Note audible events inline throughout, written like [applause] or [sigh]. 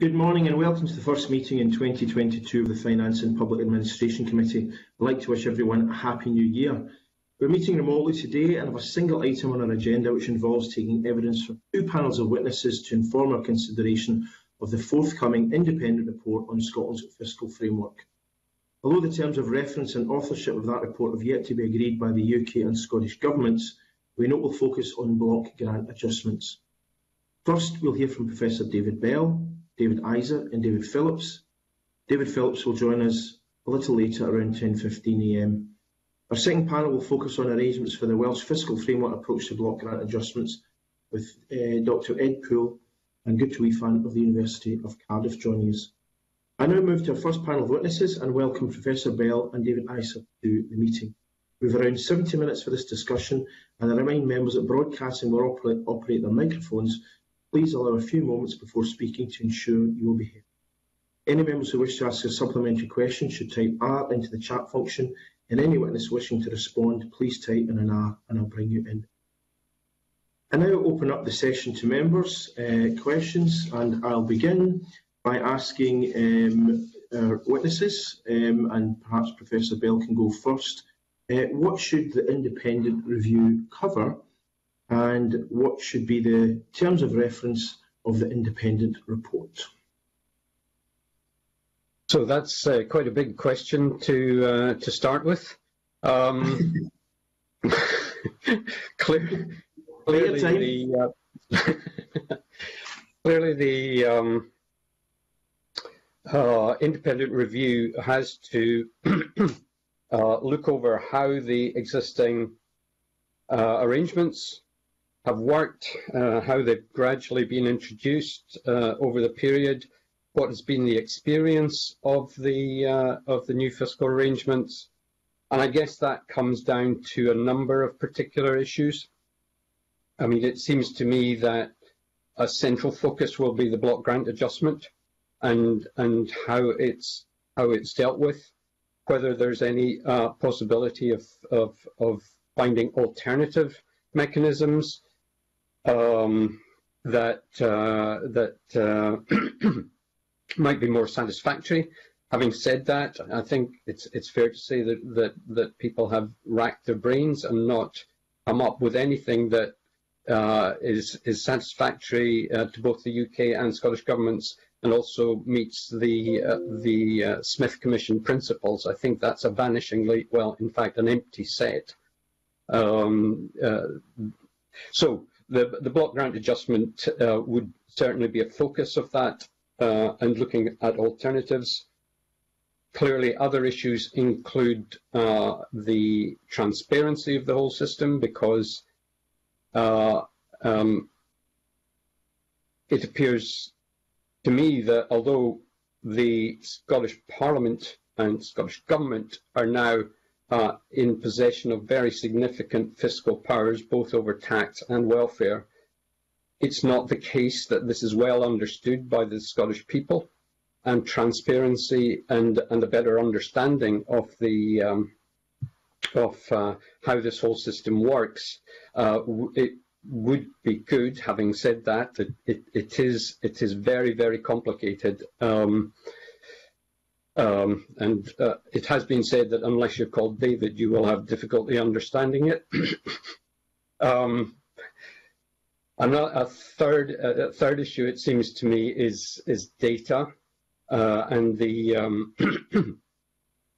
Good morning and welcome to the first meeting in 2022 of the Finance and Public Administration Committee. I'd like to wish everyone a happy new year. We're meeting remotely today and have a single item on our agenda which involves taking evidence from two panels of witnesses to inform our consideration of the forthcoming independent report on Scotland's fiscal framework. Although the terms of reference and authorship of that report have yet to be agreed by the UK and Scottish governments, we note we'll focus on block grant adjustments. First, we'll hear from Professor David Bell, David Eiser and David Phillips. David Phillips will join us a little later around 10.15am. Our second panel will focus on arrangements for the Welsh fiscal framework approach to block grant adjustments with uh, Dr Ed Poole and Guto Ifan of the University of Cardiff joining us. I now move to our first panel of witnesses and welcome Professor Bell and David Eiser to the meeting. We have around 70 minutes for this discussion and I remind members that broadcasting will operate, operate their microphones Please allow a few moments before speaking to ensure you will be heard. Any members who wish to ask a supplementary question should type R into the chat function, and any witness wishing to respond, please type in an R and I'll bring you in. I now open up the session to members' uh, questions, and I'll begin by asking um, our witnesses, um, and perhaps Professor Bell can go first. Uh, what should the independent review cover and what should be the terms of reference of the independent report? So that's uh, quite a big question to uh, to start with. Um, [laughs] clear, clearly, the, uh, [laughs] clearly the um, uh, independent review has to [clears throat] uh, look over how the existing uh, arrangements have worked, uh, how they've gradually been introduced uh, over the period, what has been the experience of the uh, of the new fiscal arrangements, and I guess that comes down to a number of particular issues. I mean, it seems to me that a central focus will be the block grant adjustment and and how it's how it's dealt with, whether there's any uh, possibility of, of of finding alternative mechanisms um, that uh, that uh, [clears throat] might be more satisfactory. Having said that, I think it's it's fair to say that that that people have racked their brains and not come up with anything that uh, is is satisfactory uh, to both the UK and Scottish governments, and also meets the uh, the uh, Smith Commission principles. I think that's a vanishingly well, in fact, an empty set. Um, so the, the block grant adjustment uh, would certainly be a focus of that uh, and looking at alternatives. Clearly, other issues include uh, the transparency of the whole system because uh, um, it appears to me that although the Scottish Parliament and Scottish Government are now uh, in possession of very significant fiscal powers, both over tax and welfare. It's not the case that this is well understood by the Scottish people, and transparency and, and a better understanding of the um, of uh, how this whole system works. Uh, it would be good. Having said that, it, it, it is it is very very complicated. Um, um, and uh, it has been said that unless you're called David, you will have difficulty understanding it. [coughs] um, a third, a third issue, it seems to me, is is data uh, and the um, [coughs]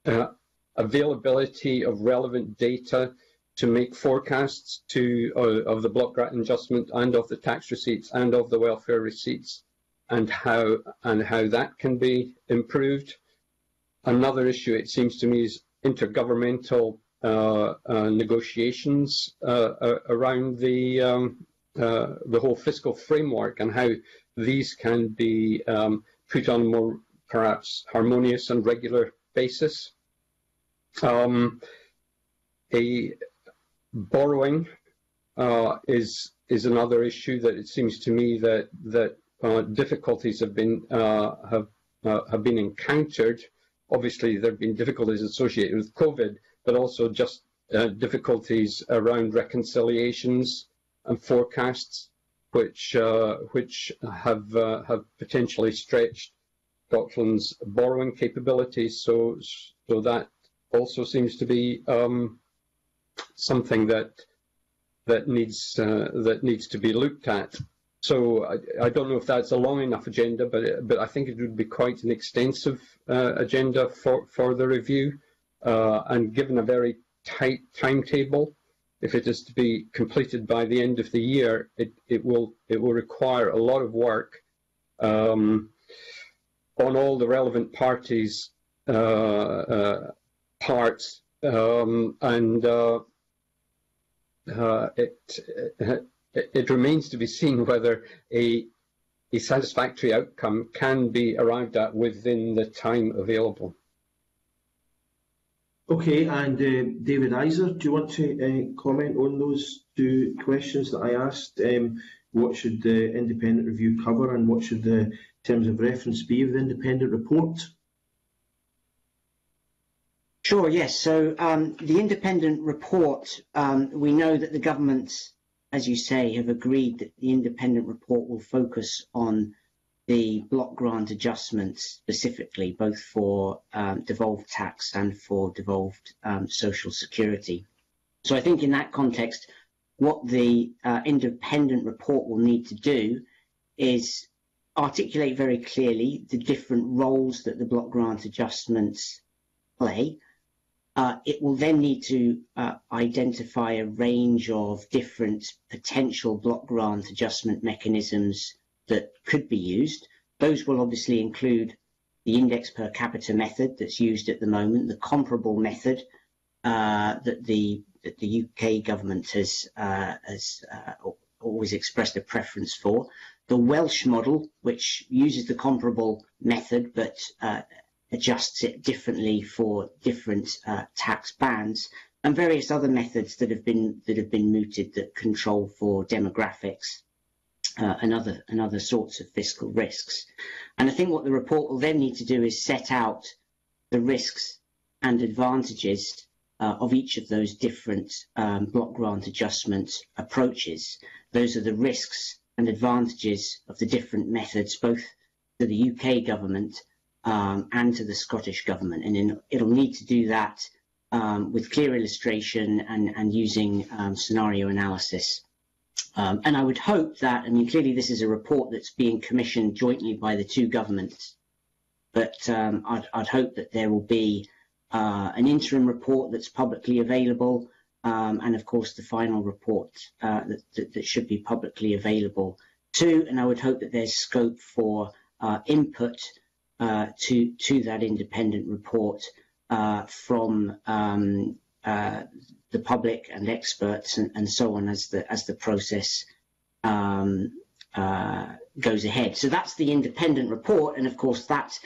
uh, availability of relevant data to make forecasts to uh, of the block grant adjustment and of the tax receipts and of the welfare receipts, and how and how that can be improved. Another issue, it seems to me, is intergovernmental uh, uh, negotiations uh, around the um, the whole fiscal framework and how these can be um, put on a more perhaps harmonious and regular basis. Um, a borrowing uh, is is another issue that it seems to me that that uh, difficulties have been uh, have have been encountered obviously there have been difficulties associated with COVID, but also just uh, difficulties around reconciliations and forecasts. which uh, which have uh, have potentially stretched Scotland's borrowing capabilities. So so that also seems to be um, something that that needs uh, that needs to be looked at. So I, I, don't know if that's a long enough agenda, but but I think it would be quite an extensive uh, agenda for for the review, uh, and given a very tight timetable, if it is to be completed by the end of the year, it it will it will require a lot of work um, on all the relevant parties' uh, uh, parts, um, and uh, it it remains to be seen [laughs] whether a, a satisfactory outcome can be arrived at within the time available. Okay, and uh, David Eiser, do you want to uh, comment on those two questions that I asked? Um, what should the independent review cover and what should the terms of reference be of the independent report? Sure, yes. So um, the independent report, um, we know that the government's as you say, have agreed that the independent report will focus on the block grant adjustments specifically, both for um, devolved tax and for devolved um, social security. So I think in that context, what the uh, independent report will need to do is articulate very clearly the different roles that the block grant adjustments play, uh, it will then need to uh, identify a range of different potential block grant adjustment mechanisms that could be used. Those will obviously include the index per capita method that's used at the moment, the comparable method uh, that the that the UK government has uh, has uh, always expressed a preference for, the Welsh model, which uses the comparable method but uh, adjusts it differently for different uh, tax bands and various other methods that have been that have been mooted that control for demographics uh, and other and other sorts of fiscal risks. And I think what the report will then need to do is set out the risks and advantages uh, of each of those different um, block grant adjustment approaches. Those are the risks and advantages of the different methods, both to the UK government um, and to the Scottish Government. And in, it'll need to do that um, with clear illustration and, and using um, scenario analysis. Um, and I would hope that, I mean, clearly this is a report that's being commissioned jointly by the two governments, but um, I'd, I'd, hope that there will be uh, an interim report that's publicly available, um, and of course the final report uh, that, that, that, should be publicly available too. And I would hope that there's scope for uh, input to to that independent report uh, from um, uh, the public and experts and, and, so on as the as the process um, uh, goes ahead. So that's the independent report, and of course that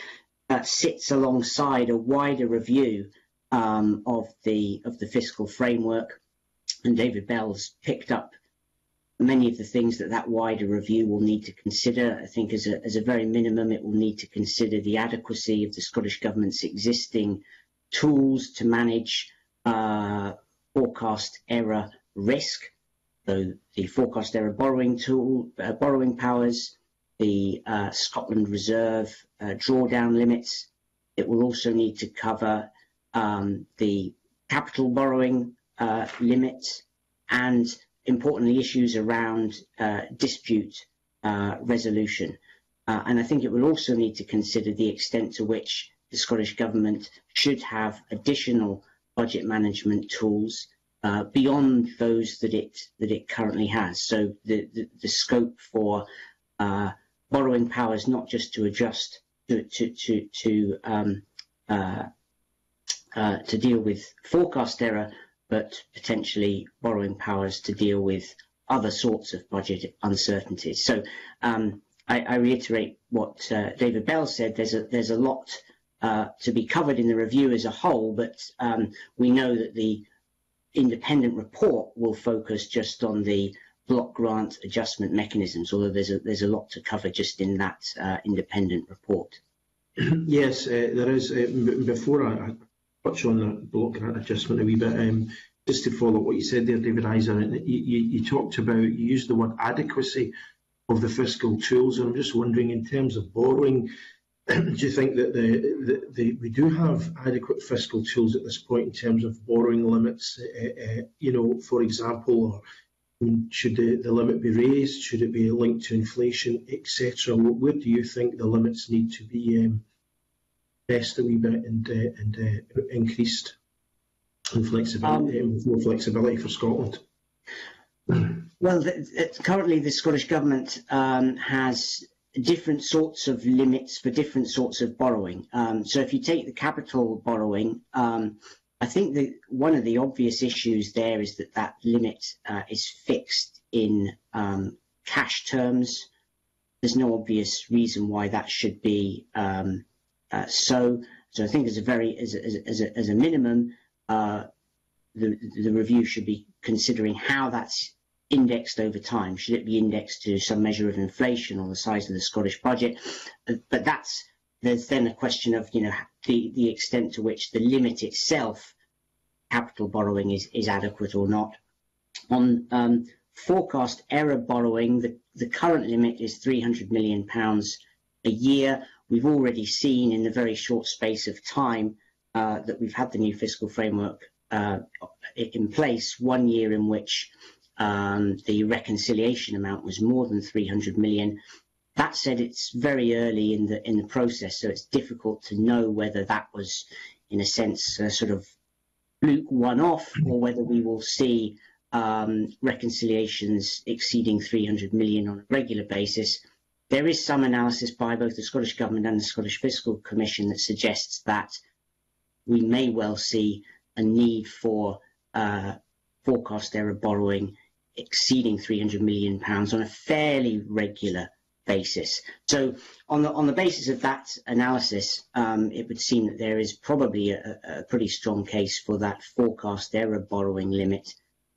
uh, sits alongside a wider review um, of the of the fiscal framework. And David Bell's picked up many of the things that that wider review will need to consider. I think as a, as a very minimum, it will need to consider the adequacy of the Scottish Government's existing tools to manage uh, forecast error risk. So the forecast error borrowing tool, uh, borrowing powers, the uh, Scotland Reserve uh, drawdown limits. It will also need to cover um, the capital borrowing uh, limit and importantly issues around uh, dispute uh, resolution. Uh, and I think it will also need to consider the extent to which the Scottish Government should have additional budget management tools uh, beyond those that it that it currently has. So the, the, the scope for uh, borrowing powers not just to adjust to to to, to um, uh, to deal with forecast error, but potentially borrowing powers to deal with other sorts of budget uncertainties. So um, I, I, reiterate what uh, David Bell said. There's a there's a lot uh, to be covered in the review as a whole, but um, we know that the independent report will focus just on the block grant adjustment mechanisms, although there's a there's a lot to cover just in that uh, independent report. [clears throat] Yes, uh, there is. Uh, before I, touch on the block adjustment a wee bit. Um, just to follow what you said there, David Eiser, you, you, you, talked about, you used the word adequacy of the fiscal tools. And I'm just wondering, in terms of borrowing, [clears throat] do you think that the, the, the, we do have adequate fiscal tools at this point in terms of borrowing limits? Uh, uh, you know, for example, should the, the limit be raised? Should it be linked to inflation, etc.? Where do you think the limits need to be um, pressed a wee bit and, uh, and uh, increased and flexibility, um, more flexibility for Scotland? Well, the, currently the Scottish Government um, has different sorts of limits for different sorts of borrowing. Um, so if you take the capital borrowing, um, I think that one of the obvious issues there is that that limit uh, is fixed in um, cash terms. There's no obvious reason why that should be um, uh, so. So I think as a very as a, as a, as a minimum, uh, the the review should be considering how that's indexed over time. Should it be indexed to some measure of inflation or the size of the Scottish budget? But that's there's then a question of you know the the extent to which the limit itself, capital borrowing, is is adequate or not. On um, forecast error borrowing, the the current limit is 300 million pounds a year. We've already seen in the very short space of time uh, that we've had the new fiscal framework uh, in place, one year in which um, the reconciliation amount was more than 300 million. That said, it's very early in the in the process, so it's difficult to know whether that was, in a sense, a sort of fluke one-off, or whether we will see um, reconciliations exceeding 300 million on a regular basis. There is some analysis by both the Scottish Government and the Scottish Fiscal Commission that suggests that we may well see a need for uh, forecast error borrowing exceeding 300 million pounds on a fairly regular basis. So on the on the basis of that analysis, um, it would seem that there is probably a, a, pretty strong case for that forecast error borrowing limit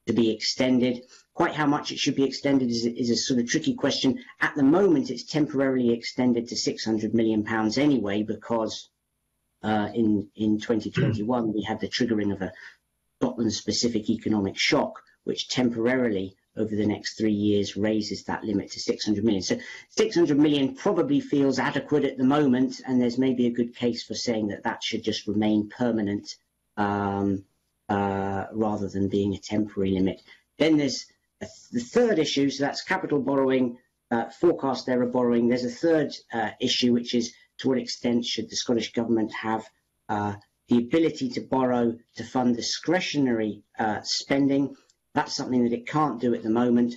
to be extended. Quite how much it should be extended is, is a sort of tricky question. At the moment, it's temporarily extended to 600 million pounds anyway, because uh, in in 2021 we had the triggering of a Scotland-specific economic shock, which temporarily over the next three years raises that limit to 600 million. So 600 million probably feels adequate at the moment, and there's maybe a good case for saying that that should just remain permanent um, uh, rather than being a temporary limit. Then there's th the third issue, so that's capital borrowing, uh, forecast error borrowing. There's a third uh, issue, which is to what extent should the Scottish Government have uh, the ability to borrow to fund discretionary uh, spending that's something that it can't do at the moment.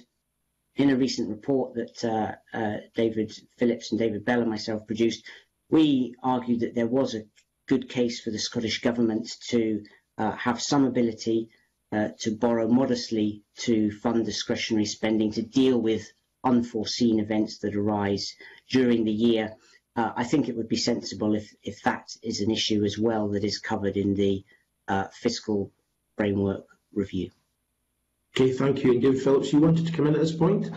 In a recent report that uh, uh, David Phillips and David Bell and myself produced, we argued that there was a good case for the Scottish Government to have some ability to borrow modestly to fund discretionary spending to deal with unforeseen events that arise during the year. Uh, I think it would be sensible if, if that is an issue as well that is covered in the uh, fiscal framework review. Okay, thank you. And David Phillips, you wanted to come in at this point?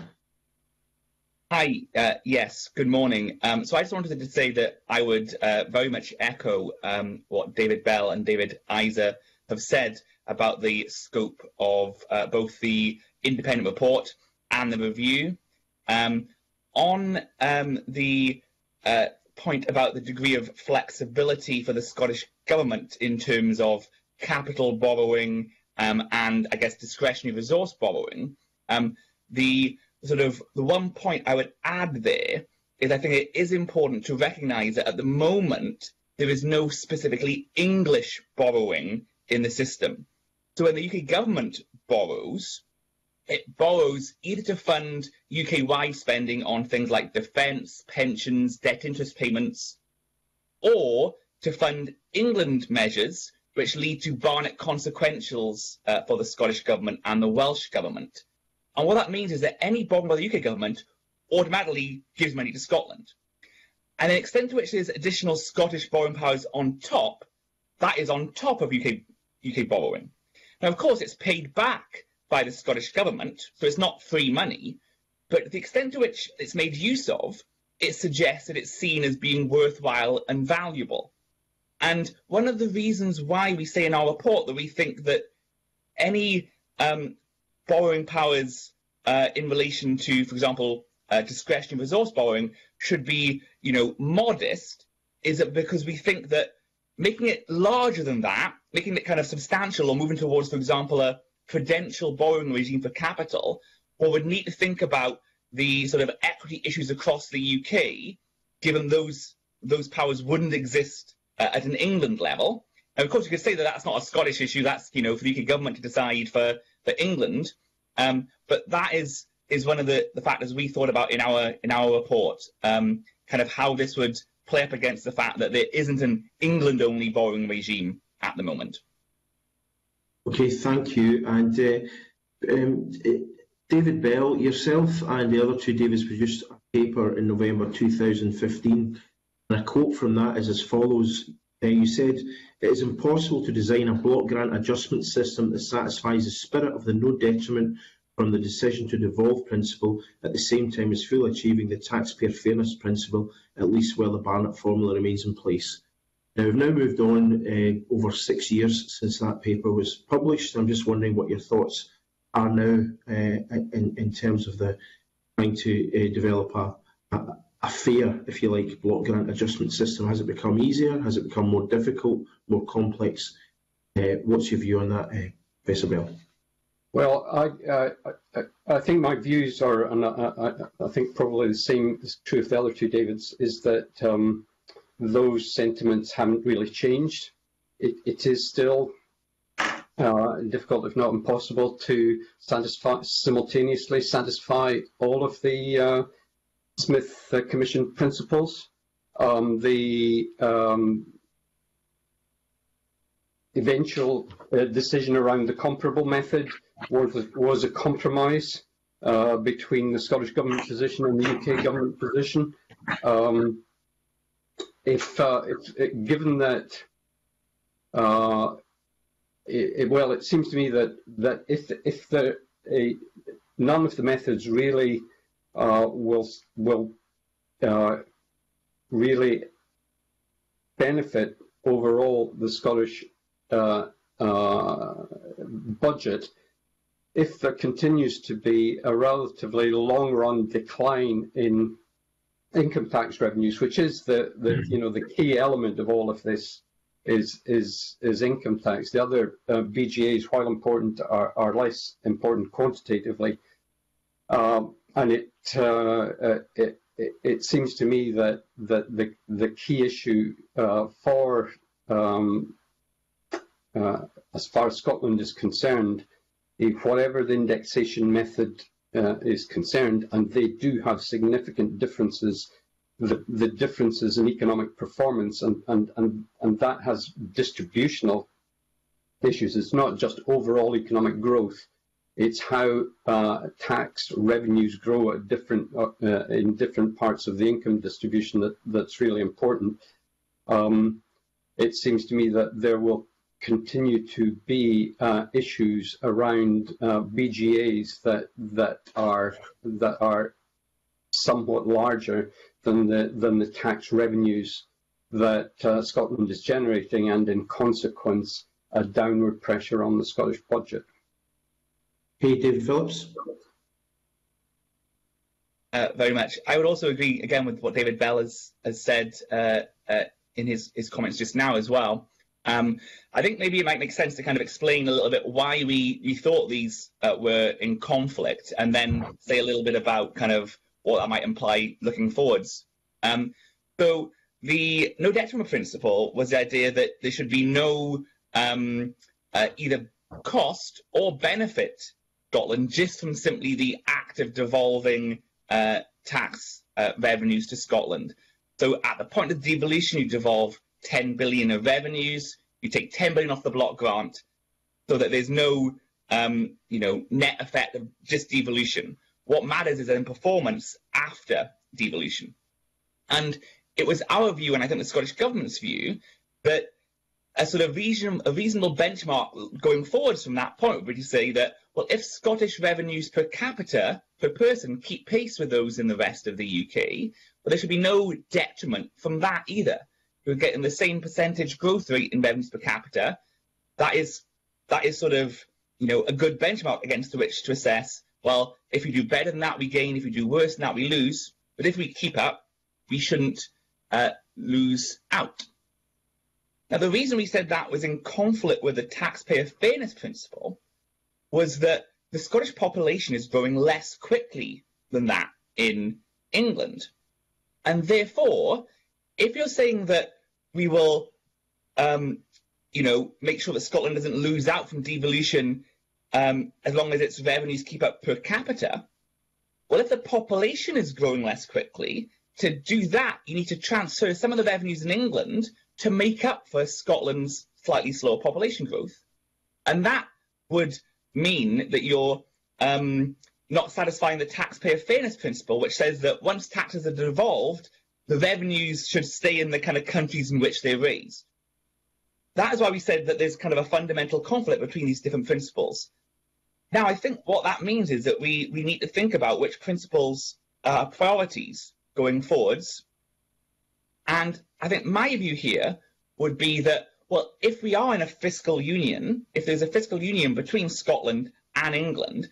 Hi, uh, yes, good morning. Um, so I just wanted to say that I would uh, very much echo um, what David Bell and David Eiser have said about the scope of uh, both the independent report and the review. Um, on um, the uh, point about the degree of flexibility for the Scottish Government in terms of capital borrowing um, and I guess discretionary resource borrowing. Um, the sort of the one point I would add there is I think it is important to recognise that at the moment there is no specifically English borrowing in the system. So when the UK government borrows, it borrows either to fund UK-wide spending on things like defence, pensions, debt interest payments, or to fund England measures which lead to Barnett consequentials uh, for the Scottish Government and the Welsh Government. And what that means is that any borrowing by the UK Government automatically gives money to Scotland. And the extent to which there's additional Scottish borrowing powers on top, that is on top of UK, UK borrowing. Now, of course, it's paid back by the Scottish Government, so it's not free money, but the extent to which it's made use of, it suggests that it's seen as being worthwhile and valuable. And one of the reasons why we say in our report that we think that any um, borrowing powers uh, in relation to, for example, uh, discretionary resource borrowing should be, you know, modest, is that because we think that making it larger than that, making it kind of substantial or moving towards, for example, a prudential borrowing regime for capital, or would need to think about the sort of equity issues across the UK, given those those powers wouldn't exist uh, at an England level. And of course, you could say that that's not a Scottish issue. That's you know for the UK government to decide for for England. Um, but that is is one of the, the factors we thought about in our in our report. Um, kind of how this would play up against the fact that there isn't an England-only borrowing regime at the moment. Okay, thank you. And uh, um, David Bell, yourself and the other two Davids produced a paper in November 2015. And a quote from that is as follows. Uh, you said, it is impossible to design a block grant adjustment system that satisfies the spirit of the no detriment from the decision to devolve principle at the same time as fully achieving the taxpayer fairness principle, at least while the Barnett formula remains in place. Now, we've now moved on uh, over six years since that paper was published. I'm just wondering what your thoughts are now uh, in, in terms of the trying to uh, develop a, a, a fair, if you like, block grant adjustment system. Has it become easier? Has it become more difficult, more complex? Uh, what's your view on that, uh, Professor Bell? Well, I, uh, I, I think my views are, and I, I, think probably the same is true of the other two Davids, is that um, those sentiments haven't really changed. It, it is still uh, difficult, if not impossible, to satisfy simultaneously satisfy all of the uh, Smith uh, Commission principles. Um, the um, eventual uh, decision around the comparable method was was a compromise uh, between the Scottish Government position and the UK Government position. Um, if, uh, if, given that, uh, it, well, it seems to me that that if if the a, none of the methods really uh, will will uh, really benefit overall the Scottish uh, budget, if there continues to be a relatively long-run decline in income tax revenues, which is the, the mm-hmm. you know the key element of all of this, is is is income tax. The other uh, BGAs, while important, are, are less important quantitatively, um, and it, uh, uh, it, it it seems to me that that the the key issue uh, for um, uh, as far as Scotland is concerned whatever the indexation method uh, is concerned, and they do have significant differences, the, the differences in economic performance, and, and, and, and that has distributional issues. It's not just overall economic growth, it's how uh, tax revenues grow at different, uh, in different parts of the income distribution that, that's really important. Um, it seems to me that there will continue to be uh, issues around uh, BGAs that that are that are somewhat larger than the than the tax revenues that uh, Scotland is generating, and in consequence, a downward pressure on the Scottish budget. Hey, David Phillips. Uh, very much. I would also agree again with what David Bell has, has said uh, uh, in his, his comments just now as well. Um, I think maybe it might make sense to kind of explain a little bit why we, we thought these uh, were in conflict and then say a little bit about kind of what that might imply looking forwards. Um, so the no detriment principle was the idea that there should be no um, uh, either cost or benefit Scotland just from simply the act of devolving uh, tax uh, revenues to Scotland. So at the point of devolution, you devolve 10 billion of revenues. You take 10 billion off the block grant so that there's no um, you know, net effect of just devolution. What matters is in performance after devolution. And it was our view, and I think the Scottish Government's view, that a sort of reason, a reasonable benchmark going forwards from that point would be to say that, well, if Scottish revenues per capita, per person, keep pace with those in the rest of the UK, well, there should be no detriment from that either who are getting the same percentage growth rate in revenues per capita, that is that is sort of you know a good benchmark against which to assess. Well, If we do better than that, we gain. If we do worse than that, we lose. But if we keep up, we shouldn't uh, lose out. Now, the reason we said that was in conflict with the taxpayer fairness principle was that the Scottish population is growing less quickly than that in England. And therefore, if you're saying that we will, um, you know, make sure that Scotland doesn't lose out from devolution um, as long as its revenues keep up per capita, well, if the population is growing less quickly, to do that, you need to transfer some of the revenues in England to make up for Scotland's slightly slower population growth. And that would mean that you're um, not satisfying the taxpayer fairness principle, which says that once taxes are devolved, the revenues should stay in the kind of countries in which they're raised. That is why we said that there's kind of a fundamental conflict between these different principles. Now, I think what that means is that we, we need to think about which principles are priorities going forwards. And I think my view here would be that, well, if we are in a fiscal union, if there's a fiscal union between Scotland and England,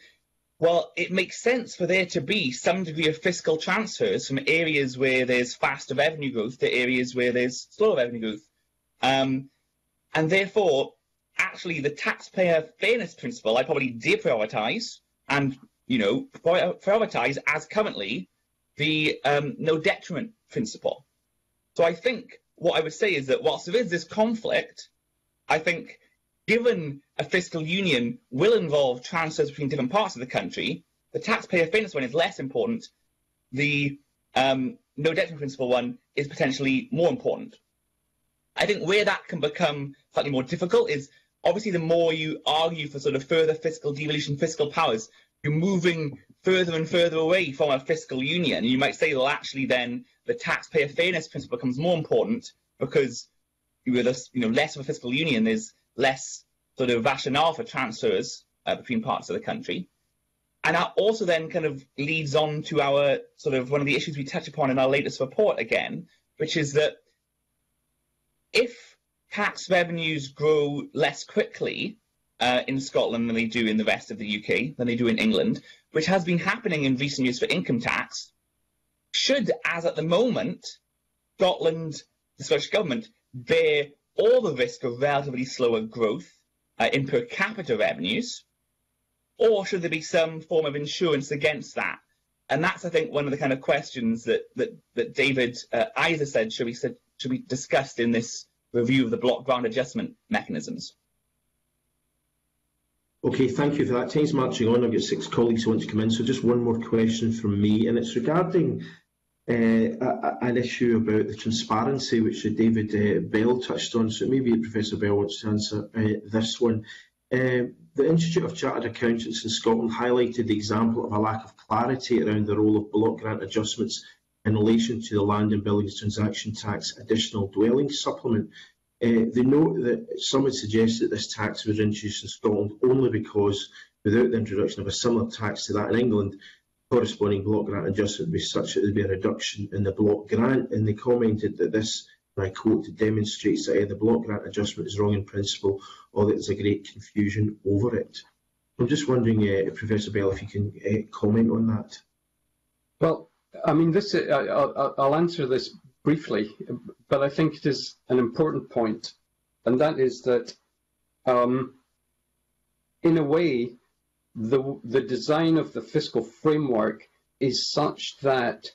well, it makes sense for there to be some degree of fiscal transfers from areas where there's faster revenue growth to areas where there's slower revenue growth. Um, and therefore, actually, the taxpayer fairness principle, I probably deprioritise and, you know, prioritise as currently the um, no detriment principle. So I think what I would say is that whilst there is this conflict, I think given a fiscal union will involve transfers between different parts of the country, the taxpayer fairness one is less important. The um, no detriment principle one is potentially more important. I think where that can become slightly more difficult is obviously the more you argue for sort of further fiscal devolution, fiscal powers, you're moving further and further away from a fiscal union. You might say, well, actually, then the taxpayer fairness principle becomes more important because with you know less of a fiscal union, there's less sort of rationale for transfers uh, between parts of the country. And that also then kind of leads on to our sort of one of the issues we touch upon in our latest report again, which is that if tax revenues grow less quickly uh, in Scotland than they do in the rest of the UK, than they do in England, which has been happening in recent years for income tax, should, as at the moment, Scotland, the Scottish Government, bear all the risk of relatively slower growth uh, in per capita revenues, or should there be some form of insurance against that? And that's, I think, one of the kind of questions that that, that David uh, Eiser said should be said, should be discussed in this review of the block grant adjustment mechanisms. Okay, thank you for that. Time's marching on. I've got six colleagues who want to come in, so just one more question from me, and it's regarding an issue about the transparency, which David uh, Bell touched on. So maybe Professor Bell wants to answer uh, this one. The Institute of Chartered Accountants in Scotland highlighted the example of a lack of clarity around the role of block grant adjustments in relation to the Land and Buildings Transaction Tax Additional Dwelling Supplement. Uh, they note that some would suggest that this tax was introduced in Scotland only because, without the introduction of a similar tax to that in England, corresponding block grant adjustment would be such that there would be a reduction in the block grant. And they commented that this, and I quote, demonstrates that the block grant adjustment is wrong in principle or that there's a great confusion over it. I'm just wondering, uh, Professor Bell, if you can uh, comment on that. Well, I mean, this uh, I'll answer this briefly, but I think it is an important point, and that is that, um, in a way, the, the design of the fiscal framework is such that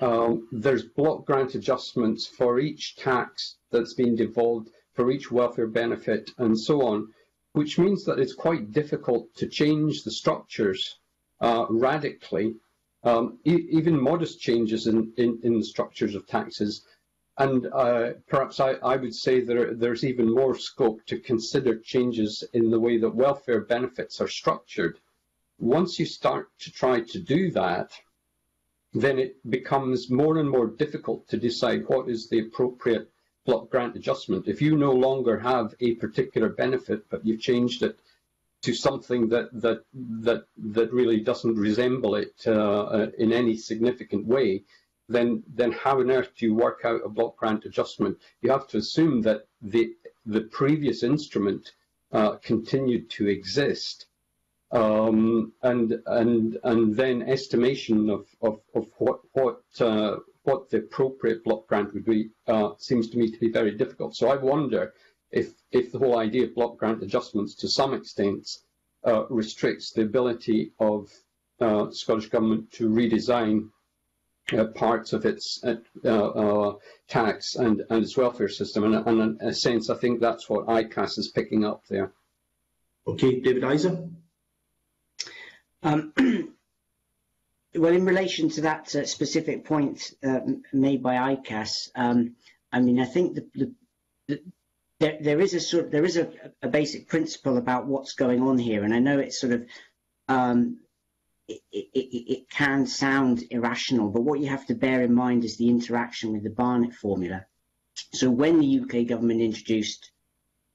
um, there's block grant adjustments for each tax that's been devolved, for each welfare benefit, and so on, which means that it's quite difficult to change the structures uh, radically, um, e even modest changes in, in, in, the structures of taxes. And uh, perhaps I, I, would say there, there's even more scope to consider changes in the way that welfare benefits are structured. Once you start to try to do that, then it becomes more and more difficult to decide what is the appropriate block grant adjustment. If you no longer have a particular benefit, but you've changed it to something that that that that really doesn't resemble it uh, uh in any significant way, then then how on earth do you work out a block grant adjustment? You have to assume that the the previous instrument uh, continued to exist, um, and and and then estimation of of, of what what uh, what the appropriate block grant would be uh, seems to me to be very difficult. So I wonder if if the whole idea of block grant adjustments to some extent uh, restricts the ability of uh, Scottish Government to redesign uh, parts of its uh, uh, tax and, and its welfare system. And, and in a sense, I think that's what ICAS is picking up there. Okay, David Eiser. Um, [clears throat] well, in relation to that uh, specific point uh, made by ICAS, um, I mean, I think the, the, the, there, there is a sort of, there is a, a, basic principle about what's going on here, and I know it's sort of um, it, it, it, can sound irrational, but what you have to bear in mind is the interaction with the Barnett formula. So when the UK government introduced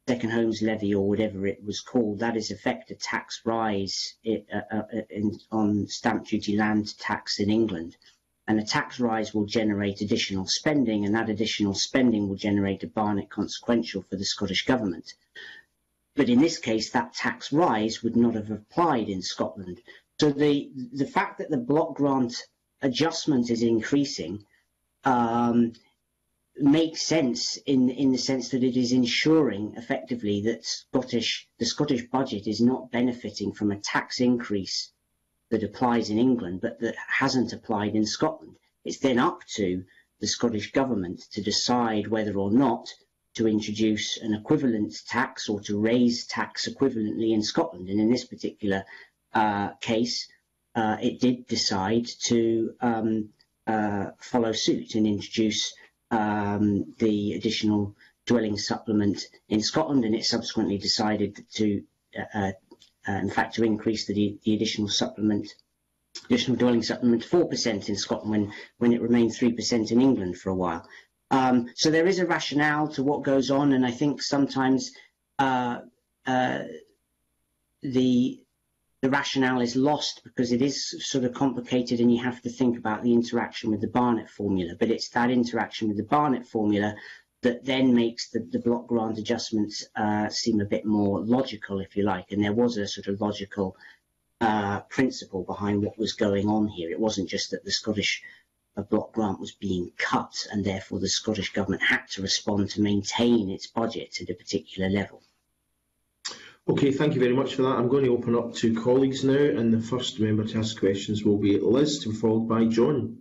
second homes levy or whatever it was called, that is effect a tax rise uh, uh, in, on stamp duty land tax in England. And a tax rise will generate additional spending, and that additional spending will generate a Barnett consequential for the Scottish Government. But in this case, that tax rise would not have applied in Scotland. So the, the fact that the block grant adjustment is increasing um, makes sense in in the sense that it is ensuring effectively that Scottish the Scottish budget is not benefiting from a tax increase that applies in England but that hasn't applied in Scotland. It's then up to the Scottish government to decide whether or not to introduce an equivalent tax or to raise tax equivalently in Scotland. And in this particular case, uh, it did decide to um, uh, follow suit and introduce um, the additional dwelling supplement in Scotland, and it subsequently decided to, uh, uh, in fact, to increase the, the additional supplement, additional dwelling supplement 4% in Scotland when, when it remained 3% in England for a while. Um, so there is a rationale to what goes on, and I think sometimes uh, uh, the the rationale is lost because it is sort of complicated and you have to think about the interaction with the Barnett formula. But it's that interaction with the Barnett formula that then makes the, the block grant adjustments uh, seem a bit more logical, if you like. And there was a sort of logical uh, principle behind what was going on here. It wasn't just that the Scottish uh, block grant was being cut and therefore the Scottish government had to respond to maintain its budget at a particular level. Okay, thank you very much for that. I'm going to open up to colleagues now, and the first member to ask questions will be Liz, followed by John.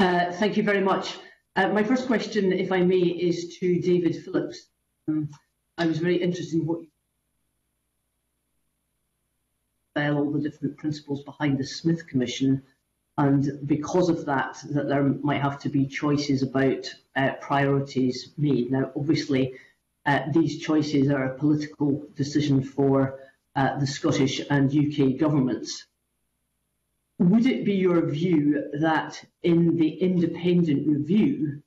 Uh, thank you very much. Uh, my first question, if I may, is to David Phillips. Um, I was very interested in what you all the different principles behind the Smith Commission, and because of that, that there might have to be choices about uh, priorities made. Now, obviously, uh, these choices are a political decision for uh, the Scottish and UK governments. Would it be your view that in the independent review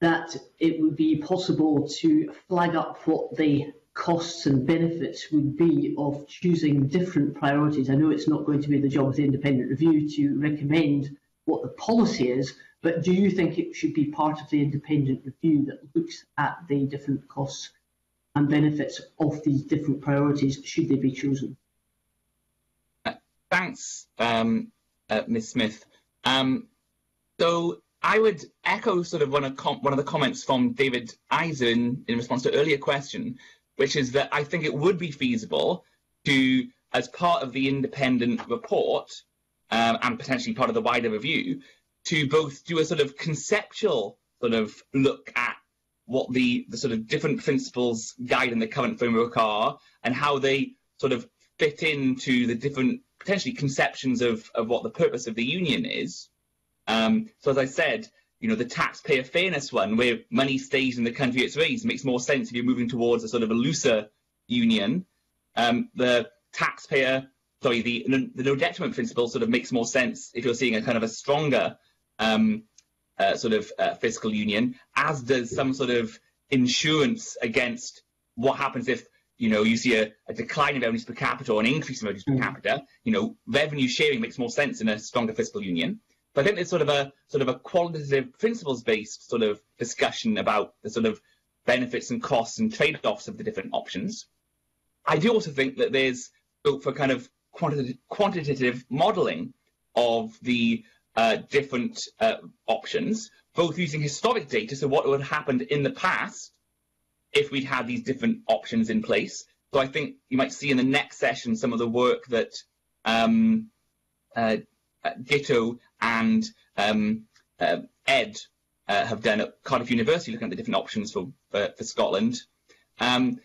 that it would be possible to flag up what the costs and benefits would be of choosing different priorities? I know it's not going to be the job of the independent review to recommend what the policy is, but do you think it should be part of the independent review that looks at the different costs and benefits of these different priorities should they be chosen? Uh, thanks, um, uh, Ms. Smith. Um, so I would echo sort of one of, one of the comments from David Eiser in, response to an earlier question, which is that I think it would be feasible to, as part of the independent report um, and potentially part of the wider review, to both do a sort of conceptual sort of look at what the, the sort of different principles guiding the current framework are and how they sort of fit into the different potentially conceptions of, of what the purpose of the union is. Um, so as I said, you know, the taxpayer fairness one, where money stays in the country it's raised, makes more sense if you're moving towards a sort of a looser union. Um, the taxpayer, sorry, the, the no detriment principle sort of makes more sense if you're seeing a kind of a stronger um, uh, sort of uh, fiscal union, as does some sort of insurance against what happens if you know you see a, a decline in revenues per capita or an increase in revenues per mm. capita. You know, revenue sharing makes more sense in a stronger fiscal union. But I think there's sort of a sort of a qualitative principles-based sort of discussion about the sort of benefits and costs and trade-offs of the different options. I do also think that there's scope for kind of quantitative, quantitative modelling of the uh, different uh, options, both using historic data, so what would have happened in the past if we'd had these different options in place. So I think you might see in the next session some of the work that um, uh, Guto and um, uh, Ed uh, have done at Cardiff University, looking at the different options for, for, for Scotland, um,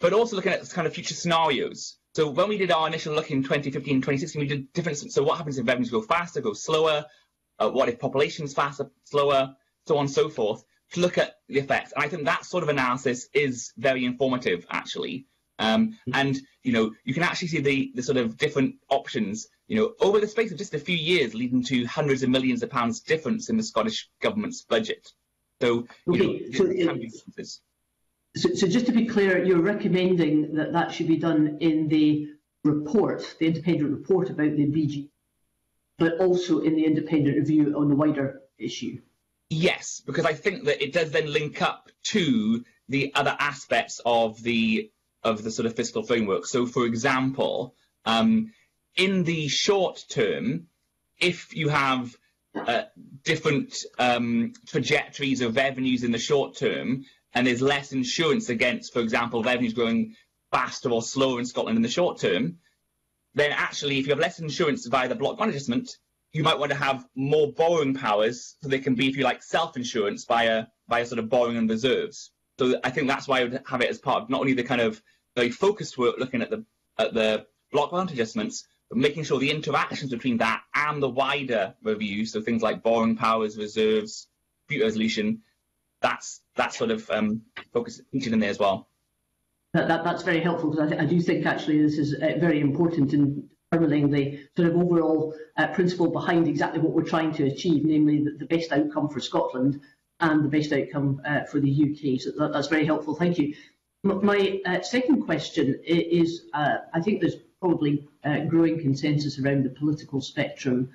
but also looking at kind of future scenarios. So when we did our initial look in 2015, 2016, we did different. So what happens if revenues go faster, go slower? Uh, what if population's faster, slower, so on and so forth, to look at the effects. And I think that sort of analysis is very informative, actually. Um, and you know, you can actually see the, the sort of different options, you know, over the space of just a few years, leading to hundreds of millions of pounds difference in the Scottish government's budget. So, you okay, know, so, so, so just to be clear, you're recommending that that should be done in the report, the independent report about the BG, but also in the independent review on the wider issue. Yes, because I think that it does then link up to the other aspects of the of the sort of fiscal framework. So, for example, um, in the short term, if you have uh, different um, trajectories of revenues in the short term, and there's less insurance against, for example, revenues growing faster or slower in Scotland in the short term, then actually, if you have less insurance via the block adjustment, you might want to have more borrowing powers so they can be, if you like, self-insurance via via sort of borrowing and reserves. So I think that's why I would have it as part of not only the kind of very focused work looking at the at the block grant adjustments, but making sure the interactions between that and the wider review, so things like borrowing powers, reserves, future resolution, that's that sort of um, focus featured in there as well. That, that, that's very helpful because I, I, do think actually this is uh, very important in determining the sort of overall uh, principle behind exactly what we're trying to achieve, namely the, the best outcome for Scotland and the best outcome uh, for the UK. So that, that's very helpful. Thank you. M my uh, second question is, uh, I think there's probably uh, growing consensus around the political spectrum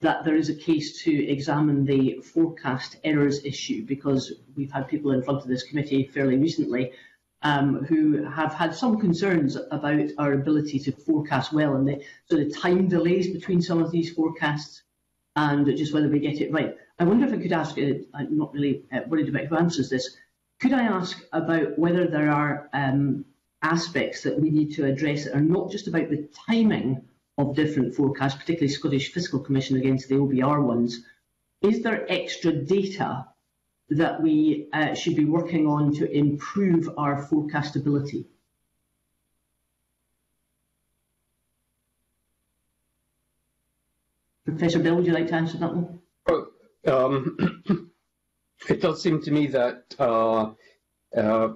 that there is a case to examine the forecast errors issue because we've had people in front of this committee fairly recently um, who have had some concerns about our ability to forecast well and the sort of time delays between some of these forecasts and just whether we get it right. I wonder if I could ask, uh, I'm not really uh, worried about who answers this, could I ask about whether there are um, aspects that we need to address that are not just about the timing of different forecasts, particularly Scottish Fiscal Commission against the OBR ones, is there extra data that we uh, should be working on to improve our forecastability? Professor Bell, would you like to answer that one? um, [coughs] it does seem to me that uh, uh,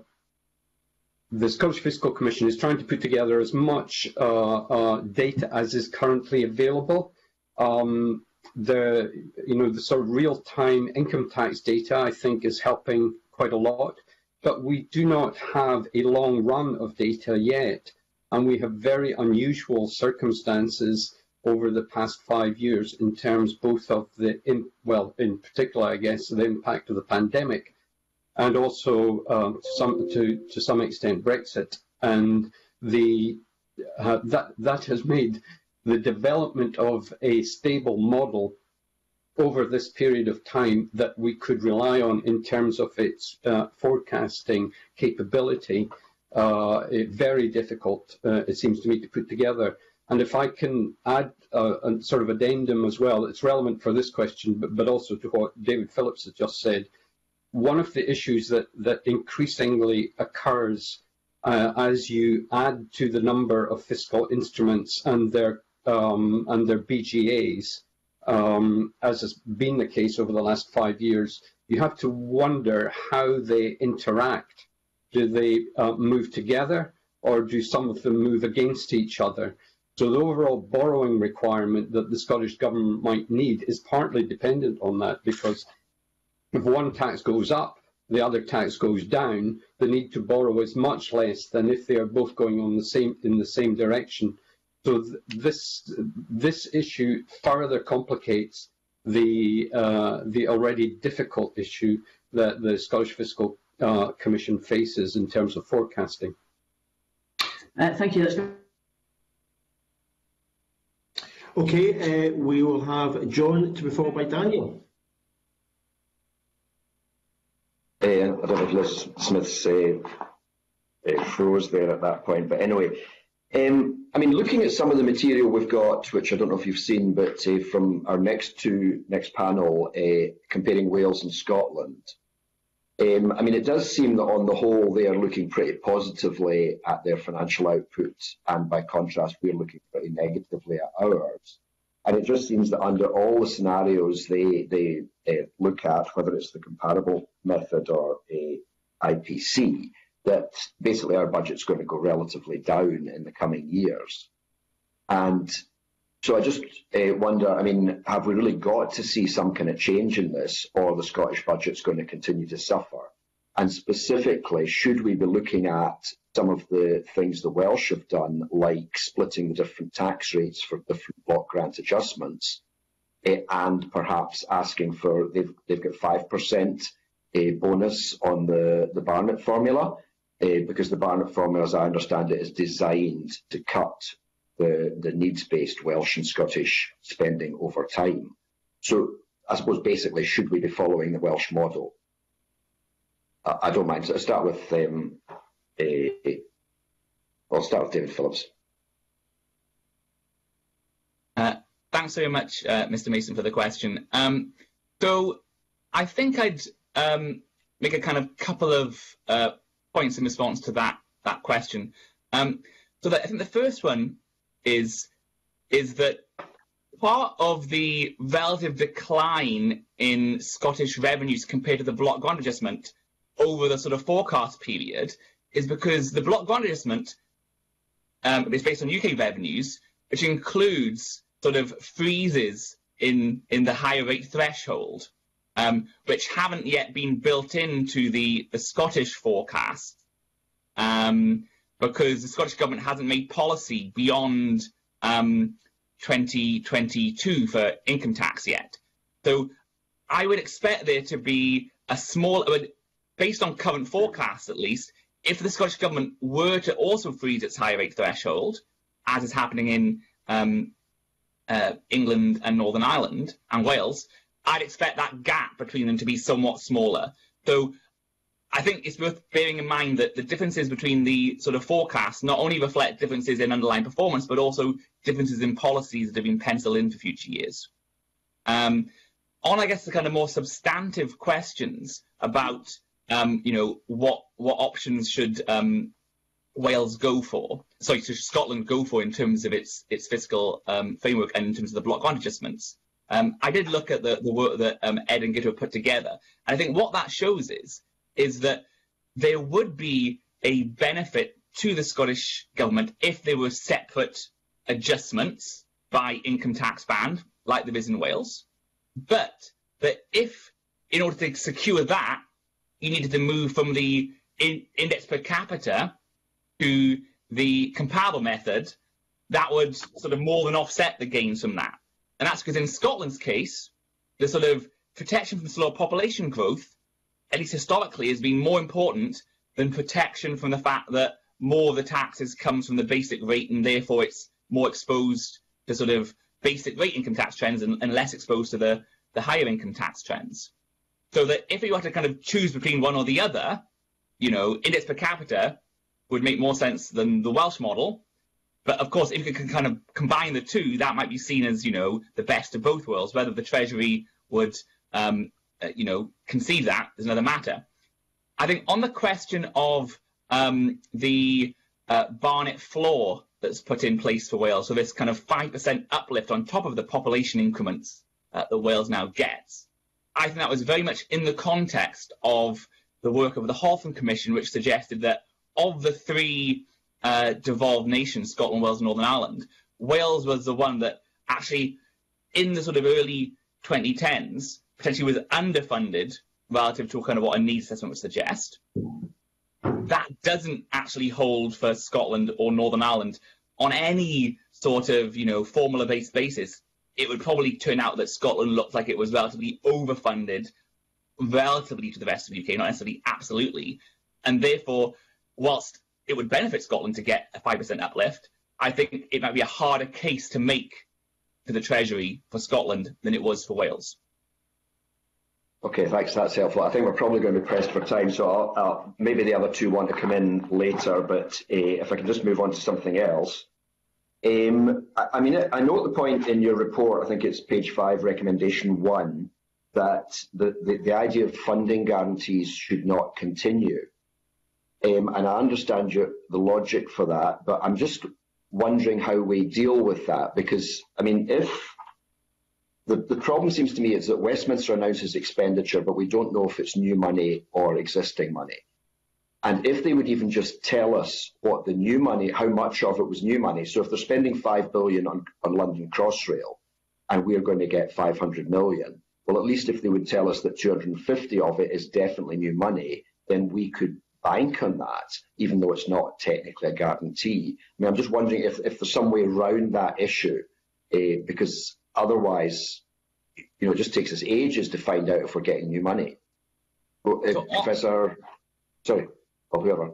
the Scottish Fiscal Commission is trying to put together as much uh, uh, data as is currently available. Um, the you know the sort of real-time income tax data I think is helping quite a lot, but we do not have a long run of data yet, and we have very unusual circumstances over the past five years in terms both of the in, well in particular I guess the impact of the pandemic and also to some to to some extent Brexit, and the uh, that that has made the development of a stable model over this period of time that we could rely on in terms of its uh, forecasting capability uh, very difficult, uh, it seems to me, to put together. And if I can add uh, a sort of addendum as well, it's relevant for this question, but, but also to what David Phillips has just said, one of the issues that, that increasingly occurs uh, as you add to the number of fiscal instruments and their um, and their BGAs, um, as has been the case over the last five years, you have to wonder how they interact. Do they uh, move together or do some of them move against each other? So the overall borrowing requirement that the Scottish Government might need is partly dependent on that because if one tax goes up, the other tax goes down, the need to borrow is much less than if they are both going on the same in the same direction. So th this this issue further complicates the uh, the already difficult issue that the Scottish Fiscal uh, Commission faces in terms of forecasting. Uh, thank you. That's Okay, uh, we will have John to be followed by Daniel. Uh, Liz Smith's uh, uh, froze there at that point, but anyway, um, I mean, looking at some of the material we've got, which I don't know if you've seen, but uh, from our next two next panel, uh, comparing Wales and Scotland, um, I mean, it does seem that on the whole they are looking pretty positively at their financial output, and by contrast, we're looking pretty negatively at ours. And it just seems that under all the scenarios they they uh, look at, whether it's the comparable method or a IPC, that basically our budget's going to go relatively down in the coming years. And so I just uh, wonder, I mean, have we really got to see some kind of change in this, or the Scottish budget's going to continue to suffer? And specifically, should we be looking at some of the things the Welsh have done, like splitting the different tax rates for different block grant adjustments, uh, and perhaps asking for they've they've got five percent a bonus on the the Barnett formula, uh, because the Barnett formula, as I understand it, is designed to cut the, the needs-based Welsh and Scottish spending over time. So I suppose basically, should we be following the Welsh model? I, I don't mind. I'll start with, um, uh, I'll start with David Phillips. Uh, thanks very much, uh, Mr. Mason, for the question. Um, so I think I'd um, make a kind of couple of uh, points in response to that that question. Um, so that I think the first one is is that part of the relative decline in Scottish revenues compared to the block grant adjustment over the sort of forecast period is because the block grant adjustment um, is based on UK revenues, which includes sort of freezes in in the higher rate threshold, um, which haven't yet been built into the the Scottish forecast. Um, because the Scottish Government hasn't made policy beyond um, 2022 for income tax yet. So I would expect there to be a small, based on current forecasts at least, if the Scottish Government were to also freeze its higher rate threshold, as is happening in um, uh, England and Northern Ireland and Wales, I'd expect that gap between them to be somewhat smaller. So I think it's worth bearing in mind that the differences between the sort of forecasts not only reflect differences in underlying performance, but also differences in policies that have been penciled in for future years. Um, on, I guess, the kind of more substantive questions about, um, you know, what what options should um, Wales go for? Sorry, should Scotland go for in terms of its its fiscal um, framework and in terms of the block grant adjustments? Um, I did look at the, the work that um, Ed and Guto put together, and I think what that shows is is that there would be a benefit to the Scottish Government if there were separate adjustments by income tax band, like there is in Wales, but that if, in order to secure that, you needed to move from the in index per capita to the comparable method, that would sort of more than offset the gains from that. And that's because in Scotland's case, the sort of protection from slow population growth at least historically, has been more important than protection from the fact that more of the taxes comes from the basic rate and therefore it's more exposed to sort of basic rate income tax trends and, and less exposed to the, the higher income tax trends. So that if you had to kind of choose between one or the other, you know, index per capita would make more sense than the Welsh model. But of course, if you can kind of combine the two, that might be seen as, you know, the best of both worlds, whether the Treasury would um, uh, you know, conceive that is another matter. I think on the question of um, the uh, Barnett floor that's put in place for Wales, so this kind of 5% uplift on top of the population increments uh, that Wales now gets, I think that was very much in the context of the work of the Holtham Commission, which suggested that of the three uh, devolved nations, Scotland, Wales, and Northern Ireland, Wales was the one that actually, in the sort of early 2010s, potentially was underfunded relative to kind of what a needs assessment would suggest. That doesn't actually hold for Scotland or Northern Ireland on any sort of, you know, formula-based basis. It would probably turn out that Scotland looked like it was relatively overfunded relatively to the rest of the UK, not necessarily absolutely. And therefore, whilst it would benefit Scotland to get a 5% uplift, I think it might be a harder case to make to the Treasury for Scotland than it was for Wales. Okay, thanks. That's helpful. I think we're probably going to be pressed for time, so I'll, I'll, maybe the other two want to come in later, but uh, if I can just move on to something else. Um, I, I, mean, I note the point in your report, I think it's page five, recommendation one, that the, the, the idea of funding guarantees should not continue. Um, and I understand your, the logic for that, but I'm just wondering how we deal with that because, I mean, if the, the problem seems to me is that Westminster announces expenditure, but we don't know if it's new money or existing money. And if they would even just tell us what the new money, how much of it was new money. So if they're spending five billion on, on London Crossrail and we're going to get 500 million, well, at least if they would tell us that 250 of it is definitely new money, then we could bank on that, even though it's not technically a guarantee. I mean, I'm just wondering if, if there's some way around that issue, uh, because Otherwise, you know, it just takes us ages to find out if we're getting new money. Well, so, uh, Professor, sorry, or whoever.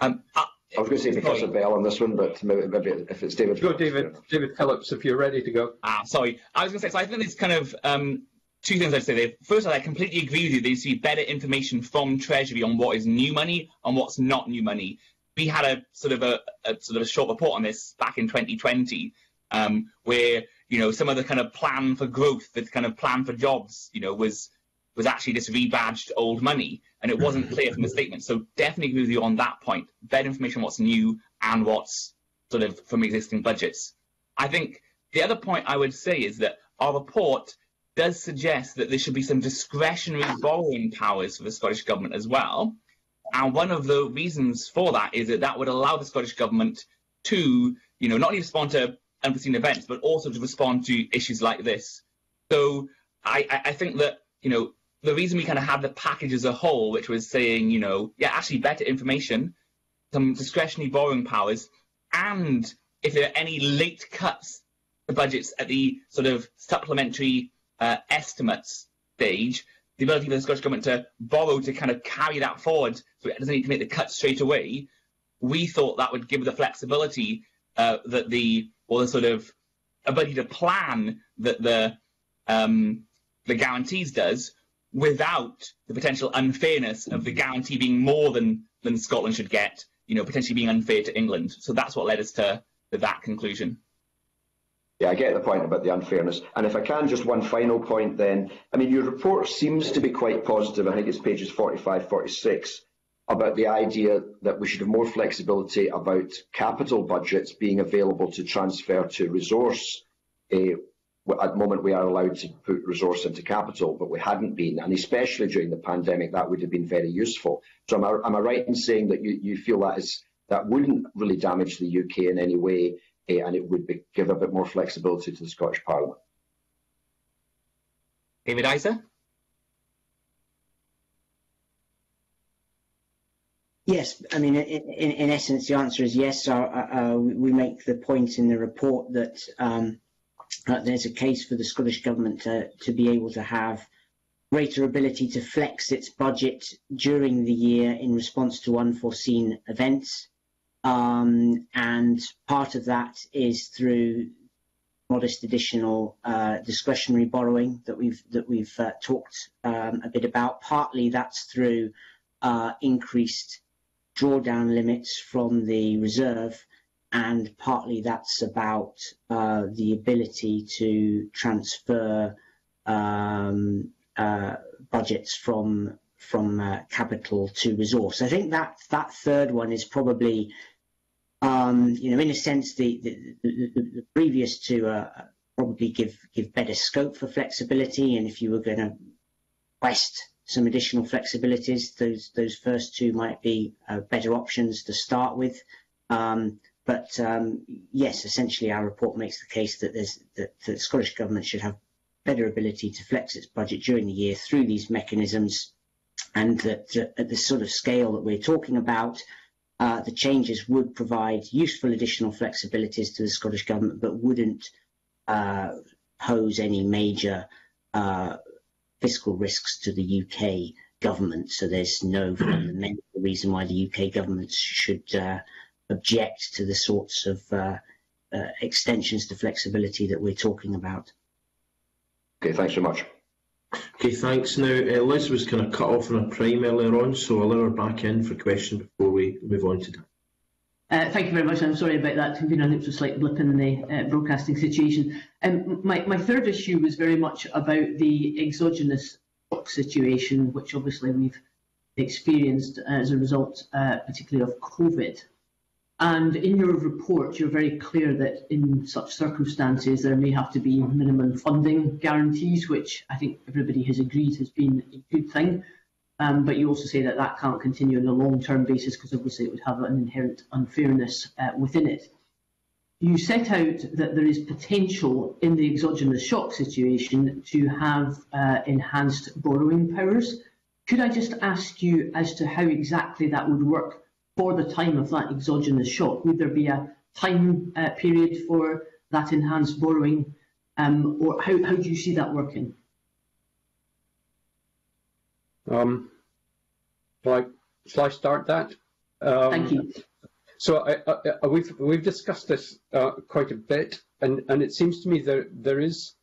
Um, uh, I was going to say Professor sorry. Bell on this one, but maybe, maybe if it's David. Go, David. David Phillips, if you're ready to go. Ah, sorry. I was going to say. So I think there's kind of um, two things I'd say there. First, I completely agree with you. There needs to be better information from Treasury on what is new money and what's not new money. We had a sort of a, a sort of a short report on this back in 2020, um, where you know, some of the kind of plan for growth, the kind of plan for jobs, you know, was was actually just rebadged old money, and it wasn't clear from the statement. So definitely agree with you on that point. Better information on what's new and what's sort of from existing budgets. I think the other point I would say is that our report does suggest that there should be some discretionary borrowing powers for the Scottish Government as well. And one of the reasons for that is that that would allow the Scottish Government to, you know, not only respond to unforeseen events, but also to respond to issues like this. So I, I think that, you know, the reason we kind of had the package as a whole, which was saying, you know, yeah, actually better information, some discretionary borrowing powers, and if there are any late cuts to budgets at the sort of supplementary uh, estimates stage, the ability for the Scottish Government to borrow to kind of carry that forward so it doesn't need to make the cuts straight away, we thought that would give the flexibility uh, that the or the sort of ability to plan that the um, the guarantees does without the potential unfairness of the guarantee being more than than Scotland should get, you know, potentially being unfair to England. So that's what led us to, to that conclusion. Yeah, I get the point about the unfairness. And if I can, just one final point then. I mean, your report seems to be quite positive. I think it's pages 45, 46 about the idea that we should have more flexibility about capital budgets being available to transfer to resource. Uh, at the moment, we are allowed to put resource into capital, but we hadn't been, and especially during the pandemic, that would have been very useful. So, am I, am I right in saying that you, you feel that is that wouldn't really damage the UK in any way, uh, and it would be, give a bit more flexibility to the Scottish Parliament? David Eiser? Yes, I mean, in, in, essence, the answer is yes. Uh, uh, we make the point in the report that um, uh, there's a case for the Scottish Government to, to be able to have greater ability to flex its budget during the year in response to unforeseen events. Um, and part of that is through modest additional uh, discretionary borrowing that we've that we've uh, talked um, a bit about. Partly that's through uh, increased drawdown limits from the reserve, and partly that's about uh, the ability to transfer um, uh, budgets from from uh, capital to resource. I think that that third one is probably, um, you know, in a sense, the the, the, the previous two are probably give give better scope for flexibility, and if you were going to quest some additional flexibilities. Those those first two might be uh, better options to start with. Um, but um, yes, essentially our report makes the case that, that the Scottish Government should have better ability to flex its budget during the year through these mechanisms and that at the sort of scale that we're talking about, uh, the changes would provide useful additional flexibilities to the Scottish Government but wouldn't uh, pose any major uh, fiscal risks to the UK government. So there's no fundamental reason why the UK government should uh, object to the sorts of uh, uh, extensions to flexibility that we're talking about. Okay, thanks very much. Okay, thanks. Now, uh, Liz was kind of cut off on a prime earlier on, so I'll allow her back in for a question before we move on to that. Uh, thank you very much. I'm sorry about that. Convener, it was a slight blip in the uh, broadcasting situation. Um, my, my third issue was very much about the exogenous shock situation, which obviously we've experienced as a result, uh, particularly of COVID. And in your report, you're very clear that in such circumstances, there may have to be minimum funding guarantees, which I think everybody has agreed has been a good thing. Um, but you also say that that can't continue on a long-term basis because obviously it would have an inherent unfairness uh, within it. You set out that there is potential in the exogenous shock situation to have uh, enhanced borrowing powers. Could I just ask you as to how exactly that would work for the time of that exogenous shock? Would there be a time uh, period for that enhanced borrowing, um, or how, how do you see that working? Um, shall, I, shall I start that? Um, Thank you. So I, I, we've we've discussed this uh, quite a bit, and, and it seems to me that there is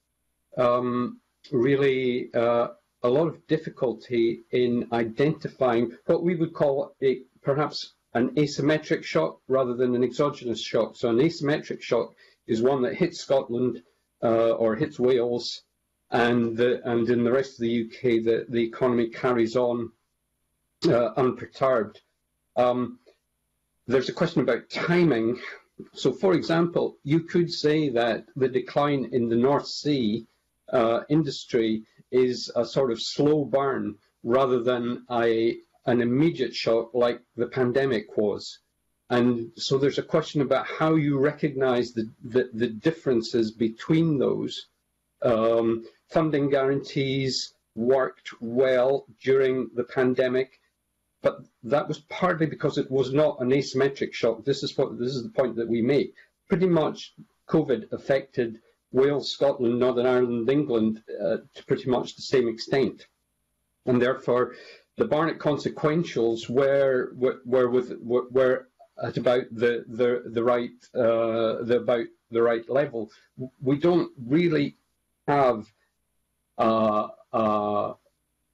um, really uh, a lot of difficulty in identifying what we would call a perhaps an asymmetric shock rather than an exogenous shock. So an asymmetric shock is one that hits Scotland uh, or hits Wales, and the, and in the rest of the UK, the, the economy carries on uh, unperturbed. Um, there's a question about timing. So, for example, you could say that the decline in the North Sea uh, industry is a sort of slow burn rather than a an immediate shock like the pandemic was. And so there's a question about how you recognize the, the, the differences between those. Um, funding guarantees worked well during the pandemic, but that was partly because it was not an asymmetric shock. This is what this is the point that we make. Pretty much COVID affected Wales, Scotland, Northern Ireland, England uh, to pretty much the same extent. And therefore, the Barnett consequentials were were, were with were, were at about the the the right uh, the about the right level. We don't really have uh, uh,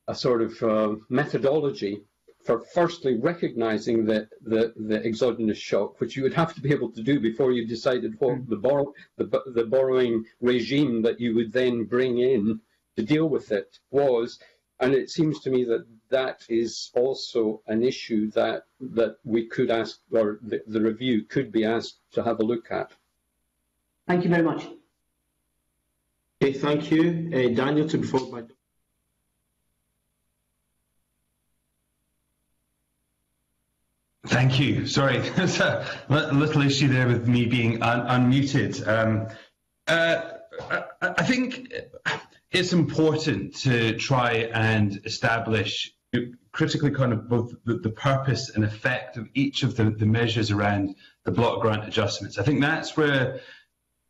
a sort of uh, methodology for firstly recognizing the, the, the exogenous shock, which you would have to be able to do before you decided what mm. the, borrow, the, the borrowing regime that you would then bring in to deal with it was. And it seems to me that that is also an issue that that we could ask, or the, the review could be asked to have a look at. Thank you very much. Okay, thank you. Uh, Daniel, to be followed by... Thank you. Sorry, [laughs] there's a little issue there with me being un unmuted. Um, uh, I, I think it's important to try and establish critically kind of both the, the, purpose and effect of each of the, the measures around the block grant adjustments. I think that's where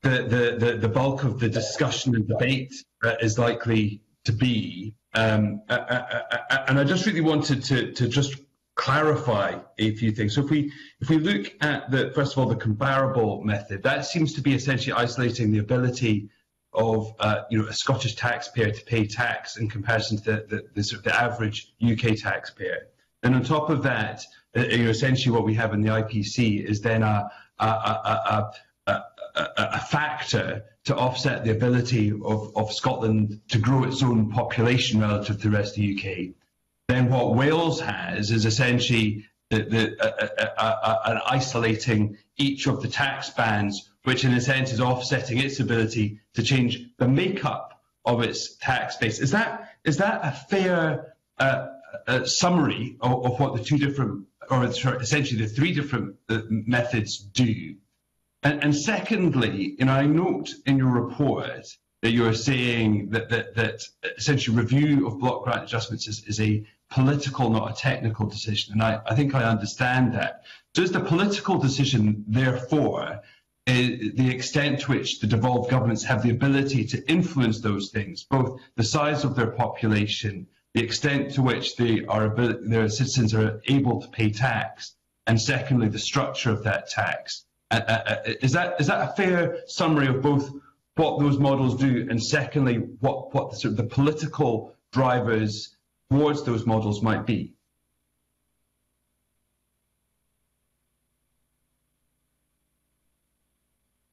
the, the, the, bulk of the discussion and debate uh, is likely to be. Um, uh, uh, uh, and I just really wanted to, to just clarify a few things. So if we if we look at the first of all the comparable method, that seems to be essentially isolating the ability of uh, you know a Scottish taxpayer to pay tax in comparison to the, the, the, sort of the average UK taxpayer. And on top of that, uh, you know, essentially what we have in the IPC is then a, a, a, a, a factor to offset the ability of, of Scotland to grow its own population relative to the rest of the UK. Then what Wales has is essentially the, the, an isolating each of the tax bands which in a sense is offsetting its ability to change the makeup of its tax base. Is that is that a fair uh, uh, summary of, of, what the two different, or essentially the three different uh, methods do? And, and, secondly, you know, I note in your report that you are saying that that, that essentially review of block grant adjustments is, is a political, not a technical decision. And I, I think I understand that. Does the political decision, therefore, the extent to which the devolved governments have the ability to influence those things, both the size of their population, the extent to which they are their citizens are able to pay tax, and secondly, the structure of that tax. Uh, uh, is that is that a fair summary of both what those models do, and secondly, what what the, sort of the political drivers towards those models might be?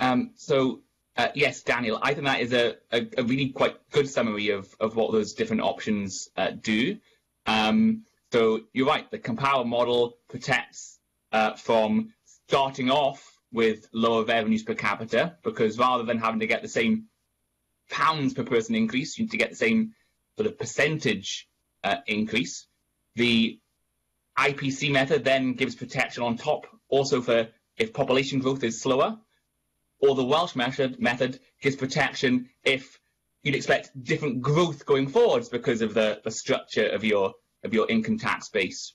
Um, so uh, yes, Daniel, I think that is a, a, a, really quite good summary of, of what those different options uh, do. Um, so you're right, the Compower model protects uh, from starting off with lower revenues per capita because rather than having to get the same pounds per person increase, you need to get the same sort of percentage uh, increase. The IPC method then gives protection on top also for if population growth is slower, or the Welsh method, method gives protection if you'd expect different growth going forwards because of the, the structure of your of your income tax base.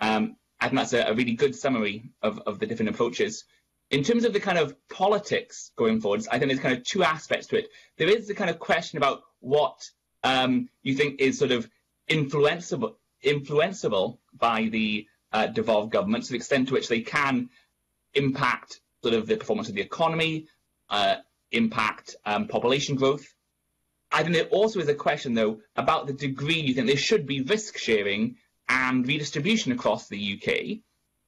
Um, I think that's a, a, really good summary of, of the different approaches. In terms of the kind of politics going forwards, I think there's kind of two aspects to it. There is the kind of question about what um, you think is sort of influenceable, influenceable by the uh, devolved government to the extent to which they can impact sort of the performance of the economy, uh, impact um, population growth. I think there also is a question, though, about the degree you think there should be risk sharing and redistribution across the UK,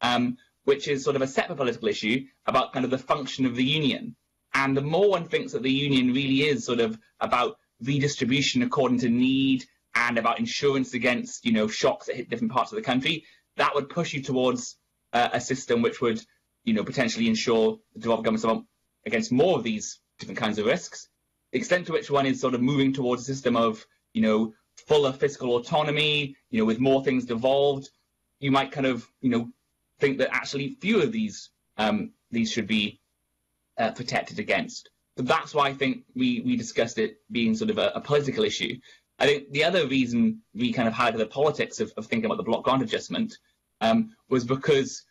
um, which is sort of a separate political issue about kind of the function of the union. And the more one thinks that the union really is sort of about redistribution according to need and about insurance against, you know, shocks that hit different parts of the country, that would push you towards uh, a system which would you know, potentially ensure the devolved governments against more of these different kinds of risks. The extent to which one is sort of moving towards a system of, you know, fuller fiscal autonomy, you know, with more things devolved, you might kind of, you know, think that actually fewer of these um, these should be uh, protected against. So that's why I think we we discussed it being sort of a, a, political issue. I think the other reason we kind of had the politics of, of thinking about the block grant adjustment um, was because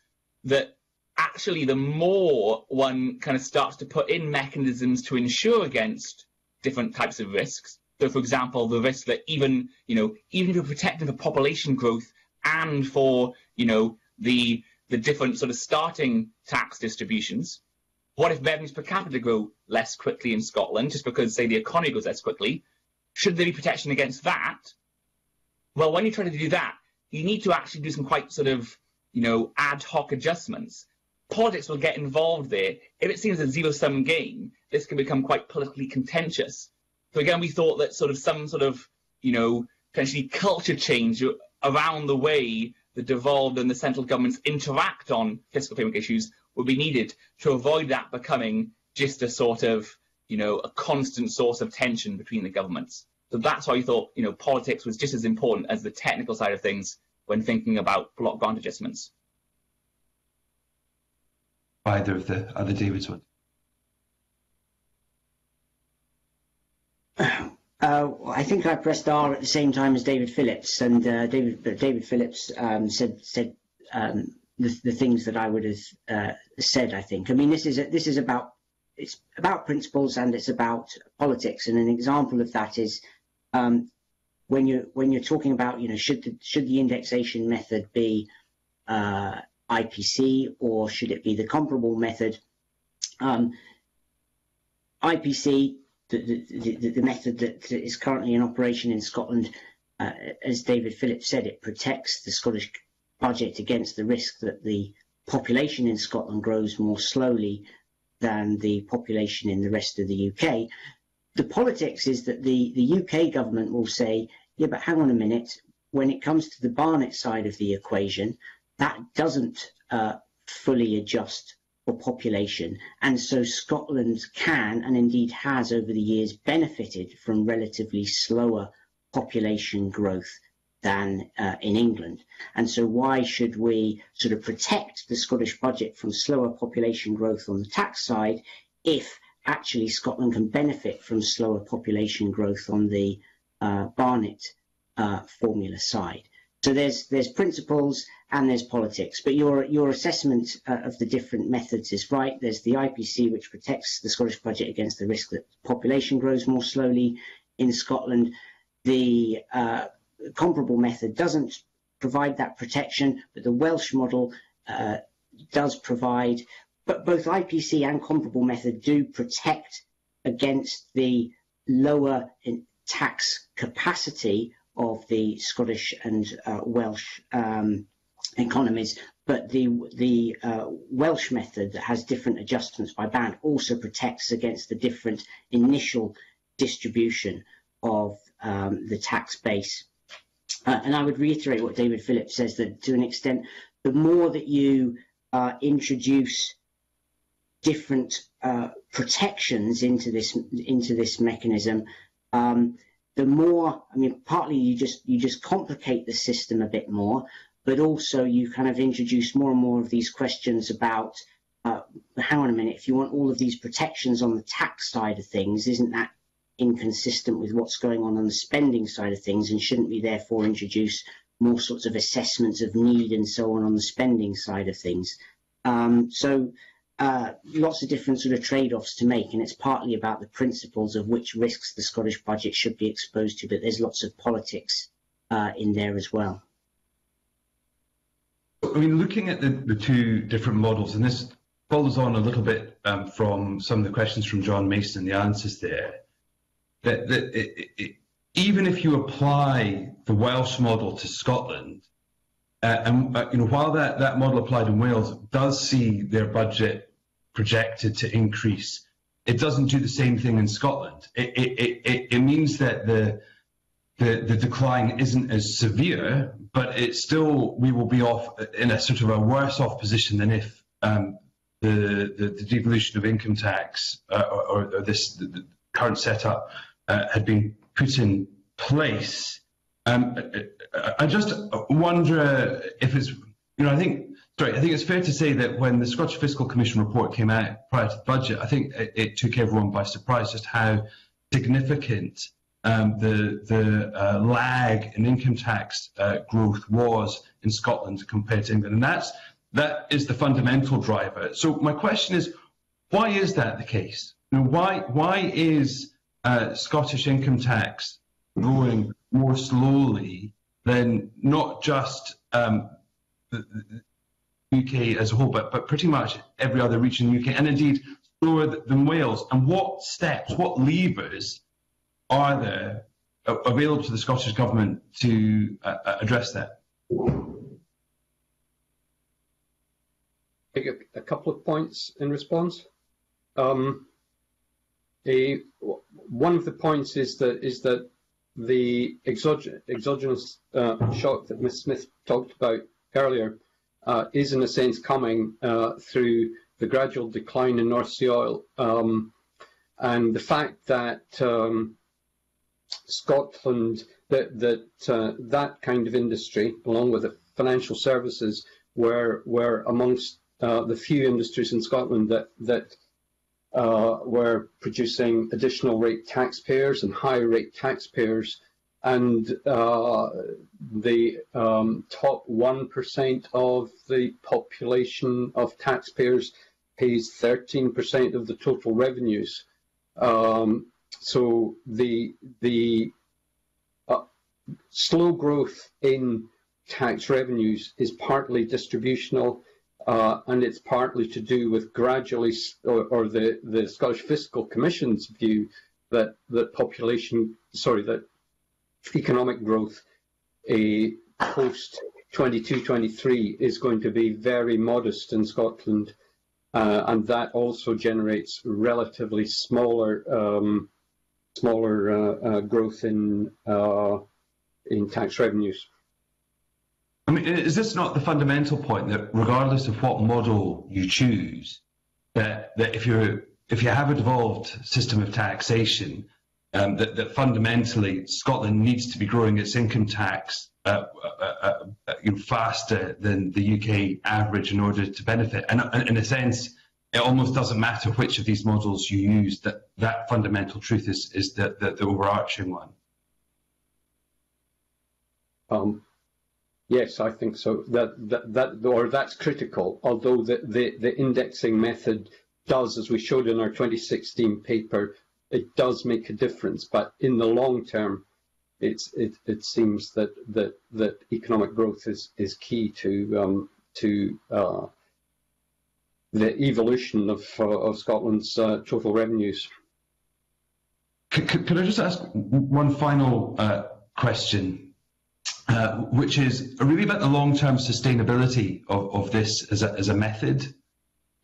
that actually the more one kind of starts to put in mechanisms to insure against different types of risks. So, for example, the risk that even, you know, even if you're protecting for population growth and for, you know, the the different sort of starting tax distributions, what if revenues per capita grow less quickly in Scotland just because, say, the economy goes less quickly? Should there be protection against that? Well, when you try to do that, you need to actually do some quite sort of, you know, ad hoc adjustments politics will get involved there. If it seems a zero-sum game, this can become quite politically contentious. So again, we thought that sort of some sort of, you know, potentially culture change around the way the devolved and the central governments interact on fiscal framework issues would be needed to avoid that becoming just a sort of, you know, a constant source of tension between the governments. So that's why we thought, you know, politics was just as important as the technical side of things when thinking about block grant adjustments either of the other Davids ones. Uh, I think I pressed R at the same time as David Phillips, and uh, David David Phillips um, said said um, the, the, things that I would have uh, said. I think. I mean, this is a, this is about it's about principles and it's about politics, and an example of that is um, when you when you're talking about you know should the should the indexation method be uh, IPC or should it be the comparable method? Um, IPC, the, the, the, method that is currently in operation in Scotland, uh, as David Phillips said, it protects the Scottish budget against the risk that the population in Scotland grows more slowly than the population in the rest of the UK. The politics is that the, the UK government will say, yeah, but hang on a minute, when it comes to the Barnett side of the equation, that doesn't uh, fully adjust for population. And so Scotland can, and indeed has over the years, benefited from relatively slower population growth than uh, in England. And so why should we sort of protect the Scottish budget from slower population growth on the tax side if actually Scotland can benefit from slower population growth on the uh, Barnett uh, formula side? So there's there's principles and there's politics, but your your assessment uh, of the different methods is right. There's the IPC, which protects the Scottish budget against the risk that population grows more slowly in Scotland. The uh, comparable method doesn't provide that protection, but the Welsh model uh, does provide but both IPC and comparable method do protect against the lower tax capacity of the Scottish and uh, Welsh um, economies, but the the uh, Welsh method that has different adjustments by band also protects against the different initial distribution of um, the tax base. Uh, and I would reiterate what David Phillips says that to an extent, the more that you uh, introduce different uh, protections into this into this mechanism, um, the more I mean, partly you just you just complicate the system a bit more, but also you kind of introduce more and more of these questions about, uh, hang on a minute, if you want all of these protections on the tax side of things, isn't that inconsistent with what's going on on the spending side of things, and shouldn't we therefore introduce more sorts of assessments of need and so on on the spending side of things? Um, so uh, lots of different sort of trade-offs to make, and it's partly about the principles of which risks the Scottish budget should be exposed to, but there's lots of politics uh, in there as well. I mean, looking at the, the two different models, and this follows on a little bit um, from some of the questions from John Mason the answers there, that, that it, it, even if you apply the Welsh model to Scotland, and uh, you know, while that, that model applied in Wales does see their budget projected to increase, it doesn't do the same thing in Scotland. It, it, it, it means that the the, the decline isn't as severe, but it's still we will be off in a sort of a worse off position than if um, the, the, the devolution of income tax uh, or, or, this the, the current setup uh, had been put in place. Um, I just wonder if it's you know I think sorry I think it's fair to say that when the Scottish Fiscal Commission report came out prior to the budget, I think it, it took everyone by surprise just how significant um, the the uh, lag in income tax uh, growth was in Scotland compared to England, and that's that is the fundamental driver. So my question is, why is that the case? You know, why why is uh, Scottish income tax growing more slowly than not just um, the, the UK as a whole, but but pretty much every other region in the UK, and indeed slower than Wales? And what steps, what levers are there available to the Scottish Government to uh, uh address that? Take a, a, couple of points in response. Um, a, one of the points is that is that the exogenous, uh, shock that Ms. Smith talked about earlier uh, is in a sense coming uh, through the gradual decline in North Sea oil um, and the fact that um, Scotland that that uh, that kind of industry, along with the financial services, were were amongst uh, the few industries in Scotland that that uh, were producing additional rate taxpayers and high rate taxpayers, and uh, the um, top one percent of the population of taxpayers pays 13% of the total revenues. Um, so the the uh, slow growth in tax revenues is partly distributional, uh, and it's partly to do with gradually, or, or, the, the Scottish Fiscal Commission's view that that population, sorry, that economic growth a post 22-23 is going to be very modest in Scotland, uh, and that also generates relatively smaller um, smaller uh, uh, growth in uh, in tax revenues. I mean, is this not the fundamental point that regardless of what model you choose, that, that if you if you have a devolved system of taxation, um, that, that fundamentally Scotland needs to be growing its income tax uh, uh, uh, faster than the UK average in order to benefit. And, and in a sense, it almost doesn't matter which of these models you use, that that fundamental truth is, is the, the, the overarching one. Um, yes, I think so. That, that, that, or that's critical, although the, the, the indexing method does, as we showed in our 2016 paper, it does make a difference, but in the long term, it's, it, it seems that, that, that economic growth is, is key to, um, to uh, the evolution of, uh, of Scotland's uh, total revenues. Could, could, I just ask one final uh, question, uh, which is really about the long-term sustainability of, of this as a, as a method?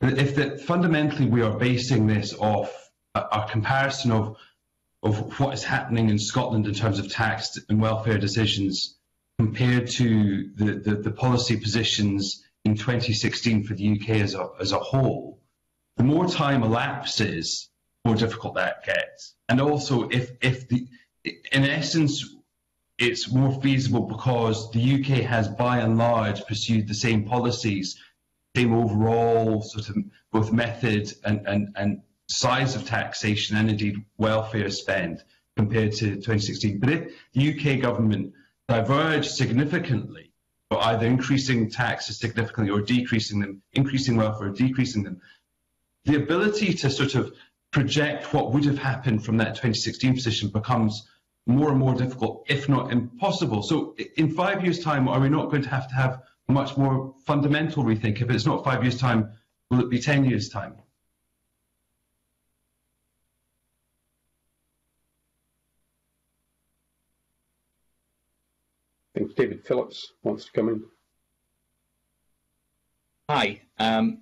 If that fundamentally we are basing this off a, comparison of of what is happening in Scotland in terms of tax and welfare decisions compared to the, the, the policy positions in 2016 for the UK as a, as a whole, the more time elapses, the more difficult that gets. And also, if, if the, in essence, it's more feasible because the UK has by and large pursued the same policies, same overall sort of both method and, and, and size of taxation and indeed welfare spend compared to 2016. But if the UK government diverged significantly, or either increasing taxes significantly or decreasing them, increasing welfare or decreasing them, the ability to sort of project what would have happened from that 2016 position becomes more and more difficult, if not impossible. So in five years' time, are we not going to have to have much more fundamental rethink? If it's not five years' time, will it be 10 years' time? I think David Phillips wants to come in. Hi. Um,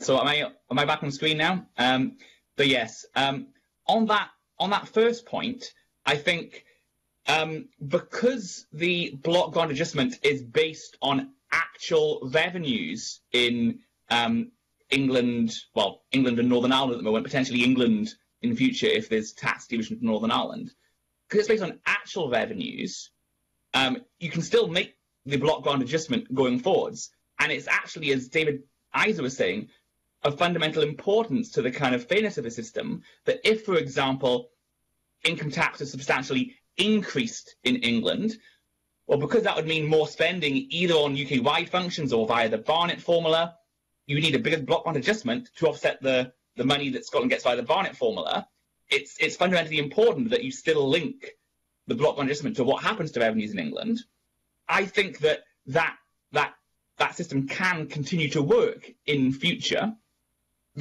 so am I am I back on screen now? Um, but yes, um, on that on that first point, I think um, because the block grant adjustment is based on actual revenues in um, England, well, England and Northern Ireland at the moment, potentially England in the future if there's tax division from Northern Ireland, because it's based on actual revenues, um, you can still make the block grant adjustment going forwards. And it's actually, as David Eiser was saying, of fundamental importance to the kind of fairness of the system that if, for example, income tax is substantially increased in England, well, because that would mean more spending either on UK-wide functions or via the Barnett formula, you need a bigger block grant adjustment to offset the, the money that Scotland gets via the Barnett formula. It's, it's fundamentally important that you still link the block grant adjustment to what happens to revenues in England. I think that that, that, that system can continue to work in future.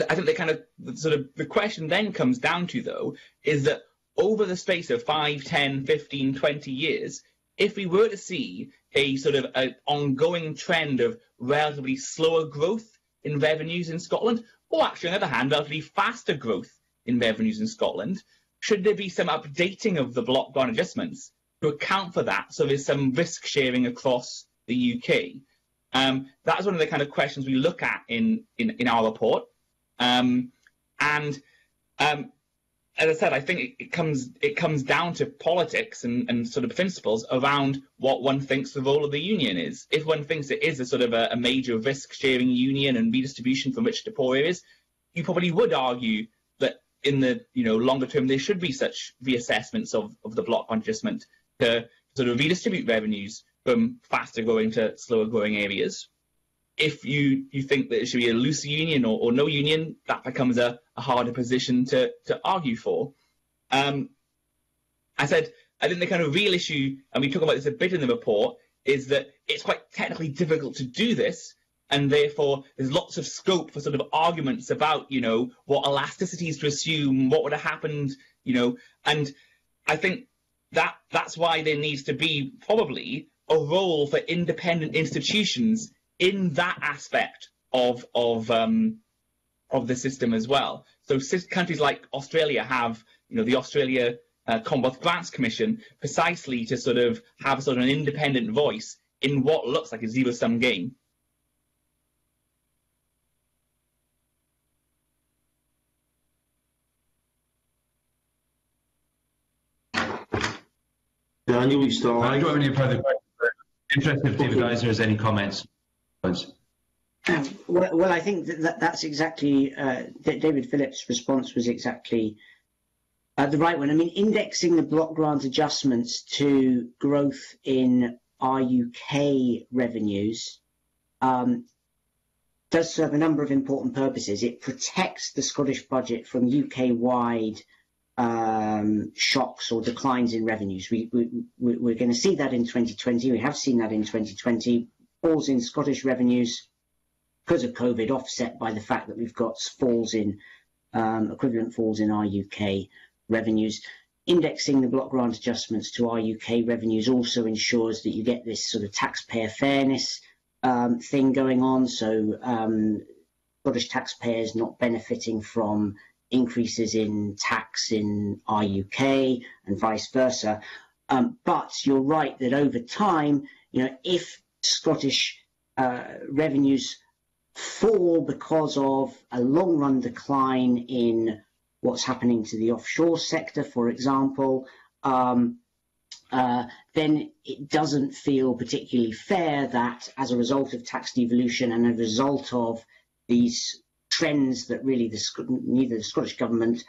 I think the kind of sort of the question then comes down to though is that over the space of 5, 10, 15, 20 years, if we were to see a sort of an ongoing trend of relatively slower growth in revenues in Scotland, or actually on the other hand, relatively faster growth in revenues in Scotland, should there be some updating of the block grant adjustments to account for that so there's some risk sharing across the UK? Um, that's one of the kind of questions we look at in, in, in our report. Um, and um, as I said, I think it, it, comes it comes down to politics and, and sort of principles around what one thinks the role of the union is. If one thinks it is a sort of a, a major risk sharing union and redistribution from rich to poor areas, you probably would argue that in the you know longer term there should be such reassessments of, of the block adjustment to sort of redistribute revenues from faster growing to slower growing areas if you, you think that it should be a loose union or, or no union, that becomes a, a, harder position to, to argue for. Um, I said, I think the kind of real issue, and we talk about this a bit in the report, is that it's quite technically difficult to do this, and therefore there's lots of scope for sort of arguments about, you know, what elasticities to assume, what would have happened, you know, and I think that that's why there needs to be probably a role for independent institutions in that aspect of of um, of the system as well. So countries like Australia have, you know, the Australia uh, Commonwealth Grants Commission precisely to sort of have sort of an independent voice in what looks like a zero-sum game. Daniel, you still I don't have any further questions. Interested if David Eiser has any comments. Well, well, I think that that's exactly uh, David Phillips' response was exactly uh, the right one. I mean, indexing the block grant adjustments to growth in our UK revenues um, does serve a number of important purposes. It protects the Scottish budget from UK-wide um, shocks or declines in revenues. We, we, we're going to see that in 2020. We have seen that in 2020 falls in Scottish revenues because of COVID, offset by the fact that we've got falls in um, equivalent falls in our UK revenues. Indexing the block grant adjustments to our UK revenues also ensures that you get this sort of taxpayer fairness um, thing going on. So um, Scottish taxpayers not benefiting from increases in tax in our UK and vice versa. Um, but you're right that over time, you know, if Scottish uh, revenues fall because of a long run decline in what's happening to the offshore sector, for example, um, uh, then it doesn't feel particularly fair that as a result of tax devolution and a result of these trends that really the, neither the Scottish Government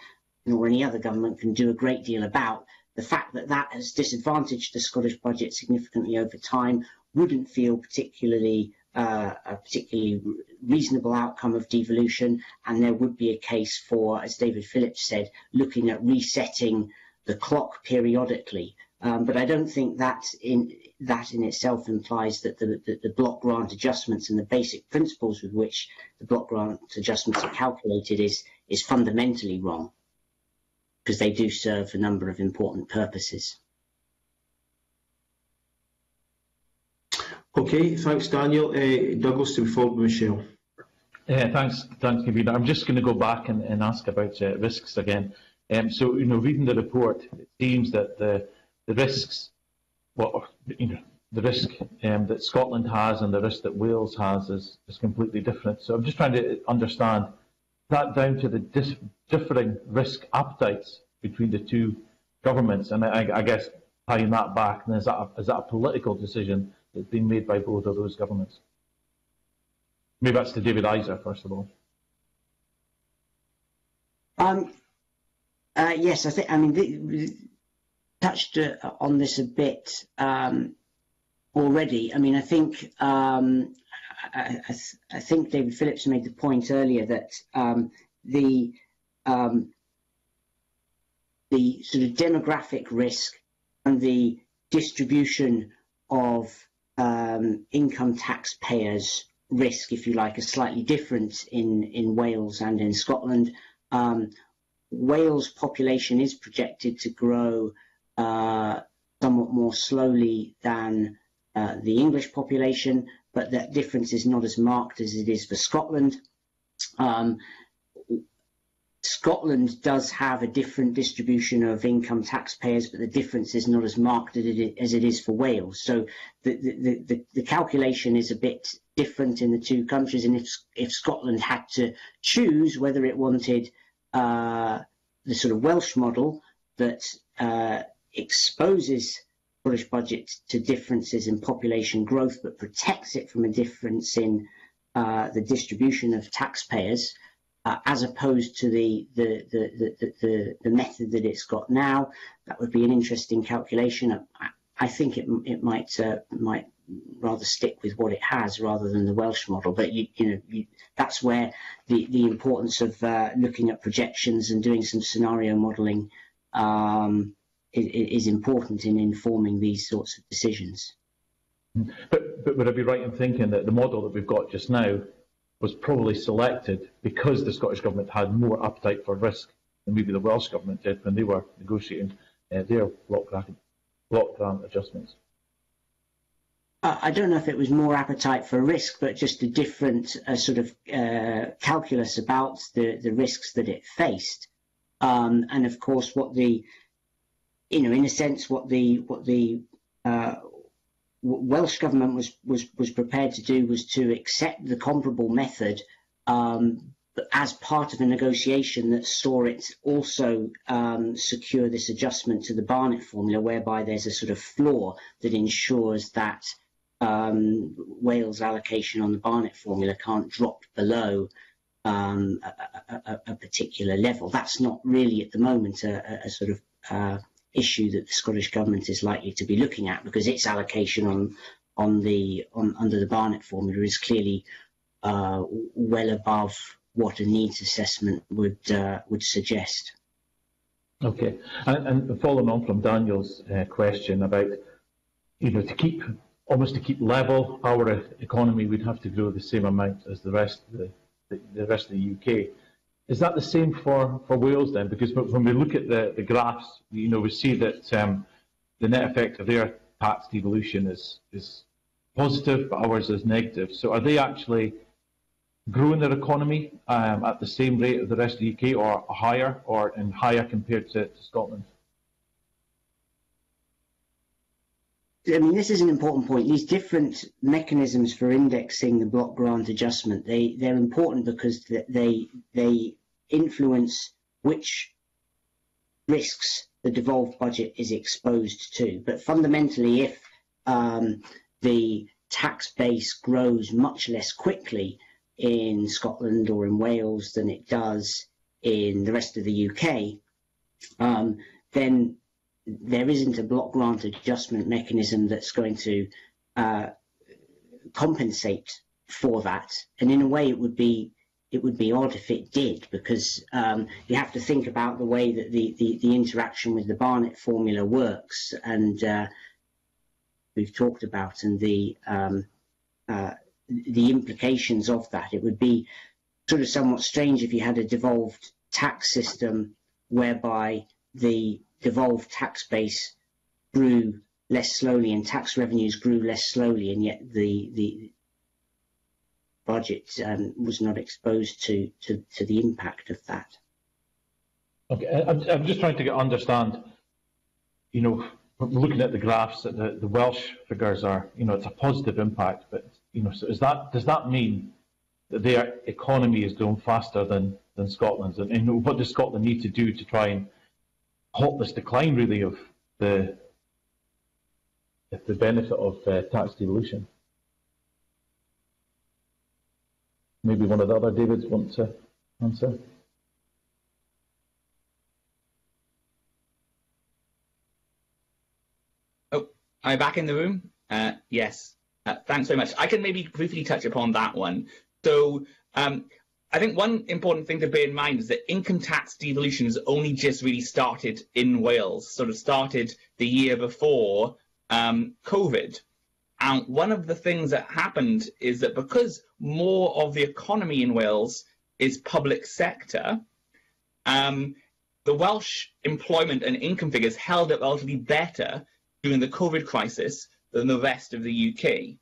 nor any other government can do a great deal about, the fact that that has disadvantaged the Scottish budget significantly over time wouldn't feel particularly uh, a particularly reasonable outcome of devolution, and there would be a case for, as David Phillips said, looking at resetting the clock periodically. Um, but I don't think that in that in itself implies that the, the, the, block grant adjustments and the basic principles with which the block grant adjustments are calculated is is fundamentally wrong because they do serve a number of important purposes. Okay, thanks, Daniel. Uh, Douglas, to be followed by Michelle. Yeah, thanks, thanks, Kavita. I'm just going to go back and, and ask about uh, risks again. Um, so, you know, reading the report, it seems that the the risks, what you know, the risk um, that Scotland has and the risk that Wales has is, is completely different. So, I'm just trying to understand that down to the dis- differing risk appetites between the two governments, and I, I guess tying that back, and is that a, is that a political decision that's been made by both of those governments? Maybe that's to David Eiser, first of all. Um, uh, yes, I think. I mean, touched uh, on this a bit um, already. I mean, I think um, I, I, I, think David Phillips made the point earlier that um, the um, the sort of demographic risk and the distribution of um, income taxpayers risk, if you like, are slightly different in, in Wales and in Scotland. Um, Wales population is projected to grow uh, somewhat more slowly than uh, the English population, but that difference is not as marked as it is for Scotland. Um, Scotland does have a different distribution of income taxpayers, but the difference is not as marked as it is for Wales. So the, the, the, the calculation is a bit different in the two countries. And if, if Scotland had to choose whether it wanted uh, the sort of Welsh model that uh, exposes British budget to differences in population growth, but protects it from a difference in uh, the distribution of taxpayers, uh, as opposed to the the, the, the, the, the method that it's got now. That would be an interesting calculation. I, I think it, it might uh, might rather stick with what it has rather than the Welsh model. But you, you know you, that's where the, the importance of uh, looking at projections and doing some scenario modelling um, is, is, important in informing these sorts of decisions. But, but would I be right in thinking that the model that we've got just now was probably selected because the Scottish Government had more appetite for risk than maybe the Welsh Government did when they were negotiating uh, their block grant, block grant adjustments? I don't know if it was more appetite for risk, but just a different uh, sort of uh, calculus about the, the risks that it faced. Um, and of course, what the, you know, in a sense, what the what the uh, Welsh government was was was prepared to do was to accept the comparable method um, as part of a negotiation that saw it also um, secure this adjustment to the Barnett formula, whereby there's a sort of floor that ensures that um, Wales allocation on the Barnett formula can't drop below um, a, a, a, particular level. That's not really at the moment a, a sort of uh, issue that the Scottish Government is likely to be looking at because its allocation on on the on, under the Barnett formula is clearly uh, well above what a needs assessment would uh, would suggest. Okay, and, and following on from Daniel's uh, question about you know to keep almost to keep level our economy, we'd have to grow the same amount as the rest of the, the, the rest of the UK. Is that the same for, for Wales then? Because when we look at the, the graphs, you know, we see that um, the net effect of their tax devolution is, is positive, but ours is negative. So are they actually growing their economy um, at the same rate as the rest of the UK or higher or and higher compared to, to Scotland? I mean, this is an important point. These different mechanisms for indexing the block grant adjustment, they, they're important because they, they influence which risks the devolved budget is exposed to. But fundamentally, if um, the tax base grows much less quickly in Scotland or in Wales than it does in the rest of the UK, um, then there isn't a block grant adjustment mechanism that's going to uh, compensate for that. And in a way, it would be it would be odd if it did, because um, you have to think about the way that the, the, the interaction with the Barnett formula works, and uh, we've talked about, and the um, uh, the implications of that. It would be sort of somewhat strange if you had a devolved tax system whereby the devolved tax base grew less slowly and tax revenues grew less slowly, and yet the the budget um, was not exposed to, to, to the impact of that. Okay, I'm, I'm just trying to get, understand, you know, looking at the graphs that the, the Welsh figures are, you know, it's a positive impact, but, you know, so is that, does that mean that their economy is growing faster than, than Scotland's? And, and what does Scotland need to do to try and halt this decline, really, of the, the benefit of uh, tax devolution? Maybe one of the other Davids want to answer. Oh, am I back in the room? Uh, yes. Uh, thanks very much. I can maybe briefly touch upon that one. So um, I think one important thing to bear in mind is that income tax devolution has only just really started in Wales, sort of started the year before um, COVID. And one of the things that happened is that because more of the economy in Wales is public sector, um, the Welsh employment and income figures held up relatively better during the COVID crisis than the rest of the UK.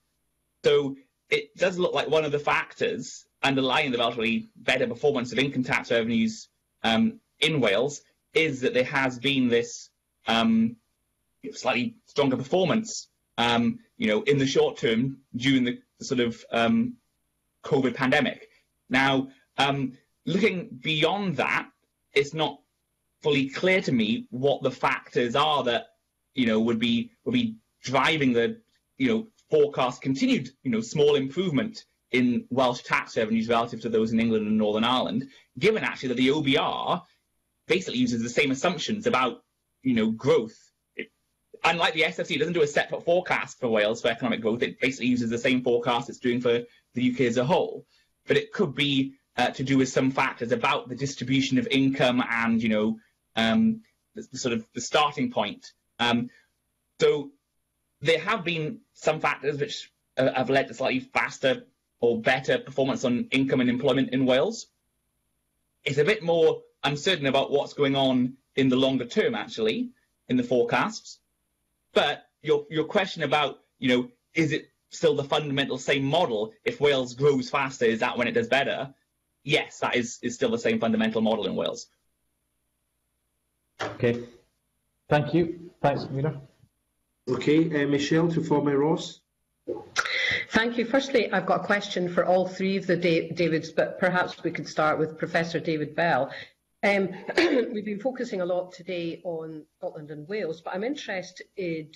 So it does look like one of the factors underlying the relatively better performance of income tax revenues um, in Wales is that there has been this um, slightly stronger performance um, you know, in the short term during the sort of um, COVID pandemic. Now, um, looking beyond that, it's not fully clear to me what the factors are that you know would be would be driving the you know forecast continued you know small improvement in Welsh tax revenues relative to those in England and Northern Ireland, given actually that the OBR basically uses the same assumptions about you know growth unlike the SFC, it doesn't do a separate forecast for Wales for economic growth. It basically uses the same forecast it's doing for the UK as a whole. But it could be uh, to do with some factors about the distribution of income and, you know, um, the, the, sort of the starting point. Um, so there have been some factors which uh, have led to slightly faster or better performance on income and employment in Wales. It's a bit more uncertain about what's going on in the longer term, actually, in the forecasts. But your your question about you know is it still the fundamental same model? If Wales grows faster, is that when it does better? Yes, that is is still the same fundamental model in Wales. Okay, thank you. Thanks, Mina. Okay, uh, Michelle to former Ross. Thank you. Firstly, I've got a question for all three of the Davids, but perhaps we could start with Professor David Bell. Um, [clears throat] we've been focusing a lot today on Scotland and Wales, but I'm interested in,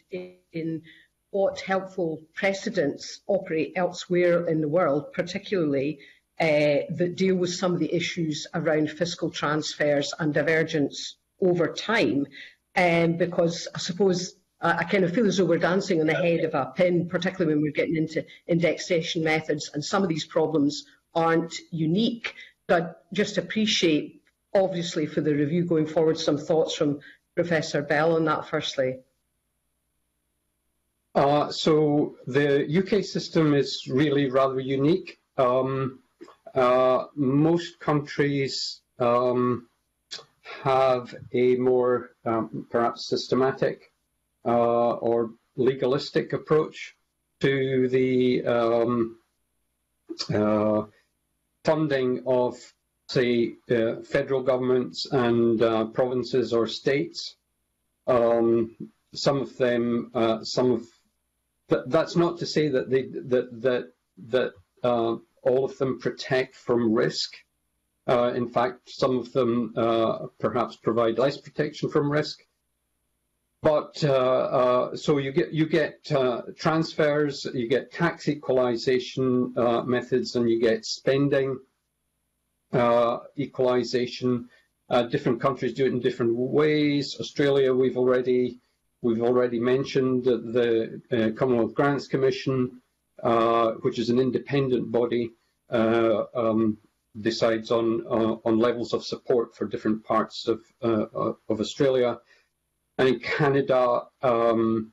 in what helpful precedents operate elsewhere in the world, particularly uh, that deal with some of the issues around fiscal transfers and divergence over time. Um, because I suppose I kind of feel as though we're dancing on the head of a pin, particularly when we're getting into indexation methods, and some of these problems aren't unique. But just appreciate obviously for the review going forward, some thoughts from Professor Bell on that firstly. Uh, so the UK system is really rather unique. Um, uh, most countries um, have a more um, perhaps systematic uh, or legalistic approach to the um, uh, funding of, say, uh, federal governments and uh, provinces or states. Um, some of them, uh, some of but that's not to say that they that that that uh, all of them protect from risk. In fact, some of them perhaps provide less protection from risk. But uh, uh, so you get you get uh, transfers, you get tax equalisation methods, and you get spending equalisation. different countries do it in different ways. Australia, we've already We've already mentioned the uh, Commonwealth Grants Commission, uh, which is an independent body, uh, um, decides on on levels of support for different parts of of Australia, and in Canada, um,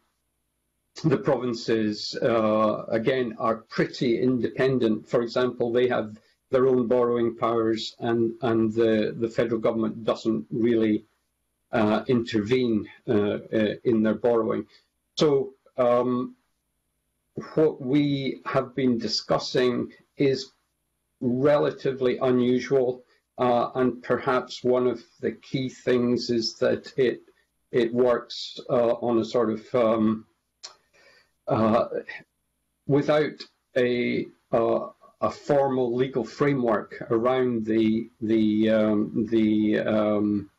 the provinces uh, again are pretty independent. For example, they have their own borrowing powers, and and the the federal government doesn't really uh, intervene uh, uh, in their borrowing. So um, what we have been discussing is relatively unusual uh, and perhaps one of the key things is that it it works uh, on a sort of um, uh, without a a formal legal framework around the the um, the um,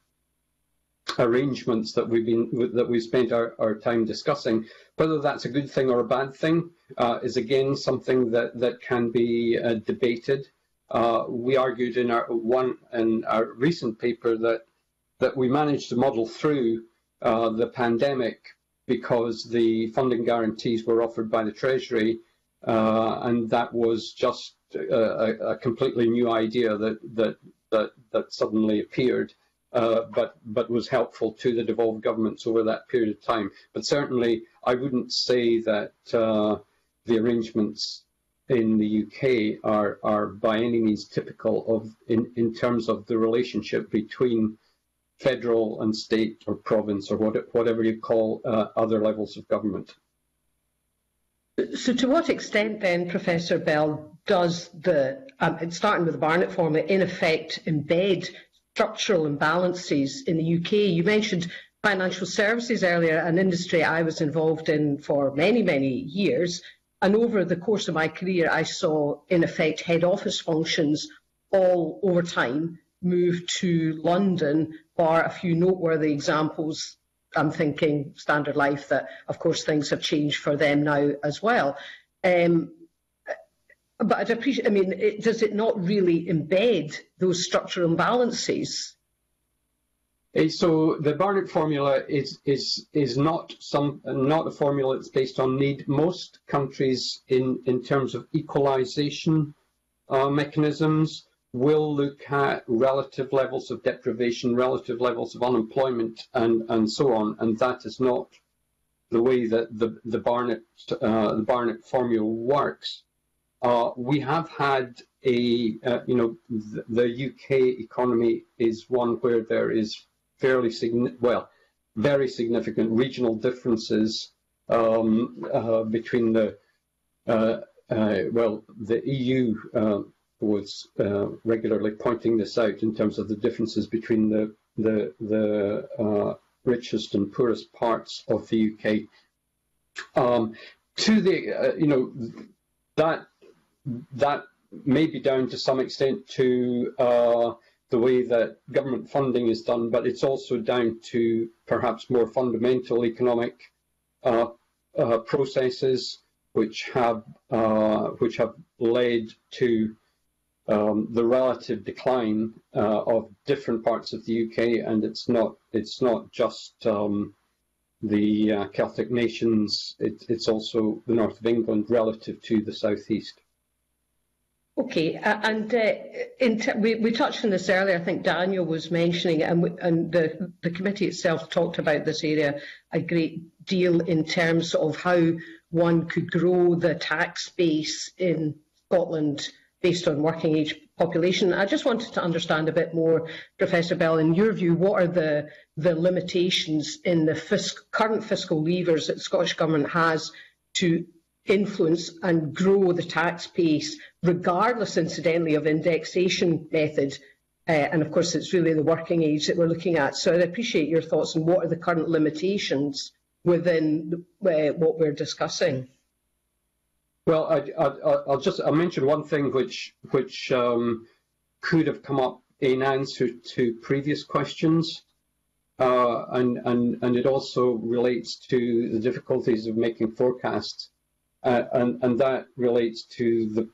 arrangements that we've been that we've spent our, our time discussing. Whether that's a good thing or a bad thing uh, is again something that that can be uh, debated. Uh, we argued in our one in our recent paper that that we managed to model through uh, the pandemic because the funding guarantees were offered by the Treasury, uh, and that was just a, a completely new idea that that that that suddenly appeared. Uh, but but was helpful to the devolved governments over that period of time. But certainly, I wouldn't say that uh, the arrangements in the UK are are by any means typical of in in terms of the relationship between federal and state or province or what, whatever you call uh, other levels of government. So to what extent then, Professor Bell, does the, um, starting with the Barnett formula, in effect embed structural imbalances in the UK. You mentioned financial services earlier, an industry I was involved in for many, many years. And over the course of my career, I saw, in effect, head office functions all over time move to London, bar a few noteworthy examples. I'm thinking Standard Life, that of course things have changed for them now as well. Um, but I'd appreciate, I mean, it, does it not really embed those structural imbalances? So the Barnett formula is is is not some not a formula that's based on need. Most countries, in in terms of equalisation uh, mechanisms, will look at relative levels of deprivation, relative levels of unemployment, and and so on. And that is not the way that the the Barnett uh, the Barnett formula works. Uh, we have had a, uh, you know, the, the, UK economy is one where there is fairly well, very significant regional differences um, uh, between the, uh, uh, well, the EU uh, was regularly pointing this out in terms of the differences between the the, the richest and poorest parts of the UK. Um, to the, you know, that that may be down to some extent to uh, the way that government funding is done, but it's also down to perhaps more fundamental economic uh, uh, processes which have uh, which have led to um, the relative decline uh, of different parts of the UK, and it's not it's not just um, the uh, Celtic nations; it, it's also the north of England relative to the southeast. Okay, uh, and uh, we, we, touched on this earlier. I think Daniel was mentioning it, and, we, and the, the, committee itself talked about this area a great deal in terms of how one could grow the tax base in Scotland based on working age population. I just wanted to understand a bit more, Professor Bell, in your view, what are the, the limitations in the fisc current fiscal levers that the Scottish Government has to influence and grow the tax base, regardless, incidentally, of indexation method. Uh, and of course, it's really the working age that we're looking at. So I'd appreciate your thoughts on what are the current limitations within uh, what we're discussing. Well, I, will just I'll mention one thing which which um, could have come up in answer to previous questions, uh, and and and it also relates to the difficulties of making forecasts. Uh, and, and that relates to the,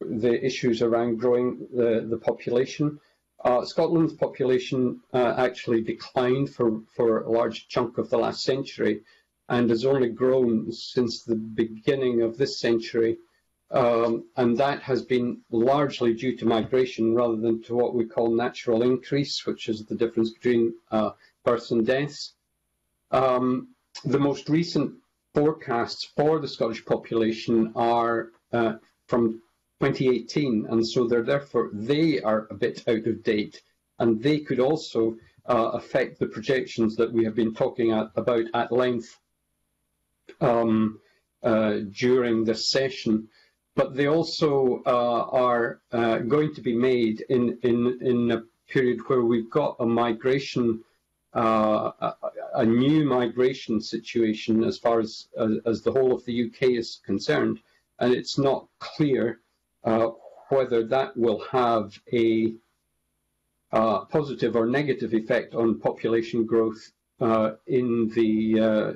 the issues around growing the, the population. Uh, Scotland's population uh, actually declined for, for a large chunk of the last century and has only grown since the beginning of this century. Um, and that has been largely due to migration rather than to what we call natural increase, which is the difference between uh, births and deaths. Um, the most recent forecasts for the Scottish population are uh, from 2018, and so they're therefore they are a bit out of date, and they could also uh, affect the projections that we have been talking at, about at length um, uh, during this session. But they also uh, are uh, going to be made in, in, in a period where we've got a migration uh, a, a, new migration situation as far as, as, as the whole of the UK is concerned, and it's not clear uh, whether that will have a uh, positive or negative effect on population growth uh, in the uh,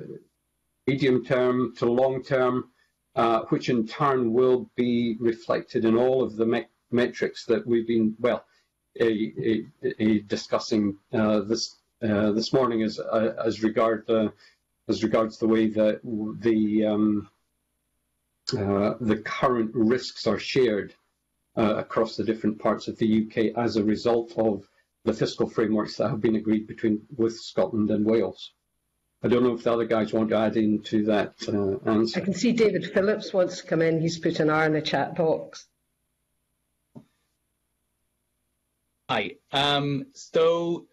medium term to long term, uh, which in turn will be reflected in all of the me metrics that we've been, well, a, a, a discussing this uh, this morning as uh, as regard uh, as regards the way that the um, uh, the current risks are shared uh, across the different parts of the UK as a result of the fiscal frameworks that have been agreed between with Scotland and Wales. I don't know if the other guys want to add into that answer. I can see David Phillips wants to come in. He's put an R in the chat box. Hi. Um, so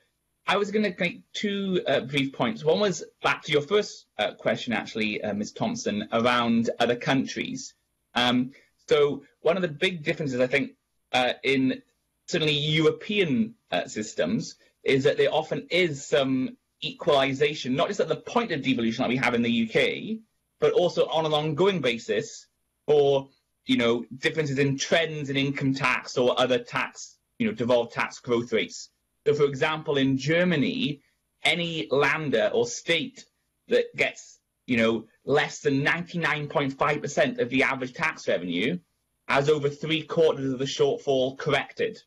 I was going to make two uh, brief points. One was back to your first uh, question, actually, uh, Ms. Thomson, around other countries. Um, so one of the big differences, I think, uh, in certainly European uh, systems is that there often is some equalisation, not just at the point of devolution that we have in the UK, but also on an ongoing basis for you know differences in trends in income tax or other tax, you know, devolved tax growth rates. So, for example, in Germany, any lander or state that gets, you know, less than 99.5% of the average tax revenue has over three quarters of the shortfall corrected.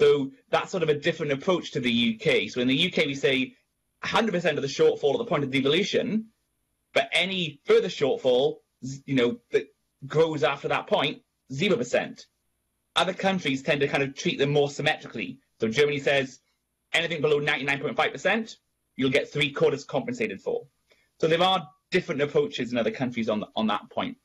So that's sort of a different approach to the UK. So in the UK, we say 100% of the shortfall at the point of devolution, but any further shortfall, you know, that grows after that point, 0%. Other countries tend to kind of treat them more symmetrically. So Germany says anything below 99.5%, you'll get three quarters compensated for. So there are different approaches in other countries on, on that point.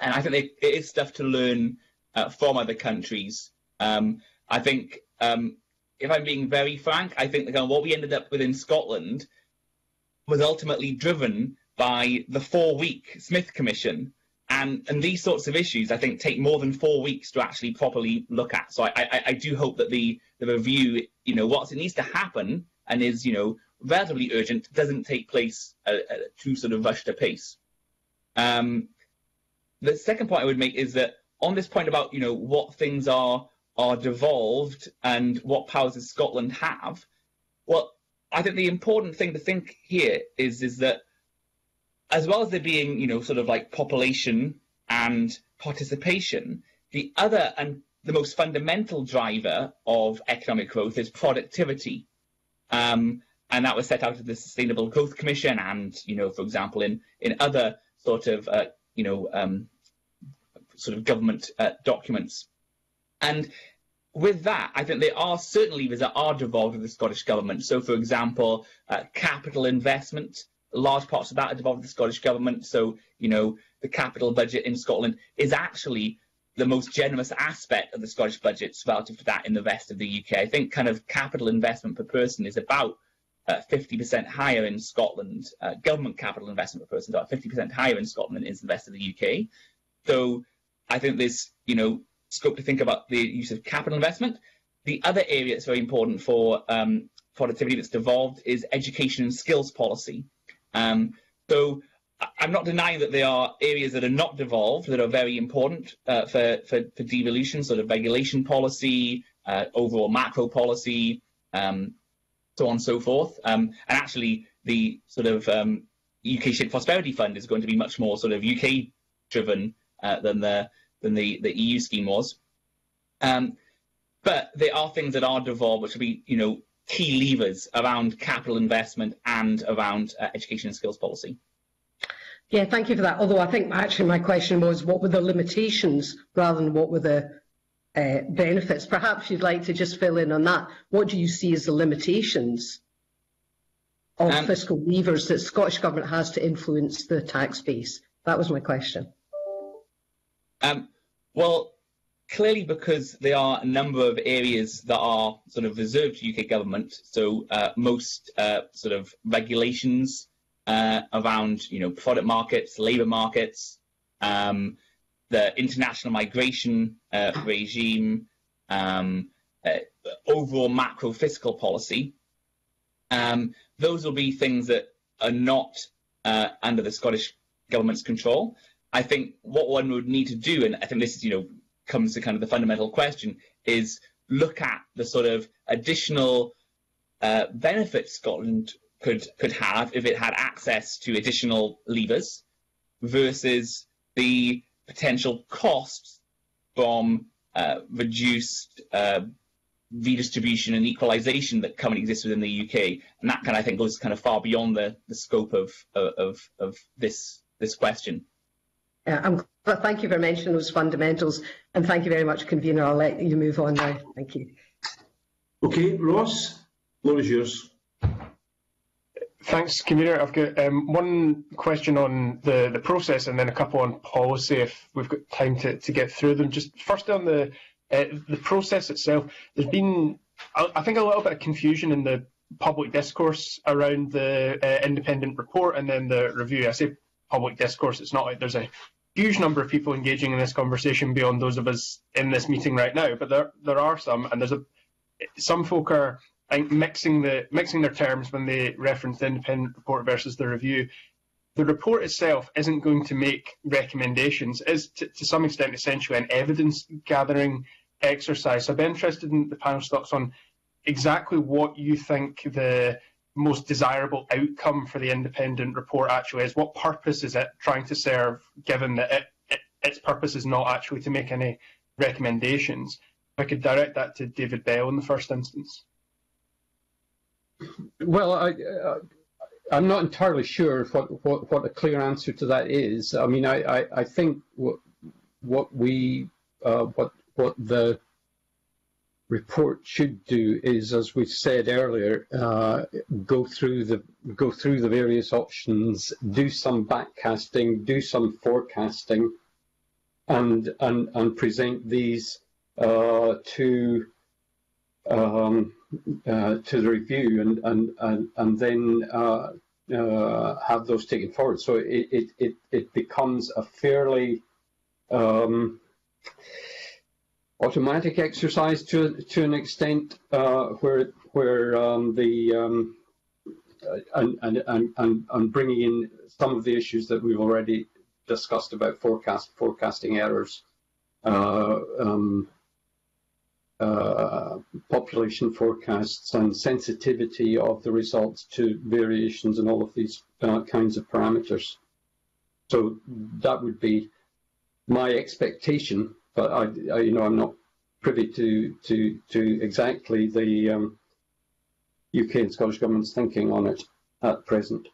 And I think they, it is stuff to learn uh, from other countries. Um, I think, um, if I'm being very frank, I think that what we ended up with in Scotland was ultimately driven by the four-week Smith Commission, and, and these sorts of issues, I think, take more than four weeks to actually properly look at. So I, I, I do hope that the, the review, you know, what it needs to happen and is, you know, relatively urgent, doesn't take place at, at too sort of rushed a pace. Um, the second point I would make is that on this point about, you know, what things are are devolved and what powers does Scotland have, well, I think the important thing to think here is is that as well as there being, you know, sort of like population and participation, the other and the most fundamental driver of economic growth is productivity. Um, and that was set out of the Sustainable Growth Commission and, you know, for example, in, in other sort of, uh, you know, um, sort of government uh, documents. And with that, I think there are certain levers that are devolved with the Scottish Government. So, for example, uh, capital investment, large parts of that are devolved to the Scottish Government. So, you know, the capital budget in Scotland is actually the most generous aspect of the Scottish budget relative to that in the rest of the UK. I think kind of capital investment per person is about uh, 50% higher in Scotland. Uh, government capital investment per person is about 50% higher in Scotland than is the rest of the UK. So I think there's, you know, scope to think about the use of capital investment. The other area that's very important for um, productivity that's devolved is education and skills policy. Um, so I'm not denying that there are areas that are not devolved that are very important uh, for, for, for, devolution, sort of regulation policy, uh, overall macro policy, um, so on and so forth. Um, and actually, the sort of um, UK Shared Prosperity Fund is going to be much more sort of UK driven uh, than the than the, the EU scheme was. Um, but there are things that are devolved, which will be, you know, key levers around capital investment and around uh, education and skills policy. Yeah, thank you for that. Although I think actually my question was what were the limitations rather than what were the uh, benefits. Perhaps you'd like to just fill in on that. What do you see as the limitations of um, fiscal levers that Scottish Government has to influence the tax base? That was my question. Um, well, clearly because there are a number of areas that are sort of reserved to UK government. So uh, most uh, sort of regulations uh, around, you know, product markets, labour markets, um, the international migration uh, regime, um, uh, overall macro fiscal policy. Um, those will be things that are not uh, under the Scottish government's control. I think what one would need to do, and I think this is, you know, comes to kind of the fundamental question, is look at the sort of additional uh, benefits Scotland could could have if it had access to additional levers versus the potential costs from uh, reduced uh, redistribution and equalisation that currently exists within the UK, and that kind of I think goes kind of far beyond the, the scope of, of of this this question. Uh, thank you for mentioning those fundamentals, and thank you very much, convener. I'll let you move on now. Thank you. Okay, Ross, floor is yours. Thanks, Convener. I've got um, one question on the, the process and then a couple on policy if we've got time to, to get through them. Just first on the uh, the process itself, there's been, I think, a little bit of confusion in the public discourse around the uh, independent report and then the review. I say public discourse, it's not like there's a huge number of people engaging in this conversation beyond those of us in this meeting right now, but there there are some, and there's a some folk are mixing the mixing their terms when they reference the independent report versus the review. The report itself isn't going to make recommendations. It is to, to some extent essentially an evidence gathering exercise. So I'd be interested in the panel's thoughts on exactly what you think the most desirable outcome for the independent report actually is. What purpose is it trying to serve, given that it, it, its purpose is not actually to make any recommendations? If I could direct that to David Bell in the first instance. Well, I, uh, I'm not entirely sure what, what, what a clear answer to that is. I mean, I, I, I think what, what we uh, what what the report should do is, as we said earlier, uh, go through the go through the various options, do some backcasting, do some forecasting, and and and present these uh, to um, uh, to the review and and and, and then uh, uh, have those taken forward. So it it it, it becomes a fairly um, automatic exercise to to an extent uh, where where um, the um, and, and and and bringing in some of the issues that we've already discussed about forecast forecasting errors. Uh, um, uh, population forecasts and sensitivity of the results to variations in all of these uh, kinds of parameters. So that would be my expectation, but I, I you know, I'm not privy to to to exactly the um, UK and Scottish government's thinking on it at present.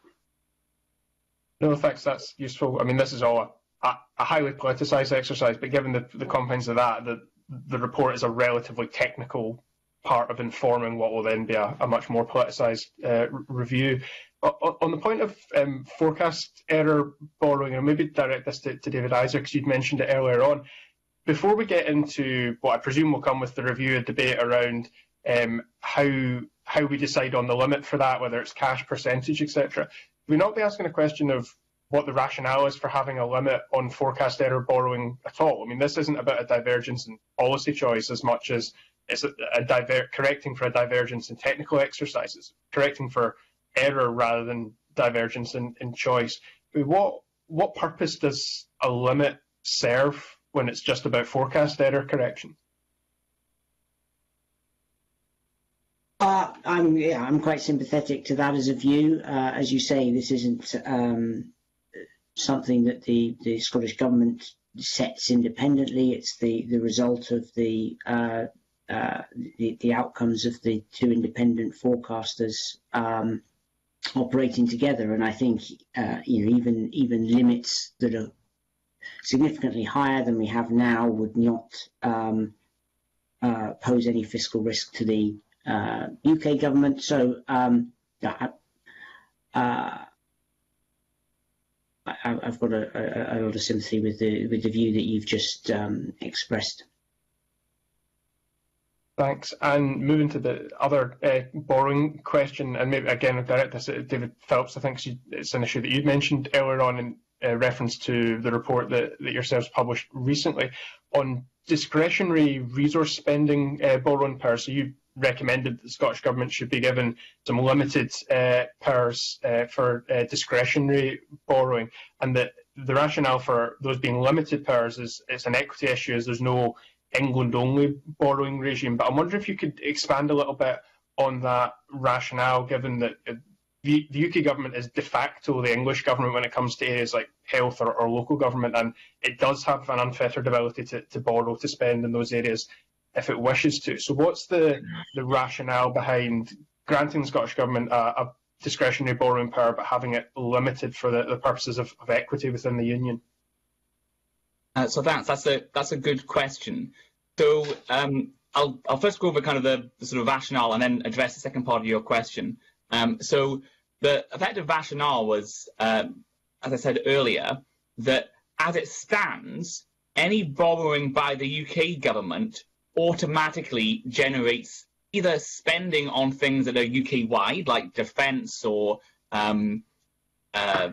No, thanks. That's useful. I mean, this is all a, a highly politicised exercise, but given the, the confines of that, the, the report is a relatively technical part of informing what will then be a, a much more politicised uh, review. on the point of um, forecast error borrowing, and maybe direct this to, to David Eiser because you'd mentioned it earlier on. Before we get into what I presume will come with the review and debate around um, how how we decide on the limit for that, whether it's cash percentage, etc., we not be asking a question of what the rationale is for having a limit on forecast error borrowing at all. I mean, this isn't about a divergence in policy choice as much as it's a, a diver- correcting for a divergence in technical exercises, correcting for error rather than divergence in, in choice. What what purpose does a limit serve when it's just about forecast error correction? Uh, I'm yeah, I'm quite sympathetic to that as a view. Uh, as you say, this isn't um, something that the, the Scottish government sets independently. It's the, the result of the, uh, uh, the, the outcomes of the two independent forecasters um, operating together. And I think uh, you know even even limits that are significantly higher than we have now would not um, uh, pose any fiscal risk to the UK uh, government. So um, uh, I, have got a, a, a, lot of sympathy with the with the view that you've just um, expressed. Thanks. And moving to the other uh, borrowing question, and maybe again I'll direct this at David Phillips. I think it's an issue that you mentioned earlier on in uh, reference to the report that, that yourselves published recently on discretionary resource spending uh, borrowing power. So you recommended that the Scottish Government should be given some limited uh, powers uh, for uh, discretionary borrowing, and that the rationale for those being limited powers is it's an equity issue, as there's no England-only borrowing regime. But I'm wondering if you could expand a little bit on that rationale, given that the, UK government is de facto the English government when it comes to areas like health or, or local government, and it does have an unfettered ability to, to borrow, to spend in those areas if it wishes to. So, what's the, the rationale behind granting the Scottish Government a, a discretionary borrowing power but having it limited for the, the purposes of, of, equity within the Union? Uh, so that's that's a that's a good question. So um, I'll I'll first go over kind of the, the, sort of rationale and then address the second part of your question. Um, so the effective rationale was, um, as I said earlier, that as it stands, any borrowing by the UK government automatically generates either spending on things that are UK wide, like defence or um, uh,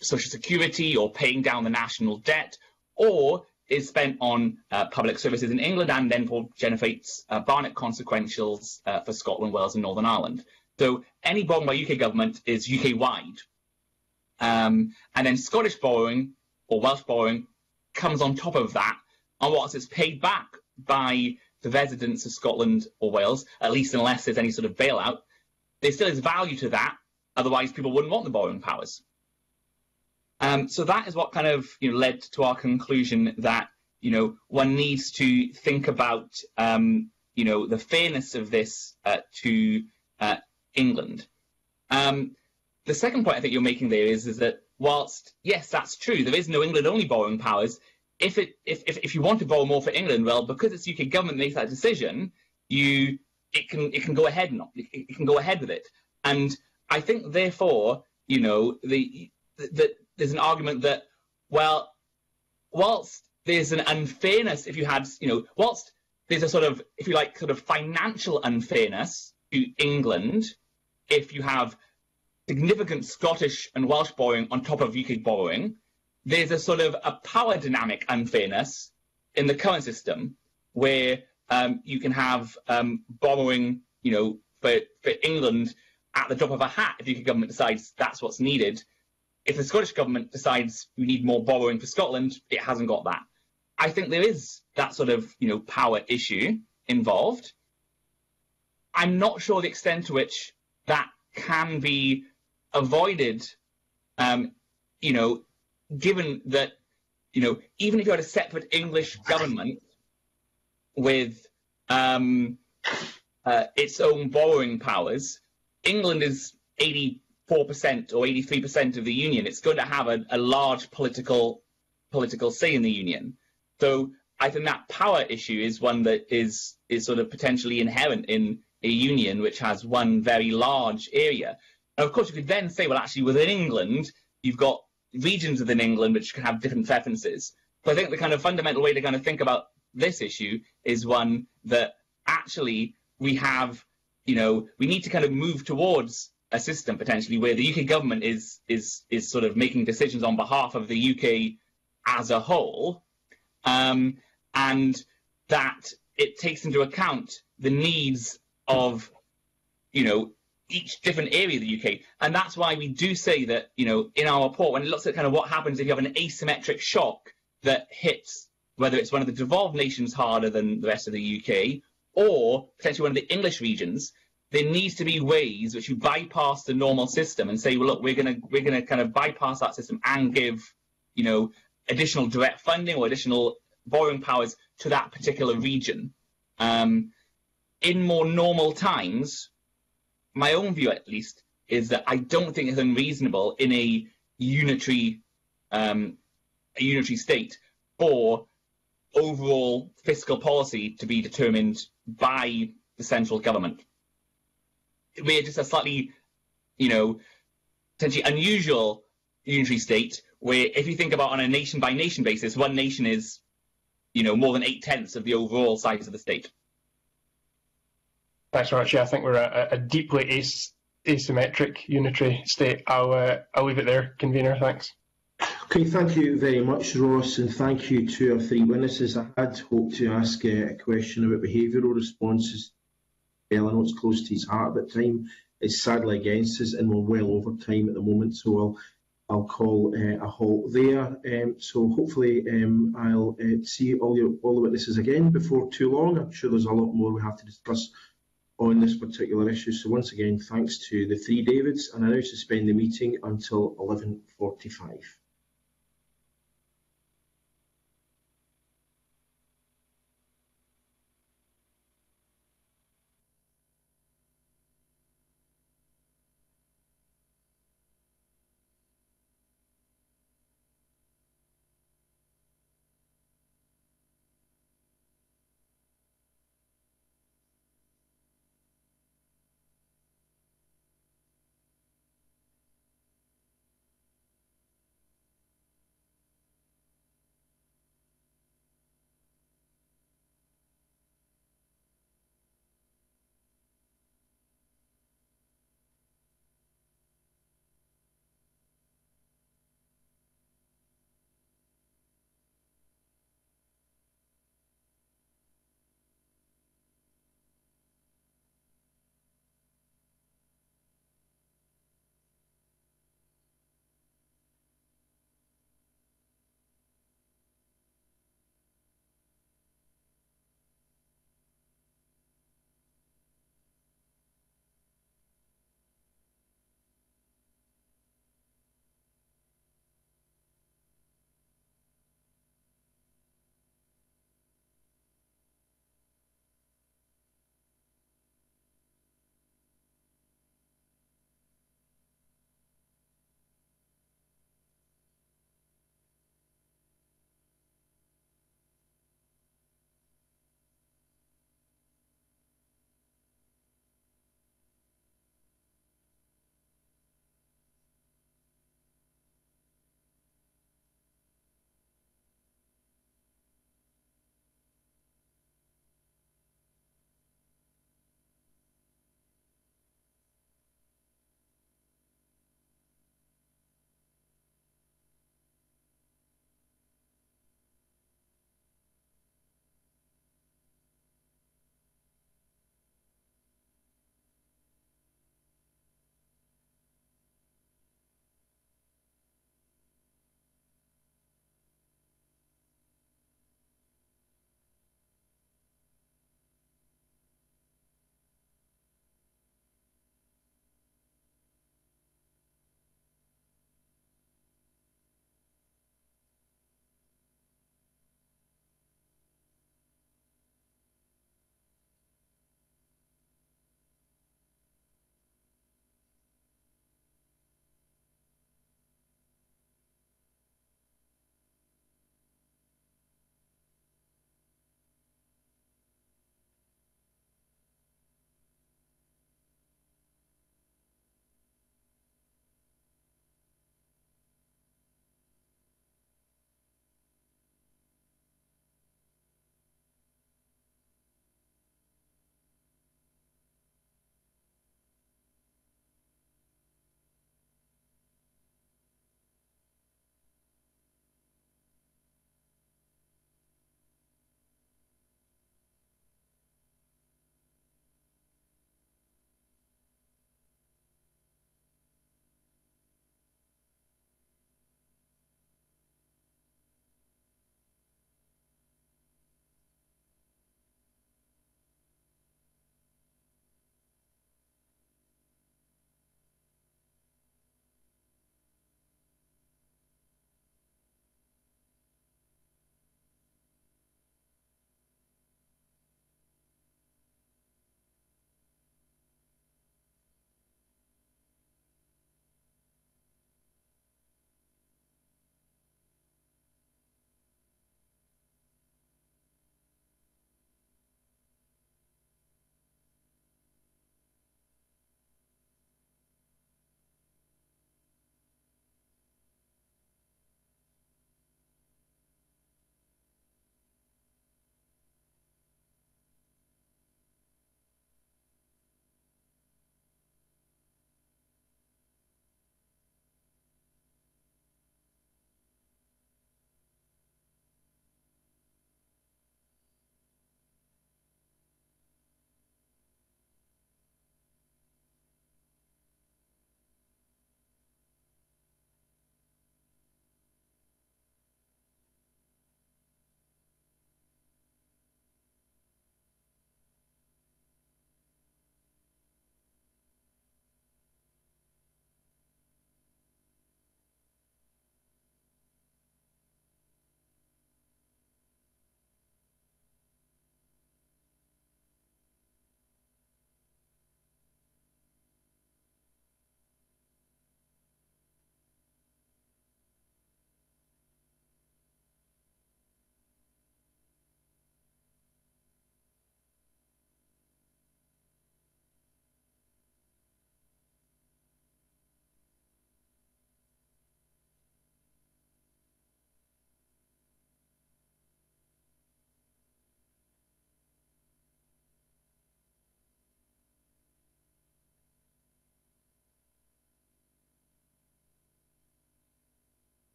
social security or paying down the national debt, or is spent on uh, public services in England and then generates uh, Barnett consequentials uh, for Scotland, Wales, and Northern Ireland. So any borrowing by UK government is UK wide. Um, and then Scottish borrowing or Welsh borrowing comes on top of that. And once it's paid back by the residents of Scotland or Wales, at least unless there's any sort of bailout, there still is value to that. Otherwise, people wouldn't want the borrowing powers. Um, so that is what kind of you know, led to our conclusion that you know one needs to think about um, you know the fairness of this uh, to uh, England. Um, the second point I think you're making there is is that whilst yes that's true there is no England only borrowing powers if it if, if, if you want to borrow more for England, well, because it's UK government makes that decision, you it can it can go ahead not it, it can go ahead with it. And I think therefore, you know, the that there's an argument that well, whilst there's an unfairness if you had, you know, whilst there's a sort of, if you like, sort of financial unfairness to England if you have significant Scottish and Welsh borrowing on top of UK borrowing, there's a sort of a power dynamic unfairness in the current system where um, you can have um, borrowing, you know, for, for England at the drop of a hat if the UK government decides that's what's needed. If the Scottish government decides we need more borrowing for Scotland, it hasn't got that. I think there is that sort of, you know, power issue involved. I'm not sure the extent to which that can be avoided, um, you know, given that, you know, even if you had a separate English government with um, uh, its own borrowing powers, England is 84% or 83% of the union. It's going to have a, a large political political say in the union. So I think that power issue is one that is is sort of potentially inherent in a union which has one very large area. And of course, you could then say, well, actually, within England, you've got regions within England which can have different preferences. But I think the kind of fundamental way to kind of think about this issue is one that actually we have, you know, we need to kind of move towards a system potentially where the UK government is is is sort of making decisions on behalf of the UK as a whole, um, and that it takes into account the needs of, you know, each different area of the UK. And that's why we do say that, you know, in our report, when it looks at kind of what happens if you have an asymmetric shock that hits whether it's one of the devolved nations harder than the rest of the UK, or potentially one of the English regions, there needs to be ways which you bypass the normal system and say, well, look, we're going to we're to kind of bypass that system and give, you know, additional direct funding or additional borrowing powers to that particular region. Um, in more normal times, my own view at least is that I don't think it's unreasonable in a unitary um, a unitary state for overall fiscal policy to be determined by the central government. We're just a slightly, you know, potentially unusual unitary state where if you think about on a nation by nation basis, one nation is, you know, more than eight tenths of the overall size of the state. Thanks very much. Yeah, I think we're a, a deeply as asymmetric unitary state. I'll, uh, I'll leave it there, convener. Thanks. Okay, thank you very much, Ross, and thank you to our three witnesses. I had hoped to ask uh, a question about behavioural responses. Well, I know it's close to his heart, but time is sadly against us, and we're well over time at the moment, so I'll I'll call uh, a halt there. Um, so hopefully um, I'll uh, see all, your, all the witnesses again before too long. I'm sure there's a lot more we have to discuss on this particular issue. So once again, thanks to the three Davids, and I now suspend the meeting until 11.45.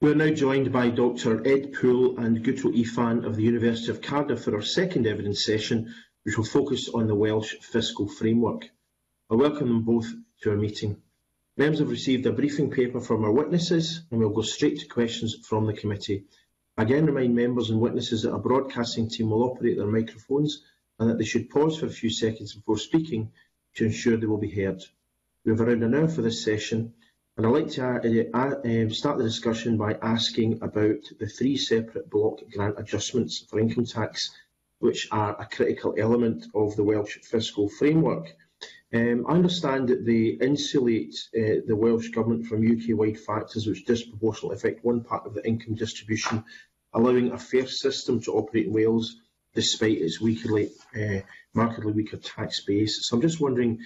We are now joined by Dr Ed Poole and Guto Ifan of the University of Cardiff for our second evidence session, which will focus on the Welsh fiscal framework. I welcome them both to our meeting. Members have received a briefing paper from our witnesses and we'll go straight to questions from the committee. I again remind members and witnesses that our broadcasting team will operate their microphones and that they should pause for a few seconds before speaking to ensure they will be heard. We have around an hour for this session and I'd like to uh, uh, start the discussion by asking about the three separate block grant adjustments for income tax which are a critical element of the Welsh fiscal framework. Um, I understand that they insulate uh, the Welsh Government from UK-wide factors which disproportionately affect one part of the income distribution, allowing a fair system to operate in Wales despite its weakerly, uh, markedly weaker tax base. So I'm just wondering,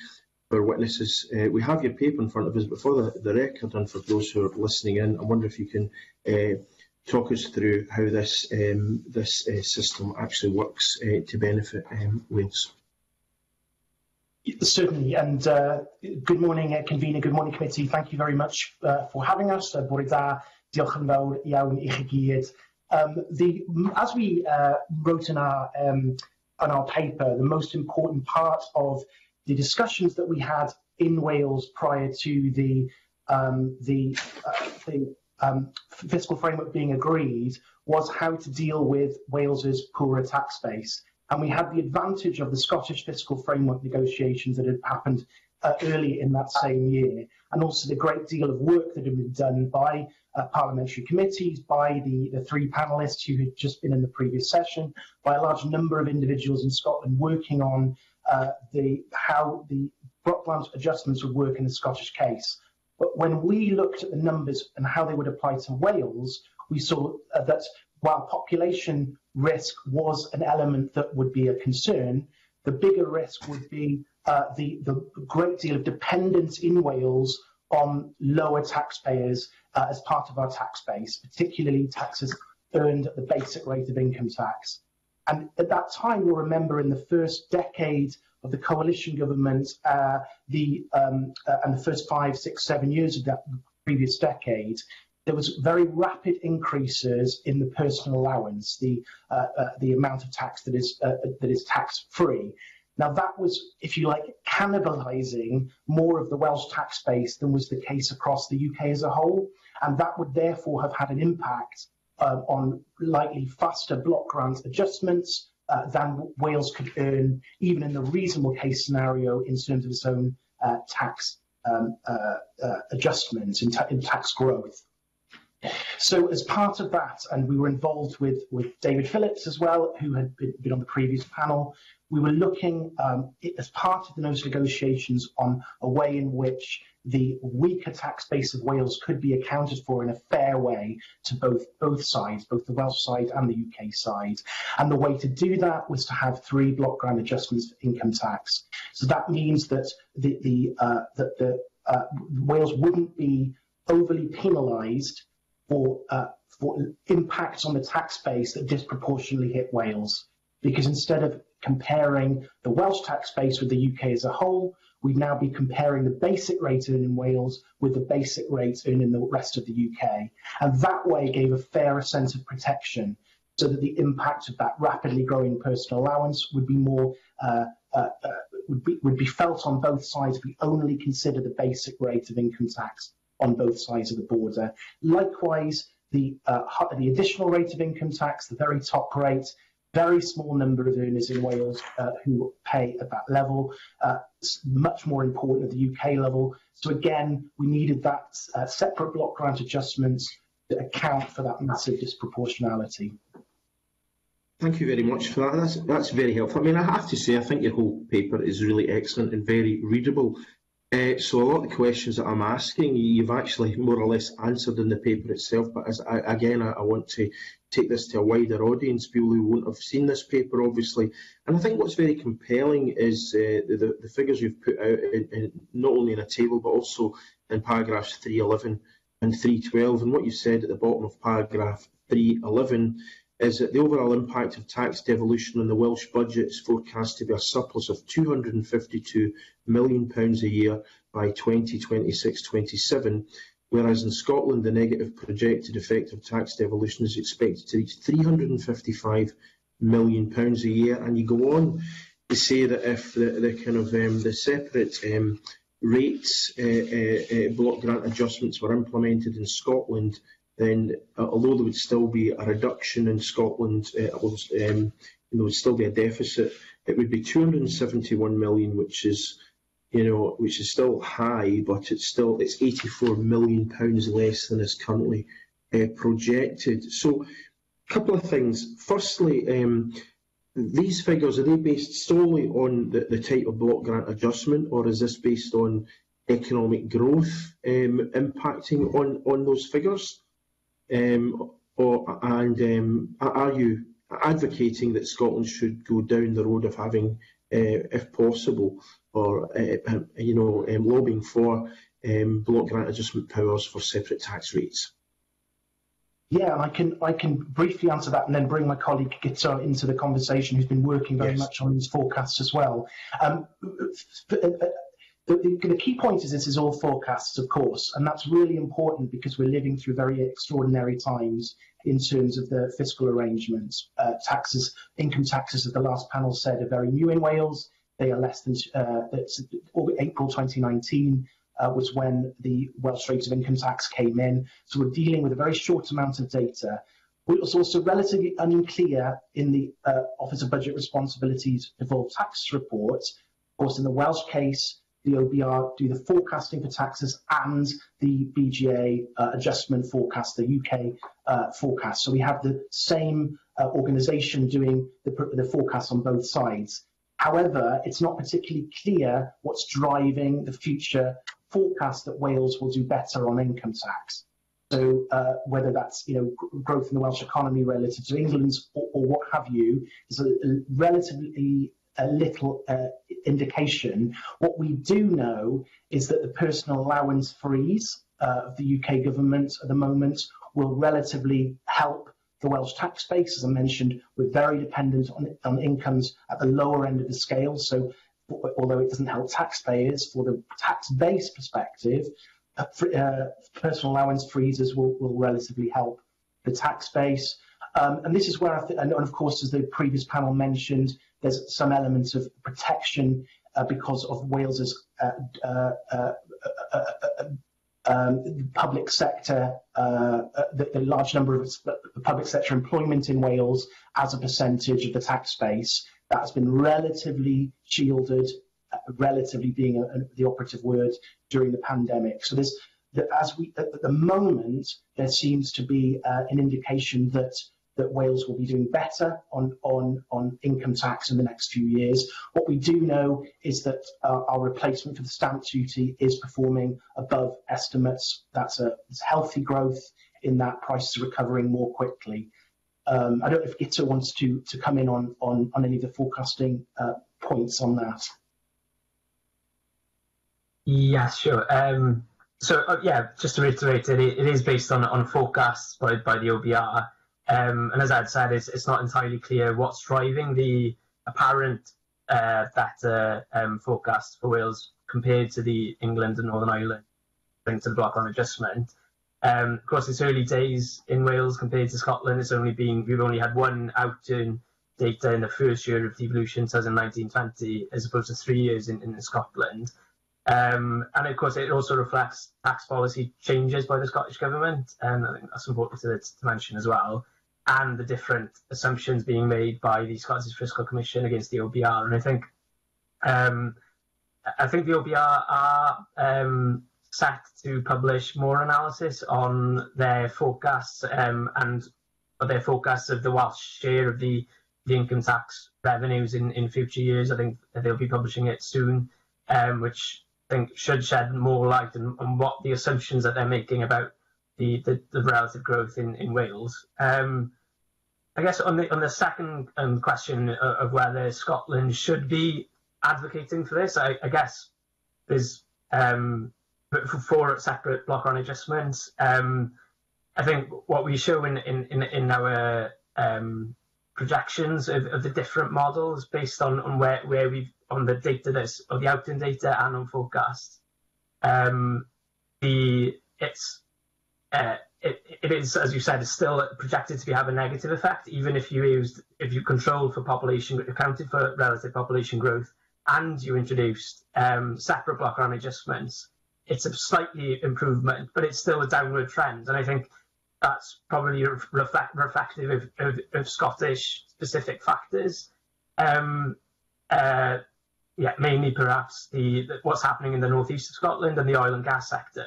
for witnesses, uh, we have your paper in front of us, but for the, the record and for those who are listening in, I wonder if you can uh, talk us through how this um, this uh, system actually works uh, to benefit um, Wales. Certainly, and uh, good morning, uh, convener, good morning committee. Thank you very much for having us. Um, the, as we wrote in our, um, our paper, the most important part of the discussions that we had in Wales prior to the, um, the, uh, the um, fiscal framework being agreed was how to deal with Wales's poorer tax base. And we had the advantage of the Scottish fiscal framework negotiations that had happened uh, early in that same year, and also the great deal of work that had been done by uh, parliamentary committees, by the, the three panellists who had just been in the previous session, by a large number of individuals in Scotland working on uh, the how the block grant adjustments would work in the Scottish case. But when we looked at the numbers and how they would apply to Wales, we saw uh, that while population risk was an element that would be a concern, the bigger risk would be uh, the, the great deal of dependence in Wales on lower taxpayers uh, as part of our tax base, particularly taxes earned at the basic rate of income tax. And at that time, you'll remember in the first decade of the coalition government, uh, the um, uh, and the first five, six, seven years of that previous decade, there was very rapid increases in the personal allowance, the uh, uh, the amount of tax that is uh, that is tax free. Now that was, if you like, cannibalising more of the Welsh tax base than was the case across the UK as a whole, and that would therefore have had an impact uh, on likely faster block grant adjustments uh, than Wales could earn, even in the reasonable case scenario in terms of its own uh, tax um, uh, uh, adjustments in, ta in tax growth. So as part of that, and we were involved with, with David Phillips as well, who had been, been on the previous panel, we were looking um, as part of those negotiations on a way in which the weaker tax base of Wales could be accounted for in a fair way to both both sides, both the Welsh side and the UK side. And the way to do that was to have three block grant adjustments for income tax. So that means that the, the uh, that the uh, Wales wouldn't be overly penalised for, uh, for impacts on the tax base that disproportionately hit Wales. Because instead of comparing the Welsh tax base with the UK as a whole, we'd now be comparing the basic rate earned in Wales with the basic rate earned in the rest of the UK. And that way gave a fairer sense of protection so that the impact of that rapidly growing personal allowance would be more uh, uh, uh, would, be, would be felt on both sides if we only consider the basic rate of income tax on both sides of the border. Likewise, the, uh, the additional rate of income tax, the very top rate, very small number of earners in Wales uh, who pay at that level, uh, much more important at the UK level. So again, we needed that uh, separate block grant adjustments to account for that massive disproportionality. Thank you very much for that. That's, that's very helpful. I mean, I have to say, I think your whole paper is really excellent and very readable. Uh, so a lot of the questions that I'm asking, you've actually more or less answered in the paper itself. But as I, again, I, I, want to take this to a wider audience, people who won't have seen this paper, obviously. And I think what's very compelling is uh, the, the, figures you've put out, in, in, not only in a table, but also in paragraphs 311 and 312. And what you said at the bottom of paragraph 311 is that the overall impact of tax devolution on the Welsh budget is forecast to be a surplus of £252 million pounds a year by 2026-27, whereas in Scotland the negative projected effect of tax devolution is expected to reach £355 million pounds a year. And you go on to say that if the, the kind of um, the separate um, rates uh, uh, uh, block grant adjustments were implemented in Scotland, then uh, although there would still be a reduction in Scotland, uh, um, there would still be a deficit. It would be 271 million, which is, you know, which is still high, but it's still it's 84 million pounds less than is currently uh, projected. So, a couple of things. Firstly, um, these figures are they based solely on the, the type of block grant adjustment, or is this based on economic growth um, impacting on on those figures? Um, or and um, are you advocating that Scotland should go down the road of having, uh, if possible, or uh, you know, um, lobbying for um, block grant adjustment powers for separate tax rates? Yeah, I can I can briefly answer that and then bring my colleague Guto into the conversation, who's been working very yes. much on these forecasts as well. Um, the, the, the, key point is this is all forecasts, of course, and that's really important because we're living through very extraordinary times in terms of the fiscal arrangements. Uh, taxes, income taxes, as the last panel said, are very new in Wales. They are less than uh, April 2019 uh, was when the Welsh rate of income tax came in. So we're dealing with a very short amount of data. It was also relatively unclear in the uh, Office of Budget Responsibilities devolved tax report. Of course, in the Welsh case, the OBR do the forecasting for taxes and the BGA uh, adjustment forecast, the UK uh, forecast. So we have the same uh, organisation doing the, the forecast on both sides. However, it's not particularly clear what's driving the future forecast that Wales will do better on income tax. So uh, whether that's you know growth in the Welsh economy relative to England's or, or what have you, is a, a relatively a little uh, indication. What we do know is that the personal allowance freeze uh, of the UK government at the moment will relatively help the Welsh tax base. As I mentioned, we're very dependent on, on incomes at the lower end of the scale. So although it doesn't help taxpayers, for the tax base perspective, uh, personal allowance freezes will, will relatively help the tax base. Um, and this is where I think, and of course, as the previous panel mentioned, there's some elements of protection uh, because of Wales's uh, uh, uh, um, public sector, the, the, large number of public sector employment in Wales as a percentage of the tax base. That has been relatively shielded, relatively being a, a, the operative word during the pandemic. So there's, as we at the moment, there seems to be uh, an indication that that Wales will be doing better on, on, on income tax in the next few years. What we do know is that uh, our replacement for the stamp duty is performing above estimates. That's a healthy growth in that prices are recovering more quickly. Um, I don't know if Guto wants to, to come in on, on, on any of the forecasting uh, points on that. Yeah, sure. Um, so uh, yeah, just to reiterate, it, it is based on on forecasts by, by the OBR. Um, and as I'd said, it's, it's not entirely clear what's driving the apparent uh, better um, forecast for Wales compared to the England and Northern Ireland linked to the block grant adjustment. Um, of course, it's early days in Wales compared to Scotland. It's only been we've only had one outturn data in the first year of devolution, 2019-20, as opposed to three years in, in Scotland. Um, and of course, it also reflects tax policy changes by the Scottish Government, and I think that's important to, to mention as well and the different assumptions being made by the Scottish Fiscal Commission against the OBR. And I think um, I think the OBR are um, set to publish more analysis on their forecasts um, and their forecasts of the Welsh share of the, the income tax revenues in, in future years. I think they'll be publishing it soon, um, which I think should shed more light on, on what the assumptions that they're making about the, the, the relative growth in, in Wales. Um, I guess on the on the second um, question of, of, whether Scotland should be advocating for this, I, I guess there's um, four separate block grant adjustments. Um, I think what we show in in, in, in our um, projections of, of, the different models based on, on where, where we've on the data that's of the outturn data and on forecasts. Um, the it's uh, it, is, as you said, it's still projected to be, have a negative effect, even if you used, if you controlled for population, accounted for relative population growth, and you introduced um, separate block grant adjustments. It's a slightly improvement, but it's still a downward trend, and I think that's probably reflect, reflective of, of, of, Scottish specific factors. Um, uh, yeah, mainly perhaps the, the, what's happening in the northeast of Scotland and the oil and gas sector.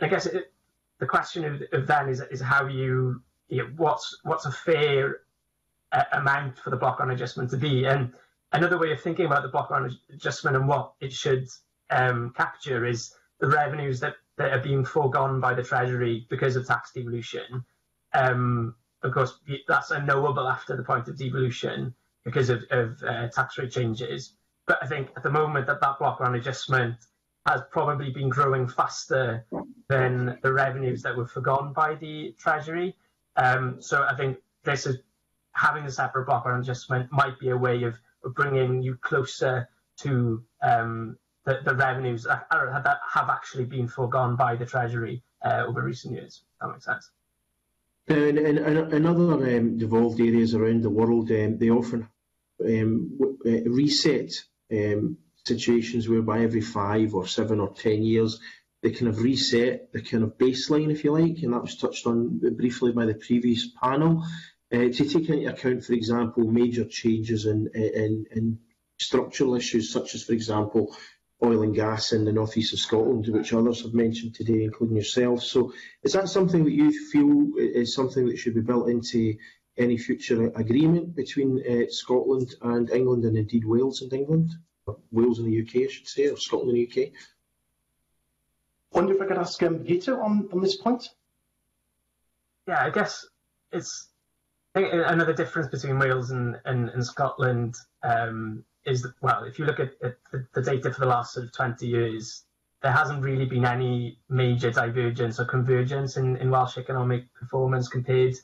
I guess it, the question of, of then is, is how you, you know, what's what's a fair uh, amount for the block grant adjustment to be, and another way of thinking about the block grant adjustment and what it should um, capture is the revenues that, that are being foregone by the Treasury because of tax devolution. Um, of course, that's unknowable after the point of devolution because of, of uh, tax rate changes. But I think at the moment that that block grant adjustment has probably been growing faster than the revenues that were forgone by the Treasury. Um, so I think this is having a separate block grant adjustment might be a way of, bringing you closer to um, the, the, revenues that, that, have actually been forgone by the Treasury uh, over recent years. that makes sense. And, and other um, devolved areas around the world, um, they often um, uh, reset um, situations whereby every five or seven or ten years they kind of reset the kind of baseline, if you like, and that was touched on briefly by the previous panel. Uh, to take into account, for example, major changes in, in, in structural issues, such as, for example, oil and gas in the northeast of Scotland, which others have mentioned today, including yourself. So, is that something that you feel is something that should be built into any future agreement between uh, Scotland and England, and indeed Wales and England? Wales and the UK, I should say, or Scotland and the UK. wonder if I could ask um, Guto on, on this point. Yeah, I guess it's I think another difference between Wales and, and, and Scotland um, is that, well, if you look at, at the, the, data for the last sort of 20 years, there hasn't really been any major divergence or convergence in, in Welsh economic performance compared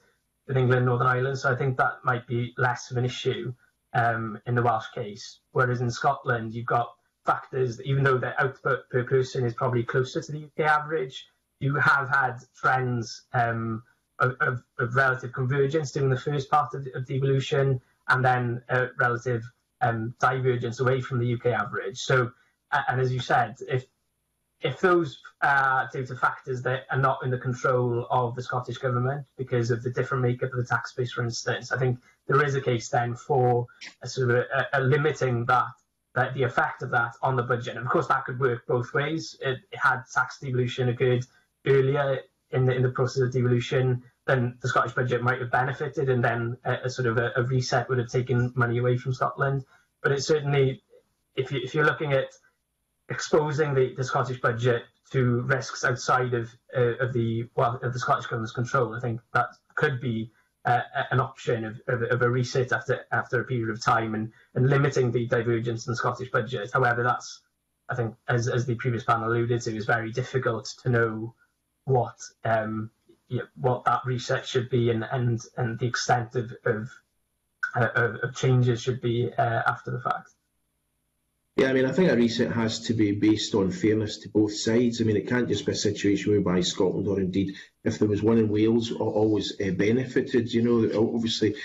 with England and Northern Ireland. So I think that might be less of an issue um, in the Welsh case. Whereas in Scotland, you've got factors that even though the output per person is probably closer to the UK average, you have had trends um, of, of, of, relative convergence during the first part of, of devolution and then a relative um, divergence away from the UK average. So, and as you said, if if those are due to factors that are not in the control of the Scottish Government because of the different makeup of the tax base, for instance, I think there is a case then for a sort of a, a limiting that, that the effect of that on the budget. And of course, that could work both ways. It, it had tax devolution occurred earlier in the in the process of devolution, then the Scottish budget might have benefited, and then a, a sort of a, a, reset would have taken money away from Scotland. But it certainly, if you if you're looking at exposing the, the Scottish budget to risks outside of uh, of the well of the Scottish government's control, I think that could be uh, an option of, of, of, a reset after after a period of time and, and limiting the divergence in the Scottish budget. However, that's I think as as the previous panel alluded to, is very difficult to know what um, what that reset should be and and, and the extent of of, uh, of changes should be uh, after the fact. Yeah, I mean, I think a reset has to be based on fairness to both sides. I mean, it can't just be a situation whereby Scotland, or indeed if there was one in Wales, always uh, benefited. You know, obviously,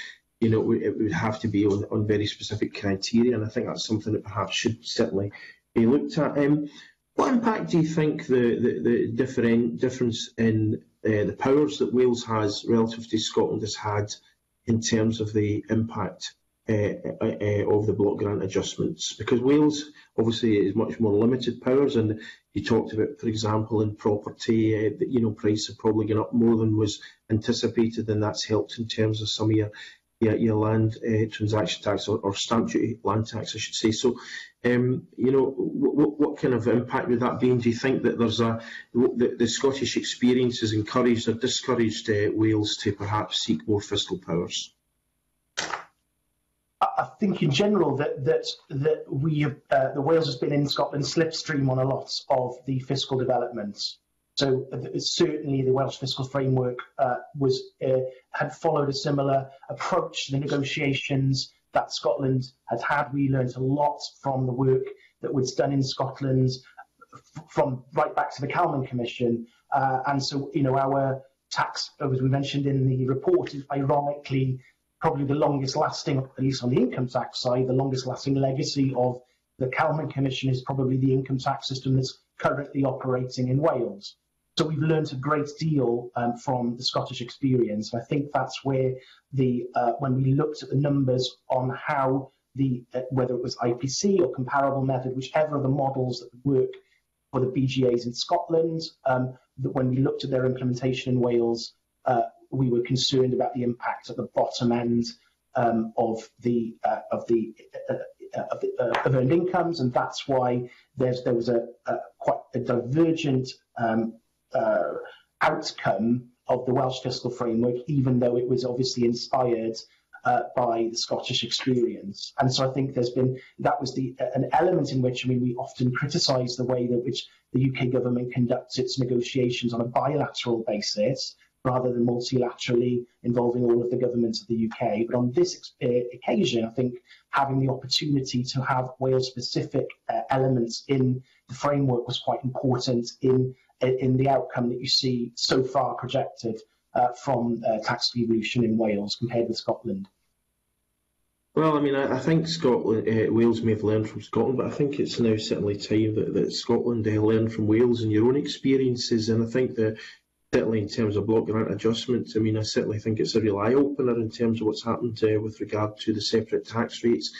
you know, it would have to be on, on very specific criteria, and I think that's something that perhaps should certainly be looked at. Um, what impact do you think the, the, the different, difference in uh, the powers that Wales has relative to Scotland has had in terms of the impact of the block grant adjustments because Wales obviously is much more limited powers and you talked about for example in property uh, you know prices have probably gone up more than was anticipated and that's helped in terms of some of your your, your land uh, transaction tax or, or, stamp duty land tax I should say. So um, you know what, what kind of impact would that be and do you think that there's a the, the Scottish experience has encouraged or discouraged uh, Wales to perhaps seek more fiscal powers I think in general that that that we have, uh, the Wales has been in Scotland slipstream on a lot of the fiscal developments. So uh, certainly the Welsh fiscal framework uh, was uh, had followed a similar approach to the negotiations that Scotland had had. We learned a lot from the work that was done in Scotland, from right back to the Calman Commission, Uh, and so, you know, our tax, as we mentioned in the report, is ironically probably the longest lasting, at least on the income tax side, the longest lasting legacy of the Calman Commission is probably the income tax system that's currently operating in Wales. So we've learned a great deal um, from the Scottish experience. I think that's where the uh, when we looked at the numbers on how the uh, whether it was IPC or comparable method, whichever of the models that work for the BGAs in Scotland, um, that when we looked at their implementation in Wales, uh, we were concerned about the impact at the bottom end um, of the uh, of the uh, uh, of, uh, of, earned incomes, and that's why there's there was a, a quite a divergent um, uh, outcome of the Welsh fiscal framework, even though it was obviously inspired uh, by the Scottish experience. And so I think there's been that was the an element in which I mean we often criticise the way that which the UK government conducts its negotiations on a bilateral basis rather than multilaterally involving all of the governments of the UK. But on this uh, occasion, I think having the opportunity to have Wales-specific uh, elements in the framework was quite important in in the outcome that you see so far projected uh, from uh, tax devolution in Wales compared with Scotland. Well, I mean, I, I think Scotland, uh, Wales may have learned from Scotland, but I think it's now certainly time that, that Scotland uh, learn from Wales and your own experiences. And I think that certainly in terms of block grant adjustments, I mean, I certainly think it's a real eye opener in terms of what's happened uh, with regard to the separate tax rates.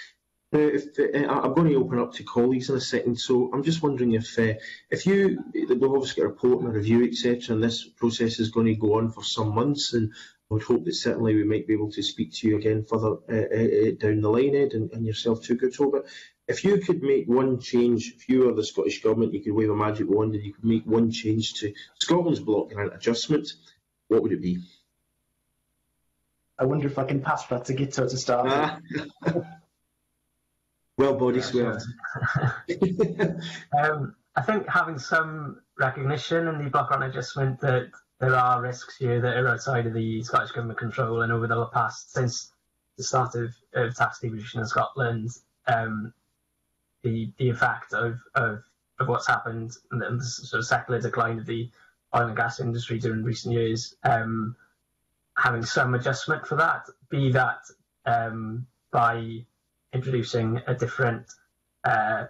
If, uh, I'm going to open up to colleagues in a second, so I'm just wondering if uh, if you, we've obviously got a report and a review, etc., and this process is going to go on for some months, and I would hope that certainly we might be able to speak to you again further uh, uh, down the line, Ed, and, and yourself too, Guto. But if you could make one change, if you were the Scottish Government, you could wave a magic wand and you could make one change to Scotland's block grant adjustment, what would it be? I wonder if I can pass that to Guto to start. Ah. [laughs] well, body swear. [laughs] um, I think having some recognition in the block grant adjustment that there are risks here that are outside of the Scottish Government control and over the past, since the start of, of tax devolution in Scotland, um, the the effect of, of, of what's happened and the sort of secular decline of the oil and gas industry during recent years, um, having some adjustment for that, be that um, by introducing a different uh,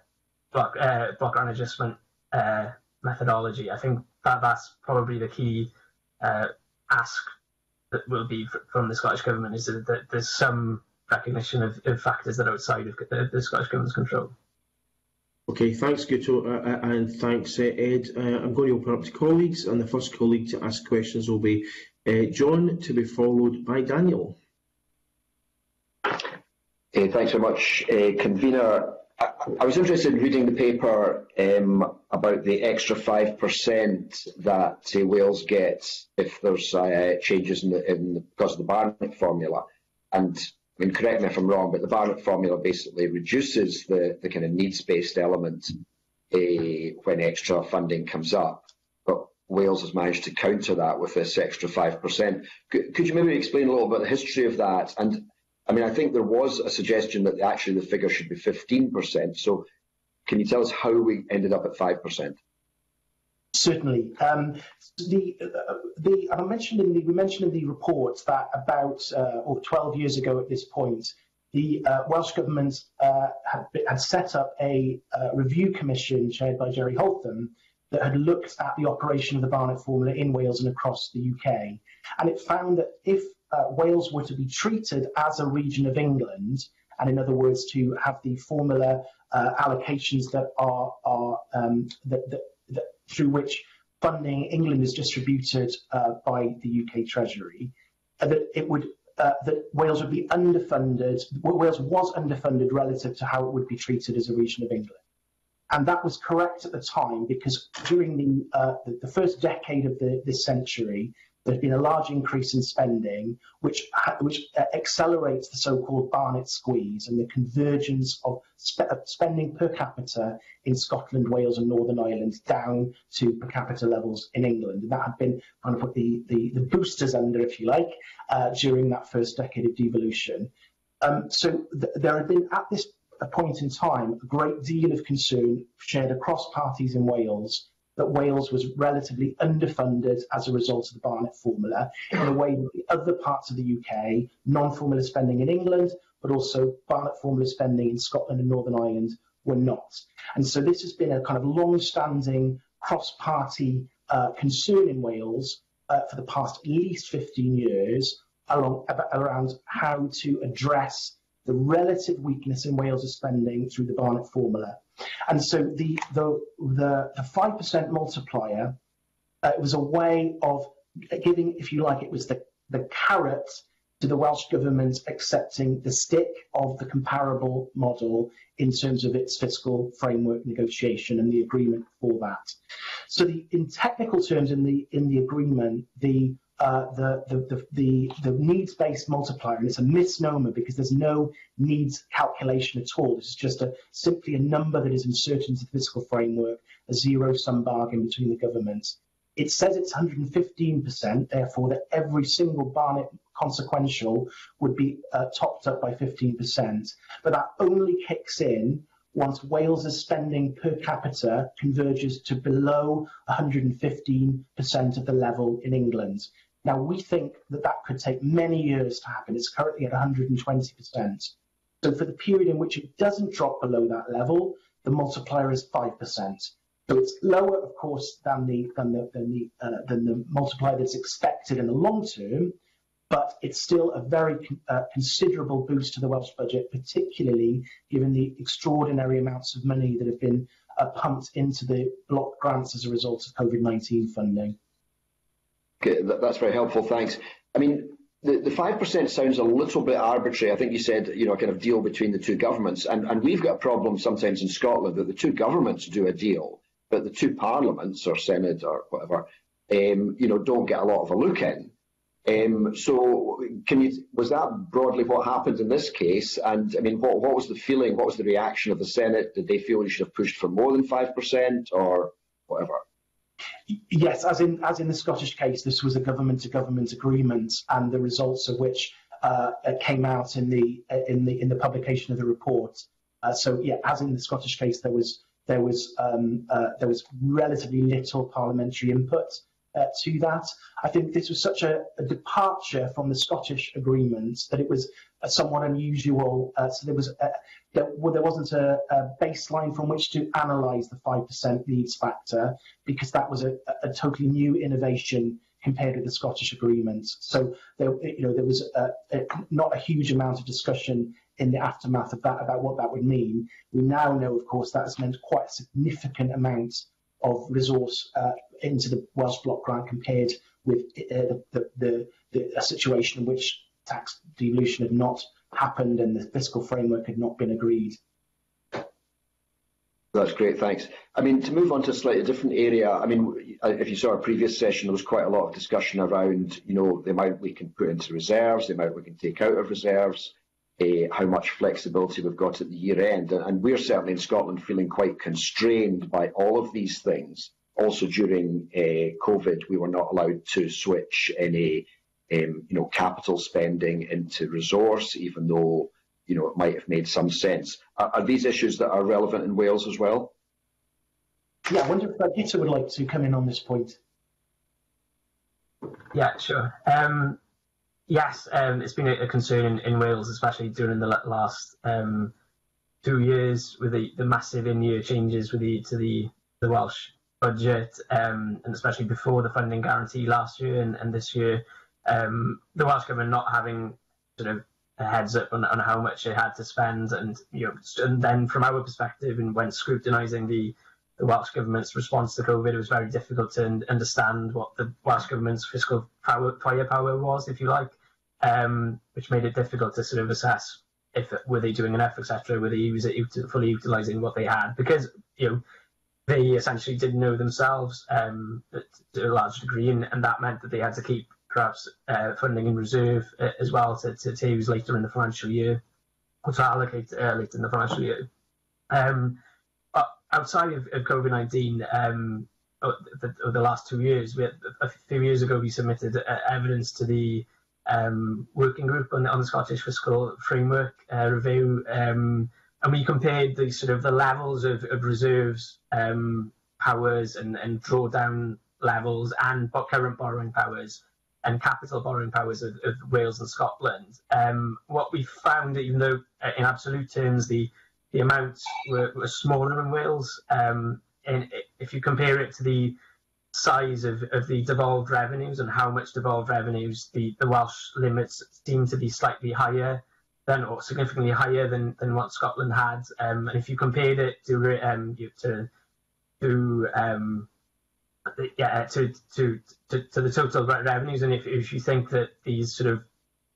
block, uh, block grant adjustment uh, methodology. I think that that's probably the key uh, ask that will be from the Scottish Government is that, that there's some recognition of, of, factors that are outside of the, the Scottish Government's control. Okay, thanks Guto uh, uh, and thanks uh, Ed. Uh, I'm going to open up to colleagues and the first colleague to ask questions will be uh, John to be followed by Daniel. Uh, thanks very much, Convener. I, I, was interested in reading the paper um, about the extra 5% that Wales gets if there's changes in the, in the, because of the Barnett formula. And I mean, correct me if I'm wrong, but the Barnett formula basically reduces the, the kind of needs-based element uh, when extra funding comes up. But Wales has managed to counter that with this extra 5%. Could, could you maybe explain a little bit the history of that? And I mean, I think there was a suggestion that actually the figure should be 15%. So can you tell us how we ended up at 5%? Certainly. Um, the, uh, the, I mentioned in the, we mentioned in the report that about uh, or 12 years ago at this point, the uh, Welsh Government uh, had, had, set up a uh, review commission chaired by Gerry Holtham that had looked at the operation of the Barnett formula in Wales and across the UK. And it found that if uh, Wales were to be treated as a region of England, and in other words, to have the formula allocations that are, are um, that, that through which funding England is distributed uh, by the UK Treasury, uh, that it would uh, that Wales would be underfunded. Wales was underfunded relative to how it would be treated as a region of England, and that was correct at the time because during the uh, the, the, first decade of the, this century, there's been a large increase in spending, which which uh, accelerates the so-called Barnett squeeze and the convergence of spe spending per capita in Scotland, Wales, and Northern Ireland down to per capita levels in England. And that had been kind of put the, the, the boosters under, if you like, uh, during that first decade of devolution. Um, so th there had been at this point in time a great deal of concern shared across parties in Wales that Wales was relatively underfunded as a result of the Barnett formula, in a way that the other parts of the UK, non-formula spending in England, but also Barnett formula spending in Scotland and Northern Ireland were not. And so this has been a kind of long-standing cross-party uh, concern in Wales uh, for the past at least 15 years along, around how to address the relative weakness in Wales' spending through the Barnett formula. And so the the the, the 5% multiplier uh, was a way of giving, if you like, it was the, the carrot to the Welsh Government accepting the stick of the comparable model in terms of its fiscal framework negotiation and the agreement for that. So the, in technical terms in the in the agreement, the uh, the, the, the, the, the needs-based multiplier, and it's a misnomer because there's no needs calculation at all. This is just a, simply a number that is inserted into the fiscal framework, a zero-sum bargain between the governments. It says it's 115%, therefore that every single Barnett consequential would be uh, topped up by 15%. But that only kicks in once Wales' spending per capita converges to below 115% of the level in England. Now, we think that that could take many years to happen. It's currently at 120%. So for the period in which it doesn't drop below that level, the multiplier is 5%. So it's lower, of course, than the than the than the, uh, than the multiplier that's expected in the long term, but it's still a very uh, considerable boost to the Welsh budget, particularly given the extraordinary amounts of money that have been uh, pumped into the block grants as a result of COVID-19 funding. Okay, that's very helpful. Thanks. I mean, the, the 5% sounds a little bit arbitrary. I think you said, you know, a kind of deal between the two governments. And, and we've got a problem sometimes in Scotland that the two governments do a deal but the two parliaments or Senate or whatever, um, you know, don't get a lot of a look in. Um, so, can you, was that broadly what happened in this case? And I mean, what, what was the feeling? What was the reaction of the Senate? Did they feel you should have pushed for more than five percent or whatever? Yes, as in as in the Scottish case, this was a government-to-government agreement, and the results of which uh, came out in the in the in the publication of the report. Uh, so, yeah, as in the Scottish case, there was there was um, uh, there was relatively little parliamentary input uh, to that. I think this was such a, a, departure from the Scottish agreement that it was uh, somewhat unusual. Uh, so there was a, there, well, there wasn't a, a, baseline from which to analyse the five percent needs factor because that was a, a, totally new innovation compared with the Scottish agreement. So there, you know, there was not a huge amount of discussion in the aftermath of that about what that would mean. We now know, of course, that has meant quite a significant amount of resource uh, into the Welsh Block Grant compared with uh, the, the, the, a situation in which tax devolution had not happened and the fiscal framework had not been agreed. That's great, thanks. I mean, to move on to a slightly different area, I mean, if you saw our previous session, there was quite a lot of discussion around, you know, the amount we can put into reserves, the amount we can take out of reserves, uh, how much flexibility we've got at the year end. And we're certainly in Scotland feeling quite constrained by all of these things. Also during uh, COVID, we were not allowed to switch any um, you know, capital spending into resource, even though you know, it might have made some sense. Are, are these issues that are relevant in Wales as well? Yeah, I wonder if Peter would like to come in on this point. Yeah, sure. Um, yes, um, it's been a, concern in, in, Wales, especially during the last um, two years with the, the massive in-year changes with the, to the, the Welsh budget, um, and especially before the funding guarantee last year and, and this year, um, the Welsh government not having sort of a heads up on, on how much it had to spend, and you know, and then from our perspective, and when scrutinising the the Welsh government's response to COVID, was very difficult to understand what the Welsh government's fiscal power, firepower was, if you like, um, which made it difficult to sort of assess if were they doing enough, etc. Were they use it, fully utilising what they had? Because you know they essentially didn't know themselves um, to a large degree, and, and, that meant that they had to keep perhaps uh, funding in reserve uh, as well to, to, to, use later in the financial year, or to allocate uh, later in the financial year. Um, outside of, of COVID nineteen, um, the, the, last two years, we had, a few years ago we submitted uh, evidence to the um, working group on, on, the Scottish fiscal framework uh, review, um, and we compared the sort of the levels of, of reserves, um, powers and, and drawdown levels and current borrowing powers and capital borrowing powers of, of Wales and Scotland. Um, what we found, even though uh, in absolute terms the the amounts were, were smaller in Wales, um, and if you compare it to the size of, of the devolved revenues and how much devolved revenues the, the Welsh limits seem to be slightly higher than or significantly higher than, than what Scotland had. Um, and if you compared it to um, to to um, yeah to, to to to the total revenues, and if, if you think that these sort of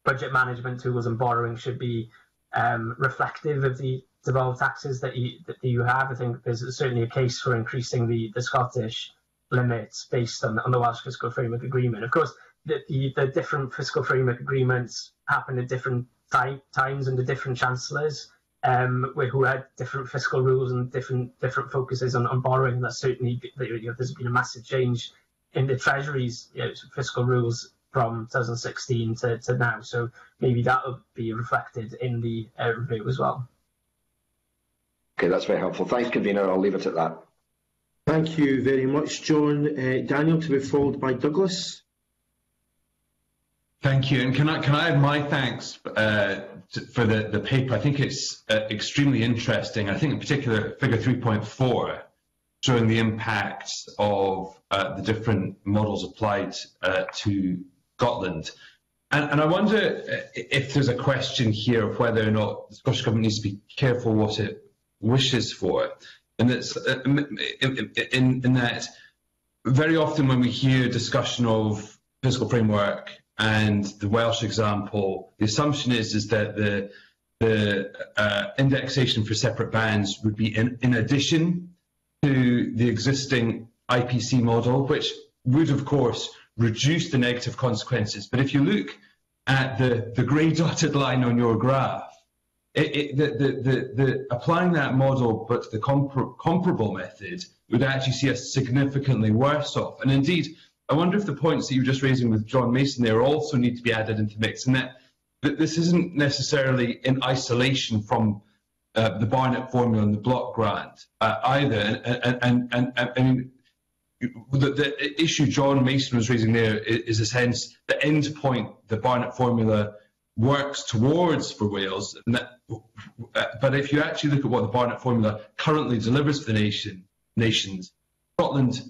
budget management tools and borrowing should be um, reflective of the devolved taxes that you that you have, I think there's certainly a case for increasing the the Scottish limits based on, on the Welsh Fiscal Framework Agreement. Of course, the, the, the different fiscal framework agreements happen at different time, times under different chancellors um, who had different fiscal rules and different different focuses on, on borrowing. And that's certainly you know, there's been a massive change in the Treasury's you know, fiscal rules from 2016 to, to now. So maybe that will be reflected in the uh, review as well. Okay, that's very helpful. Thanks, convener. I'll leave it at that. Thank you very much, John. Uh, Daniel, to be followed by Douglas. Thank you, and can I can I add my thanks uh, to, for the the paper? I think it's uh, extremely interesting. I think in particular Figure 3.4 showing the impact of uh, the different models applied uh, to Scotland. And, and, I wonder uh, if there's a question here of whether or not the Scottish Government needs to be careful what it wishes for. And uh, in, in, in that very often when we hear discussion of fiscal framework and the Welsh example, the assumption is, is that the, the uh, indexation for separate bands would be in, in addition to the existing IPC model, which would, of course, reduce the negative consequences. But if you look at the, the grey [laughs] dotted line on your graph, it, it, the, the, the, the, applying that model but the compar comparable method would actually see us significantly worse off. And indeed, I wonder if the points that you were just raising with John Mason there also need to be added into the mix, and that, that this isn't necessarily in isolation from uh, the Barnett formula and the block grant uh, either. And, and, and, and, I mean, the, the, issue John Mason was raising there is, is a sense the end point the Barnett formula works towards for Wales. But if you actually look at what the Barnett formula currently delivers for the nation, nations, Scotland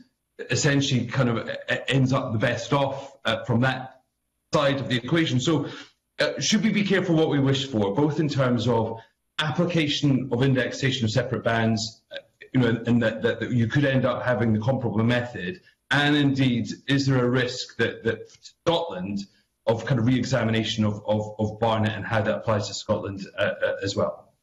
essentially kind of ends up the best off uh, from that side of the equation. So uh, should we be careful what we wish for, both in terms of application of indexation of separate bands, uh, you know, and that, that, that, you could end up having the comparable method, and indeed, is there a risk that, that Scotland of kind of re-examination of, of, of Barnett and how that applies to Scotland uh, uh, as well?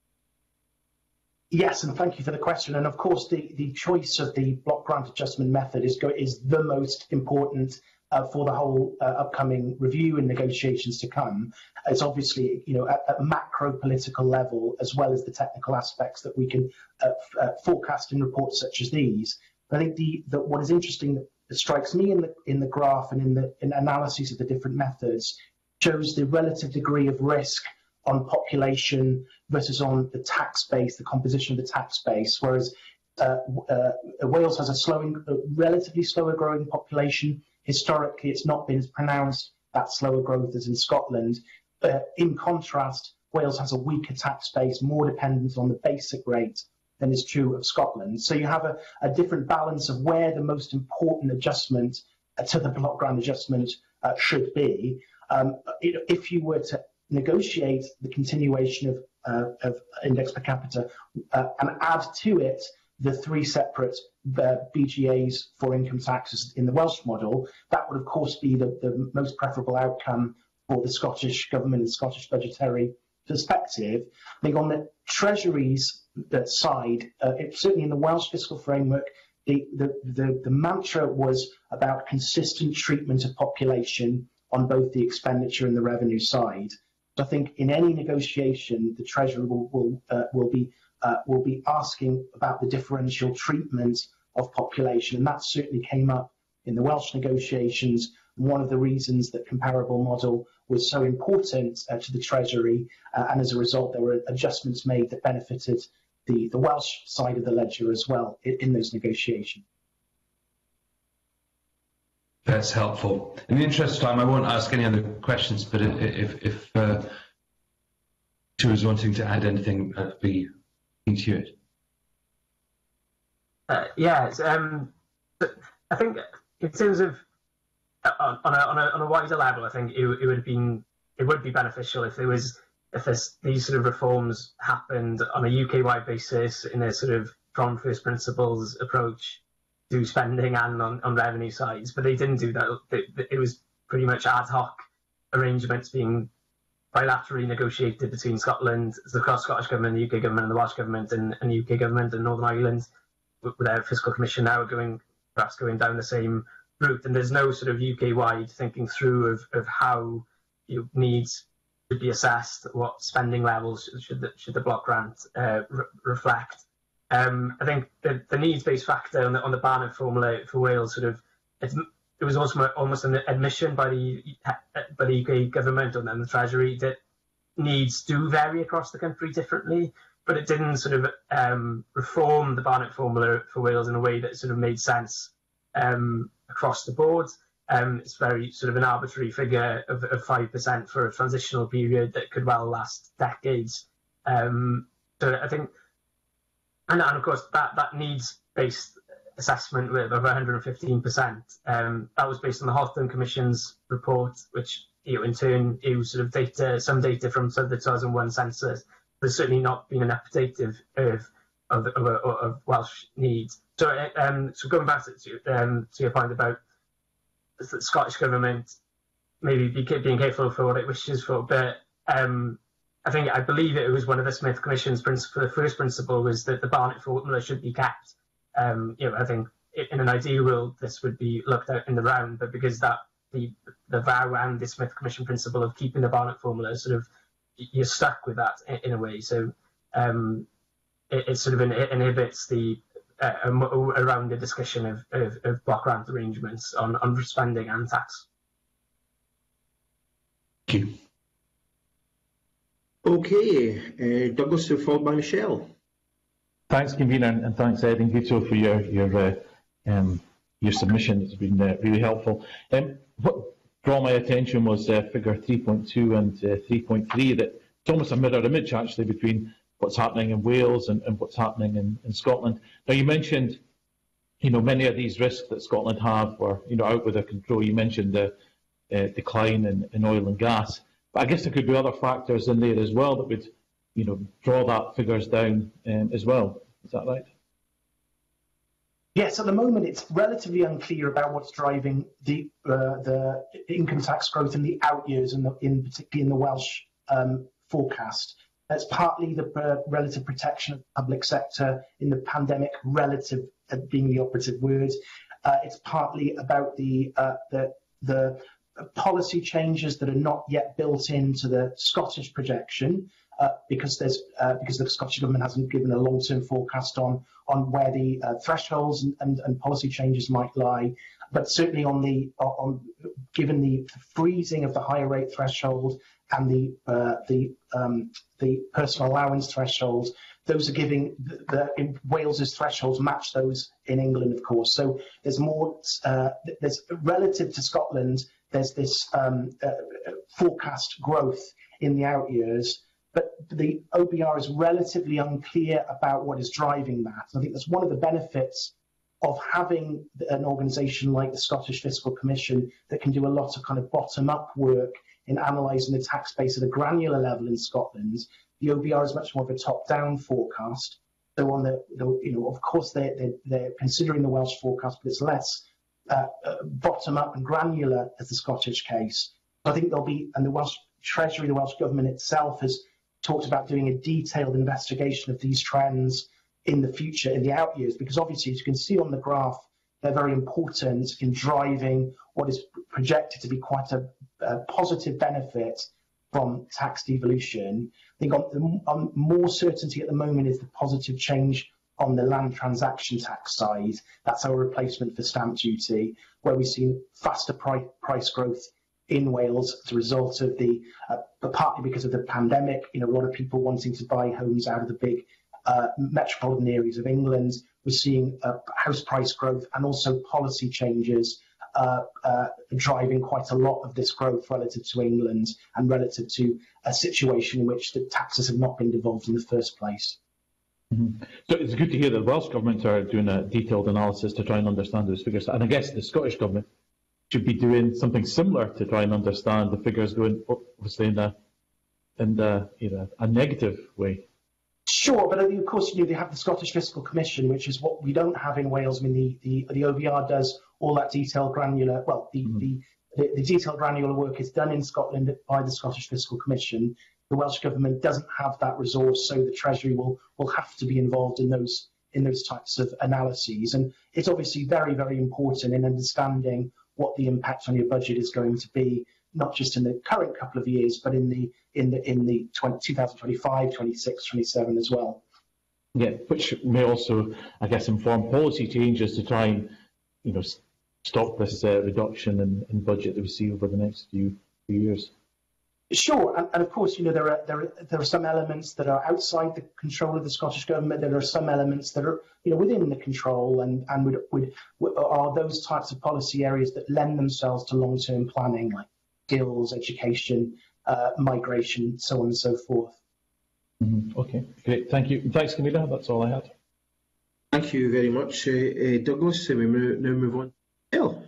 Yes, and thank you for the question. And of course, the, the choice of the block grant adjustment method is, go, is the most important uh, for the whole uh, upcoming review and negotiations to come. It's obviously, you know, at, at macro political level, as well as the technical aspects that we can uh, uh forecast in reports such as these. I think the, the, what is interesting that strikes me in the in the graph and in the in analyses of the different methods shows the relative degree of risk on population versus on the tax base, the composition of the tax base. Whereas uh, uh, Wales has a slowing, a relatively slower growing population. Historically, it's not been as pronounced that slower growth as in Scotland. Uh, in contrast, Wales has a weaker tax base, more dependent on the basic rate than is true of Scotland. So you have a, a different balance of where the most important adjustment uh, to the block grant adjustment uh, should be. Um, if you were to negotiate the continuation of, uh, of index per capita uh, and add to it the three separate uh, BGAs for income taxes in the Welsh model, that would of course be the, the most preferable outcome for the Scottish government and Scottish budgetary perspective. I think on the Treasury's side, uh, it, certainly in the Welsh fiscal framework, the, the, the, the mantra was about consistent treatment of population on both the expenditure and the revenue side. I think in any negotiation, the Treasury will will, uh, will be uh, will be asking about the differential treatment of population, and that certainly came up in the Welsh negotiations. One of the reasons that comparable model was so important uh, to the Treasury, uh, and as a result, there were adjustments made that benefited the, the Welsh side of the ledger as well in, in those negotiations. That's helpful. In the interest of time, I won't ask any other questions, but if if uh, she was wanting to add anything, I'd be into it. Uh, yeah, um, I think in terms of uh, on, on, a, on, a, on a wider level, I think it, it would have been it would be beneficial if there was if this, these sort of reforms happened on a UK-wide basis in a sort of from first principles approach to spending and on, on revenue sides, but they didn't do that. It, it was pretty much ad hoc arrangements being bilaterally negotiated between Scotland, the Scottish government, the UK government, and the Welsh government, and, and the UK government and Northern Ireland, with their fiscal commission now going perhaps going down the same route. And there's no sort of UK-wide thinking through of, of how you know, needs to be assessed, what spending levels should the, should the block grant uh, re reflect. Um, I think the, the needs-based factor on the, on the Barnett formula for Wales sort of it was also almost an admission by the by the UK government and then the Treasury that needs do vary across the country differently, but it didn't sort of um, reform the Barnett formula for Wales in a way that sort of made sense um, across the board. Um, it's very sort of an arbitrary figure of, of 5% for a transitional period that could well last decades. Um, so I think, and, and of course, that, that needs based assessment with of 115%. Um, that was based on the Holtham Commission's report, which you know, in turn used sort of data, some data from the 2001 census. There's certainly not been an update of of, of, of, of Welsh needs. So, um, so going back to, um, to your point about the Scottish government maybe be, being careful for what it wishes for, but um, I think I believe it was one of the Smith Commission's principle. The first principle was that the Barnett formula should be kept. Um, you know, I think in an ideal world this would be looked at in the round, but because that the the vow and the Smith Commission principle of keeping the Barnett formula sort of you're stuck with that in, in a way. So um, it, it, sort of inhibits the uh, around the discussion of, of, of block grant arrangements on, on spending and tax. Thank you. Okay, uh, Douglas, followed by Michelle. Thanks, convener, and thanks, Ed and Guto, for your your uh, um, your submission. It's been uh, really helpful. Um, what drew my attention was uh, figure 3.2 and uh, 3.3. That it's almost a mirror image actually between what's happening in Wales and, and what's happening in, in, Scotland. Now, you mentioned, you know, many of these risks that Scotland have were, you know, out with their control. You mentioned the uh, decline in, in oil and gas, but I guess there could be other factors in there as well that would, you know, draw that figures down um, as well. Is that right? Yes, at the moment it's relatively unclear about what's driving the uh, the income tax growth in the out years, and in particularly in the Welsh um, forecast. It's partly the uh, relative protection of the public sector in the pandemic, relative uh, being the operative word. Uh, it's partly about the, the, the policy changes that are not yet built into the Scottish projection. Uh, because there's uh, because the Scottish government hasn't given a long-term forecast on on where the uh, thresholds and, and, and, policy changes might lie, but certainly on the on given the freezing of the higher rate threshold and the uh, the um, the personal allowance thresholds. Those are giving the, the Wales's thresholds match those in England, of course. So there's more. Uh, there's relative to Scotland. There's this um, forecast growth in the out years, but the OBR is relatively unclear about what is driving that. I think that's one of the benefits of having an organisation like the Scottish Fiscal Commission that can do a lot of kind of bottom-up work in analysing the tax base at a granular level in Scotland. The OBR is much more of a top-down forecast. So on the, the, you know, of course they're, they're, they're, considering the Welsh forecast, but it's less uh, uh, bottom-up and granular as the Scottish case. I think there'll be, and the Welsh Treasury, the Welsh Government itself has talked about doing a detailed investigation of these trends in the future, in the out years, because obviously, as you can see on the graph, they're very important in driving what is projected to be quite a, a positive benefit from tax devolution. I think on, on more certainty at the moment is the positive change on the land transaction tax side. That's our replacement for stamp duty, where we've seen faster price, growth in Wales as a result of the, uh, partly because of the pandemic, you know, a lot of people wanting to buy homes out of the big uh, metropolitan areas of England. We're seeing uh, house price growth and also policy changes uh, uh, driving quite a lot of this growth relative to England and relative to a situation in which the taxes have not been devolved in the first place. Mm -hmm. So it's good to hear that the Welsh Government are doing a detailed analysis to try and understand those figures. And I guess the Scottish Government should be doing something similar to try and understand the figures going, obviously, in a, in the, you know, a negative way. Sure, but of course, you know, they have the Scottish Fiscal Commission, which is what we don't have in Wales. I mean, the, the, the OBR does all that detailed granular, well, the, mm. the, the, the detailed granular work is done in Scotland by the Scottish Fiscal Commission. The Welsh Government doesn't have that resource, so the Treasury will, will have to be involved in those, in those types of analyses. And it's obviously very, very important in understanding what the impact on your budget is going to be not just in the current couple of years, but in the in the in the 20, 2025, 26, 27 as well. Yeah, which may also, I guess, inform policy changes to try and, you know, stop this uh, reduction in, in budget that we see over the next few, few years. Sure, and, and, of course, you know there are there are, there are some elements that are outside the control of the Scottish government. There are some elements that are you know within the control, and and would, would, would are those types of policy areas that lend themselves to long term planning, like skills, education, uh, migration, so on and so forth. Mm -hmm. Okay, great. Thank you. Thanks, Camilla. That's all I had. Thank you very much, uh, uh, Douglas. we now move on. Elle.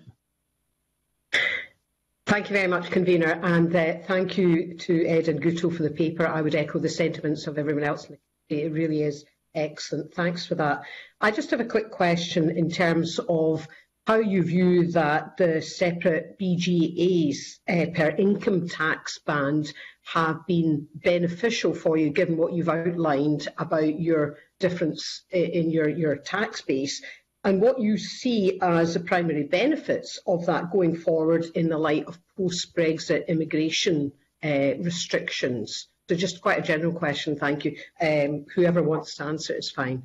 Thank you very much, Convener, and uh, thank you to Ed and Guto for the paper. I would echo the sentiments of everyone else. It really is excellent. Thanks for that. I just have a quick question in terms of how you view that the separate BGAs uh, per income tax band have been beneficial for you, given what you've outlined about your difference in your, your tax base, and what you see as the primary benefits of that going forward in the light of post-Brexit immigration uh, restrictions. So just quite a general question, thank you. Um, whoever wants to answer is fine.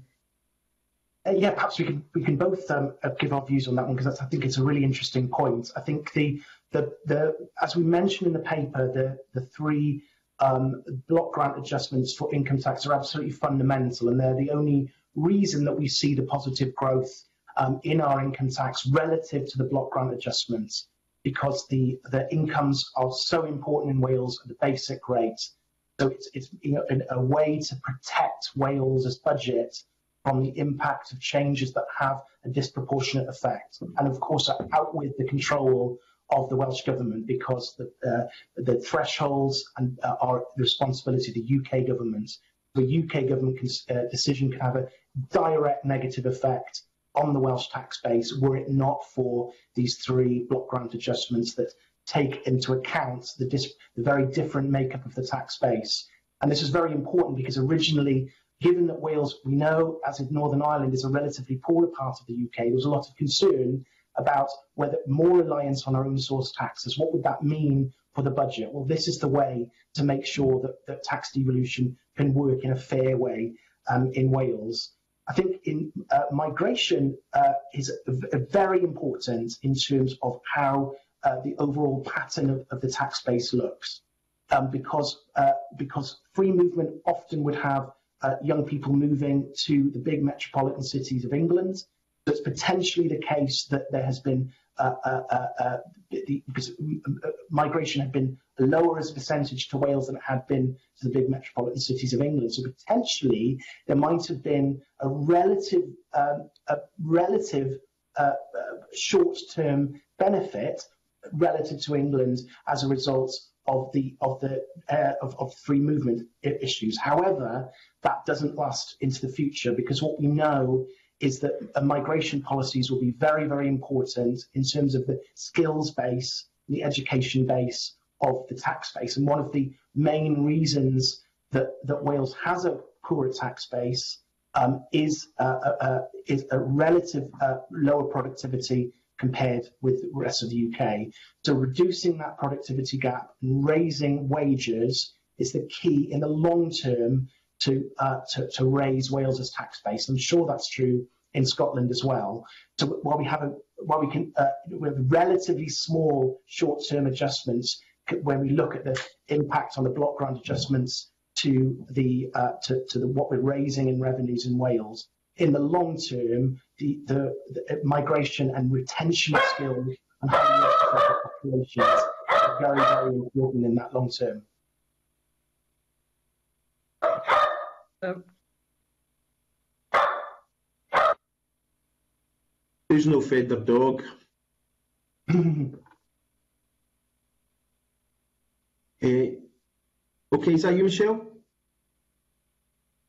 Uh, yeah, perhaps we can we can both um, uh, give our views on that one because I think it's a really interesting point. I think the the the as we mentioned in the paper, the the three um, block grant adjustments for income tax are absolutely fundamental, and they're the only reason that we see the positive growth um, in our income tax relative to the block grant adjustments, because the incomes are so important in Wales at the basic rate. So it's a way to protect Wales's budget from the impact of changes that have a disproportionate effect. And of course, are out with the control of the Welsh Government because the, uh, the thresholds and, uh, are the responsibility of the UK government. The UK government uh, decision can have a direct negative effect on the Welsh tax base were it not for these three block grant adjustments that take into account the, the very different makeup of the tax base. And this is very important because originally given that Wales, we know, as in Northern Ireland, is a relatively poorer part of the UK, there was a lot of concern about whether more reliance on our own source taxes, what would that mean for the budget? Well, this is the way to make sure that, that tax devolution can work in a fair way um, in Wales. I think in uh, migration uh, is very important in terms of how uh, the overall pattern of, of, the tax base looks, um, because uh, because free movement often would have uh, young people moving to the big metropolitan cities of England. So it's potentially the case that there has been uh, the, because migration had been lower as a percentage to Wales than it had been to the big metropolitan cities of England. So potentially there might have been a relative, um, a relative uh, short-term benefit relative to England as a result of the of the uh, of, of free movement issues. However, that doesn't last into the future because what we know is that uh, migration policies will be very very important in terms of the skills base, the education base of the tax base, and one of the main reasons that that Wales has a poorer tax base um, is, uh, uh, uh is a relative uh, lower productivity compared with the rest of the UK. So reducing that productivity gap and raising wages is the key in the long term to, uh, to, to raise Wales's tax base. I'm sure that's true in Scotland as well. So while we have a while we can we have relatively small short-term adjustments when we look at the impact on the block grant adjustments to the uh, to, to the, what we're raising in revenues in Wales, in the long term, the, the, the migration and retention skills and highly educated populations are very, very important in that long term. Um, Who's no fed their dog? [laughs] Eh, okay, is that you, Michelle?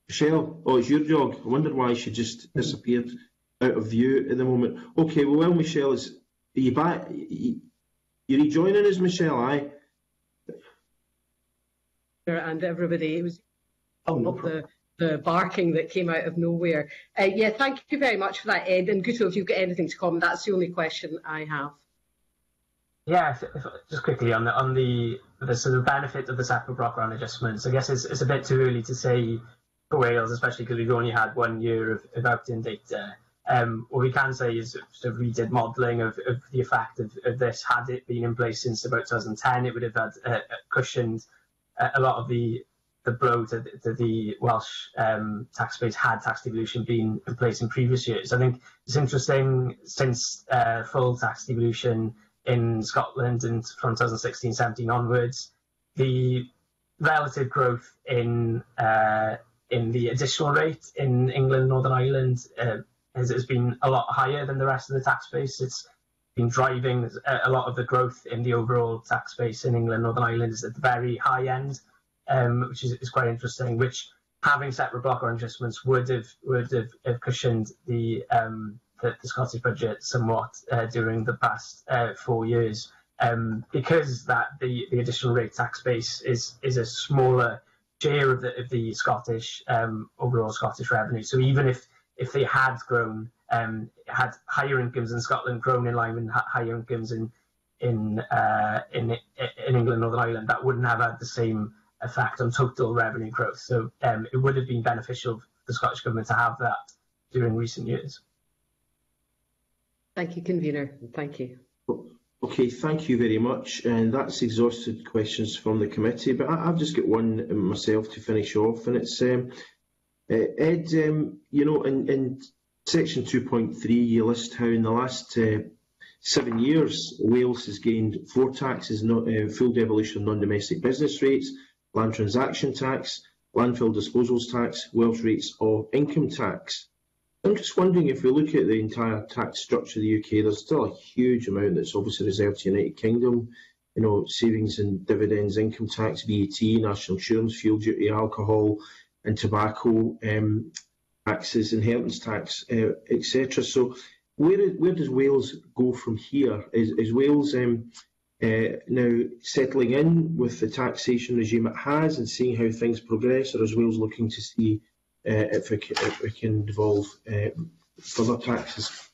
Michelle, oh, it's your dog. I wondered why she just disappeared out of view at the moment. Okay, well, Michelle, is are you back? You, you rejoining us, Michelle? Aye. and everybody. It was Oh, no the, the barking that came out of nowhere. Uh, yeah, thank you very much for that, Ed. And Guto, if you've got anything to comment, that's the only question I have. Yeah, just quickly on the on the the sort of benefit of the separate block grant adjustments. I guess it's, it's a bit too early to say for Wales, especially because we've only had one year of, of outturn data. Um, what we can say is sort of modelling of, of the effect of, of this. Had it been in place since about 2010, it would have had uh, cushioned a, a lot of the the blow to, to the Welsh um, tax base had tax devolution been in place in previous years. I think it's interesting since uh, full tax devolution in Scotland and from 2016-17 onwards, the relative growth in uh, in the additional rate in England, Northern Ireland uh, has, has been a lot higher than the rest of the tax base. It's been driving a, lot of the growth in the overall tax base in England, Northern Ireland is at the very high end um, which is, is quite interesting. Which having separate block grant adjustments would have would have, have cushioned the, um, the Scottish budget somewhat uh, during the past uh, four years, um, because that the, the additional rate tax base is is a smaller share of the of the Scottish um, overall Scottish revenue. So even if if they had grown um, had higher incomes in Scotland grown in line with higher incomes in in uh, in in England, Northern Ireland, that wouldn't have had the same effect on total revenue growth. So um, it would have been beneficial for the Scottish Government to have that during recent years. Thank you, Convener. Thank you. Okay, thank you very much. And that's exhausted questions from the committee, but I, have just got one myself to finish off, and it's um, uh, Ed. Um, you know, in, in section 2.3, you list how in the last uh, seven years Wales has gained four taxes, not, uh, full devolution of non-domestic business rates, land transaction tax, landfill disposals tax, Welsh rates or income tax. I'm just wondering if we look at the entire tax structure of the UK, there's still a huge amount that's obviously reserved to the United Kingdom. You know, savings and dividends, income tax, VAT, national insurance, fuel duty, alcohol and tobacco um, taxes, inheritance tax, uh, etc. So where, where does Wales go from here? Is, is Wales um, uh, now, settling in with the taxation regime it has and seeing how things progress, or is Wales looking to see if, we if we can devolve uh, further taxes?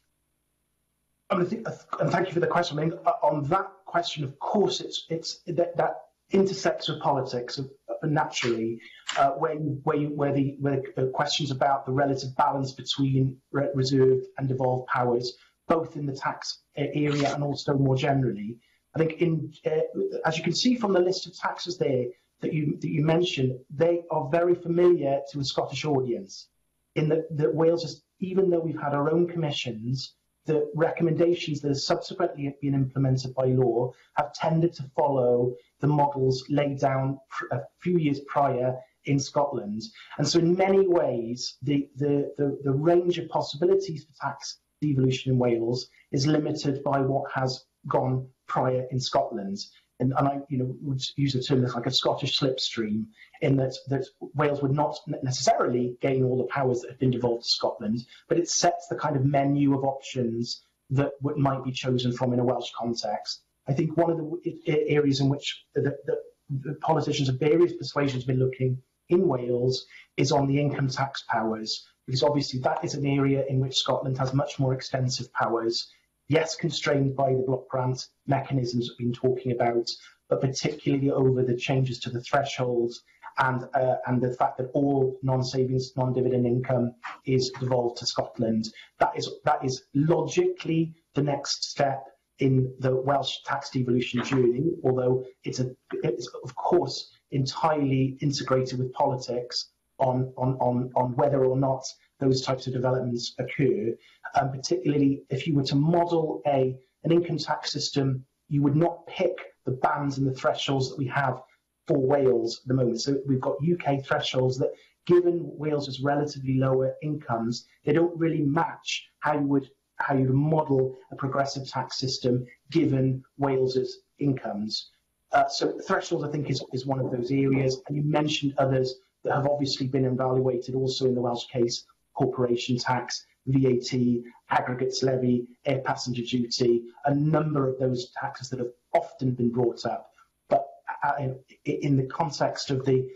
I mean, and thank you for the question. I mean, on that question, of course, it's it's that, that intersects with politics naturally, uh, where where, where the where the questions about the relative balance between reserved and devolved powers, both in the tax area and also more generally. I think, in, uh, as you can see from the list of taxes there that you that you mentioned, they are very familiar to a Scottish audience. In that, that Wales, is, even though we've had our own commissions, the recommendations that have subsequently been implemented by law have tended to follow the models laid down a few years prior in Scotland. And so in many ways, the, the, the, the range of possibilities for tax devolution in Wales is limited by what has gone prior in Scotland. And, and I, you know, would use the term as like a Scottish slipstream, in that, that Wales would not necessarily gain all the powers that have been devolved to Scotland, but it sets the kind of menu of options that might be chosen from in a Welsh context. I think one of the areas in which the, the, the politicians of various persuasions have been looking in Wales is on the income tax powers, because obviously that is an area in which Scotland has much more extensive powers yes, constrained by the block grant mechanisms we've been talking about, but particularly over the changes to the thresholds and uh, and the fact that all non-savings, non-dividend income is devolved to Scotland. That is that is logically the next step in the Welsh tax devolution journey, although it's a it's of course entirely integrated with politics on on on on whether or not those types of developments occur, um, particularly if you were to model a an income tax system, you would not pick the bands and the thresholds that we have for Wales at the moment. So we've got UK thresholds that, given Wales's relatively lower incomes, they don't really match how you would how you'd model a progressive tax system given Wales's incomes. Uh, so thresholds, I think, is, is one of those areas. And you mentioned others that have obviously been evaluated also in the Welsh case, corporation tax, VAT, aggregates levy, air passenger duty, a number of those taxes that have often been brought up. But uh, in the context of the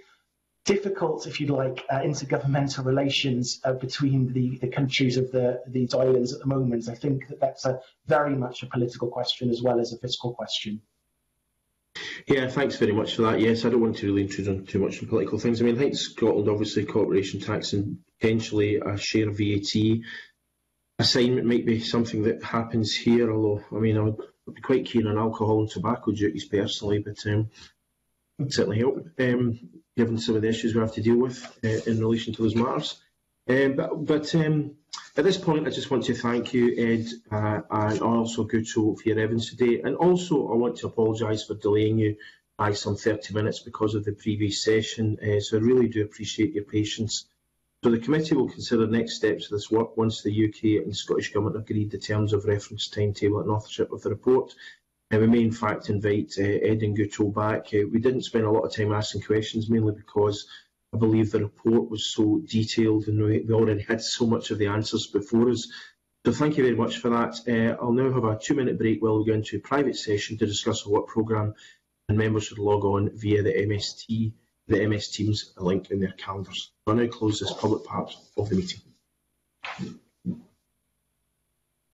difficult, if you like, uh, intergovernmental relations uh, between the, the countries of the, these islands at the moment, I think that that's a very much a political question as well as a fiscal question. Yeah, thanks very much for that. Yes, I don't want to really intrude on too much on political things. I mean, I think Scotland, obviously, corporation tax and potentially a share of VAT assignment might be something that happens here, although, I mean, I would be quite keen on alcohol and tobacco duties personally, but um, certainly help, um, given some of the issues we have to deal with uh, in relation to those matters. Um, but but um, at this point, I just want to thank you, Ed, uh, and also Guto for your evidence today. And also, I want to apologise for delaying you by some 30 minutes because of the previous session. Uh, so I really do appreciate your patience. So the committee will consider next steps of this work once the UK and Scottish Government agreed the terms of reference timetable and authorship of the report. Uh, we may in fact invite uh, Ed and Guto back. Uh, we didn't spend a lot of time asking questions, mainly because I believe the report was so detailed and we, already had so much of the answers before us. So thank you very much for that. Uh, I'll now have a two minute break while we go into a private session to discuss a work programme and members should log on via the MST, the MS Teams link in their calendars. So I now close this public part of the meeting.